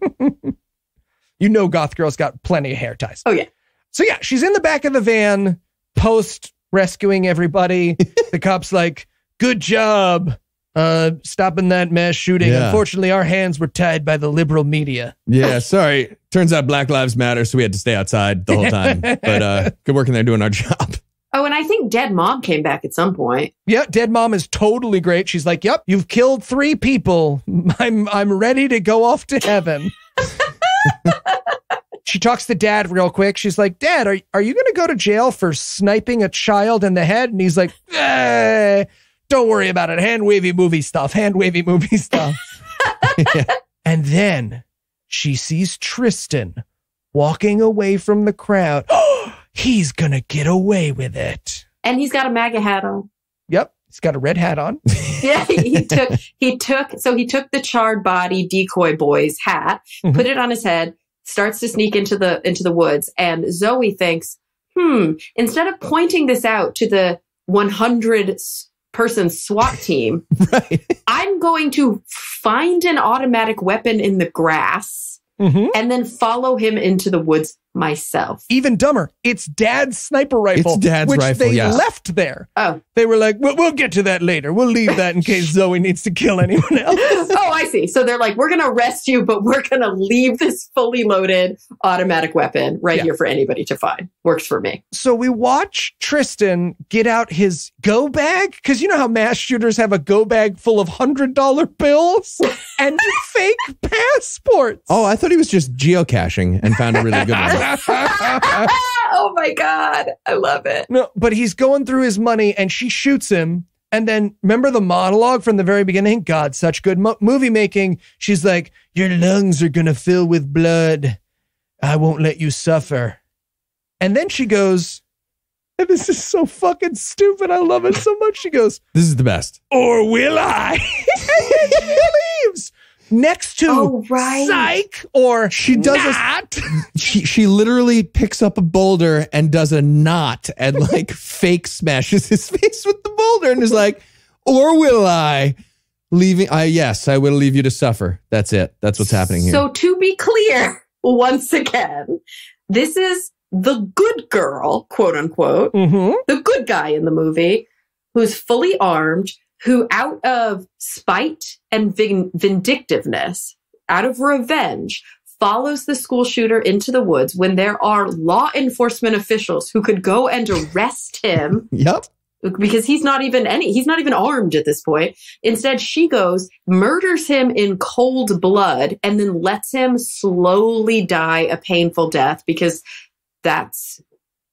You know Goth Girl's got plenty of hair ties. Oh, yeah. So yeah, she's in the back of the van post rescuing everybody. the cop's like, "Good job, uh, stopping that mass shooting. Yeah. Unfortunately, our hands were tied by the liberal media." Yeah, sorry. Turns out Black Lives Matter, so we had to stay outside the whole time. But uh, good working there doing our job. oh and i think dead mom came back at some point Yeah, dead mom is totally great. She's like, "Yep, you've killed three people. I'm I'm ready to go off to heaven." she talks to dad real quick. She's like, "Dad, are are you going to go to jail for sniping a child in the head?" And he's like, eh, "Don't worry about it. Hand wavy movie stuff. Hand wavy movie stuff." And then she sees Tristan walking away from the crowd. he's going to get away with it. and he's got a maga hat on Yep, he's got a red hat on. yeah, he took he took so he took the charred body decoy boy's hat, Mhm. put it on his head, starts to sneak into the into the woods, and Zoe thinks, hmm, instead of pointing this out to the 100 s- person SWAT team, right. I'm going to find an automatic weapon in the grass Mhm. and then follow him into the woods myself. Even dumber, it's dad's sniper rifle, It's dad's which rifle, they yeah. left there. Oh. They were like, we'll, we'll get to that later. We'll leave that in case Zoe needs to kill anyone else. oh, I see. So they're like, we're going to arrest you, but we're going to leave this fully loaded automatic weapon right Yeah. here for anybody to find. Works for me. So we watch Tristan get out his go bag because you know how mass shooters have a go bag full of hundred dollar bills and fake passports. Oh, I thought he was just geocaching and found a really good one. oh my God. I love it. no, but he's going through his money and she shoots him. And then remember the monologue from the very beginning? God, such good mo- movie making. She's like, Your lungs are going to fill with blood. I won't let you suffer. And then she goes, and this is so fucking stupid. I love it so much. She goes, This is the best. or will I? and then she leaves next to Oh, right. psych or She does a- She she literally picks up a boulder and does a knot and like fake smashes his face with the boulder and is like, or will I? Leaving, I yes, I will leave you to suffer. That's it. That's what's happening here. So to be clear, once again, this is the good girl, quote unquote, Mm-hmm. the good guy in the movie who's fully armed, who out of spite and vindictiveness, out of revenge, follows the school shooter into the woods when there are law enforcement officials who could go and arrest him yep. because he's not even any he's not even armed at this point instead she goes murders him in cold blood and then lets him slowly die a painful death because that's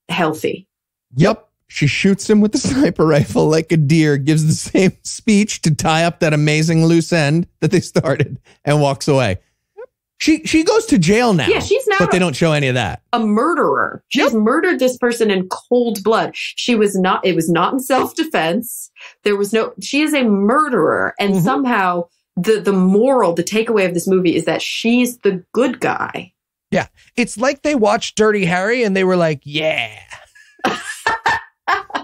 healthy Yep. She shoots him with the sniper rifle like a deer, gives the same speech to tie up that amazing loose end that they started, and walks away. She she goes to jail now. Yeah, she's now But they don't show any of that. a murderer she's murdered this person in cold blood she was not it was not in self-defense there was no she is a murderer and Mhm. somehow the the moral the takeaway of this movie is that she's the good guy Yeah, It's like they watched Dirty Harry and they were like, yeah.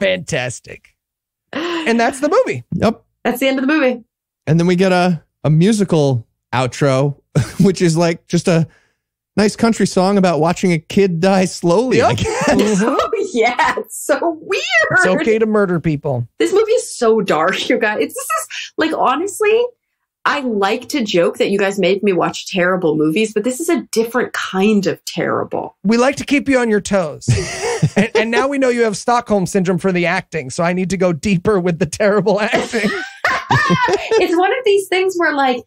Fantastic. And that's the movie. Yep. that's the end of the movie And then we get a a musical outro, which is like just a nice country song about watching a kid die slowly. Yep. I guess. Oh yeah, it's so weird. It's okay to murder people. This movie is so dark, you guys. It's, this is like honestly, I like to joke that you guys make me watch terrible movies, but this is a different kind of terrible. We like to keep you on your toes. and, and now we know you have Stockholm syndrome for the acting. So I need to go deeper with the terrible acting. it's one of these things where like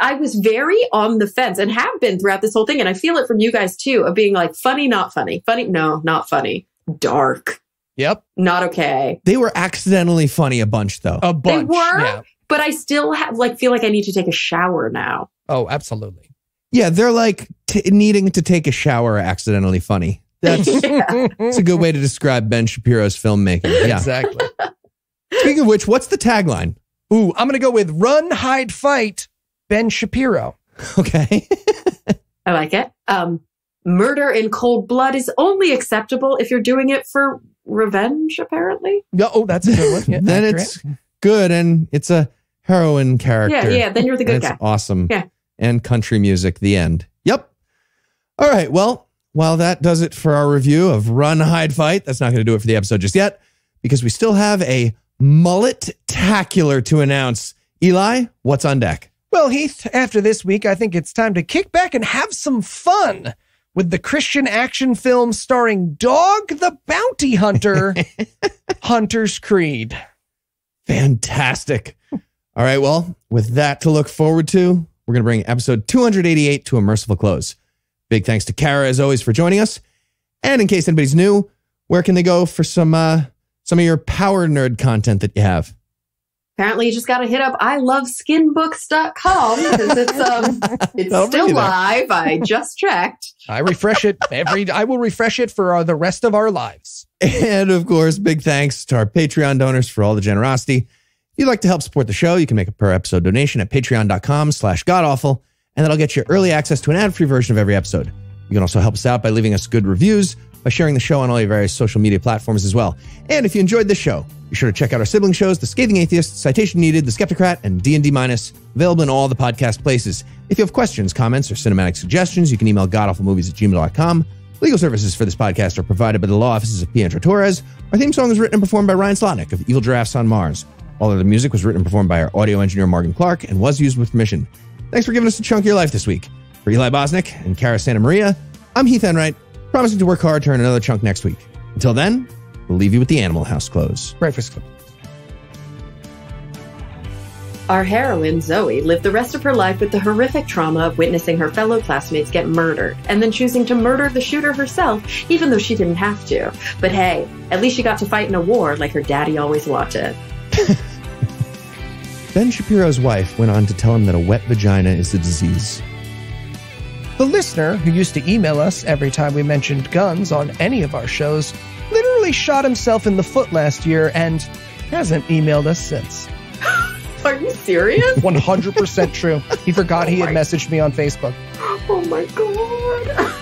I was very on the fence and have been throughout this whole thing, and I feel it from you guys too, of being like funny, not funny, funny, no, not funny, dark, Yep. not okay. They were accidentally funny a bunch though. A bunch. were? Yeah. But I still have like feel like I need to take a shower now. Oh, absolutely. yeah, they're like t- needing to take a shower accidentally funny. That's Yeah. that's a good way to describe Ben Shapiro's filmmaking. Yeah. Exactly. Speaking of which, what's the tagline? Ooh, I'm going to go with Run, Hide, Fight, Ben Shapiro. Okay. I like it. Um, murder in cold blood is only acceptable if you're doing it for revenge, apparently. Yeah, oh, that's a good one. Yeah, then accurate. it's good and it's a heroine character. Yeah, yeah, then you're the good And guy. It's awesome. Yeah. And country music, the end. Yep. All right. Well, while that does it for our review of Run, Hide, Fight, that's not going to do it for the episode just yet because we still have a mullet-tacular to announce. Eli, what's on deck? Well, Heath, after this week, I think it's time to kick back and have some fun with the Christian action film starring Dog the Bounty Hunter, Hunter's Creed. Fantastic. All right. Well, with that to look forward to, we're going to bring episode 288 to a merciful close. Big thanks to Cara, as always, for joining us. And in case anybody's new, where can they go for some uh, some of your power nerd content that you have? Apparently, you just got to hit up iloveskinbooks.com because it's um it's That'll still live. I just checked. I refresh it every. I will refresh it for uh, the rest of our lives. And of course, big thanks to our Patreon donors for all the generosity. If you'd like to help support the show, you can make a per episode donation at patreon.com slash godawful, and that'll get you early access to an ad-free version of every episode. You can also help us out by leaving us good reviews, by sharing the show on all your various social media platforms as well. And if you enjoyed this show, be sure to check out our sibling shows, The Scathing Atheist, Citation Needed, The Skeptocrat, and D&D Minus, available in all the podcast places. If you have questions, comments, or cinematic suggestions, you can email godawfulmovies at gmail.com. Legal services for this podcast are provided by the law offices of Pietro Torres. Our theme song is written and performed by Ryan Slotnick of Evil Giraffes on Mars. All of the music was written and performed by our audio engineer Morgan Clark and was used with permission. Thanks for giving us a chunk of your life this week. For Eli Bosnick and Cara Santa Maria, I'm Heath Enwright, promising to work hard to earn another chunk next week. Until then, we'll leave you with the Animal House close. Breakfast Club. Our heroine, Zoe, lived the rest of her life with the horrific trauma of witnessing her fellow classmates get murdered and then choosing to murder the shooter herself, even though she didn't have to. But hey, at least she got to fight in a war like her daddy always wanted. Ben Shapiro's wife went on to tell him that a wet vagina is the disease. The listener who used to email us every time we mentioned guns on any of our shows literally shot himself in the foot last year and hasn't emailed us since. Are you serious? 100% true. He forgot he oh had Oh messaged me on Facebook. oh my god.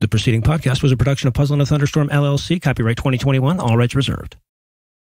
The preceding podcast was a production of Puzzle in a Thunderstorm LLC, copyright 2021, all rights reserved.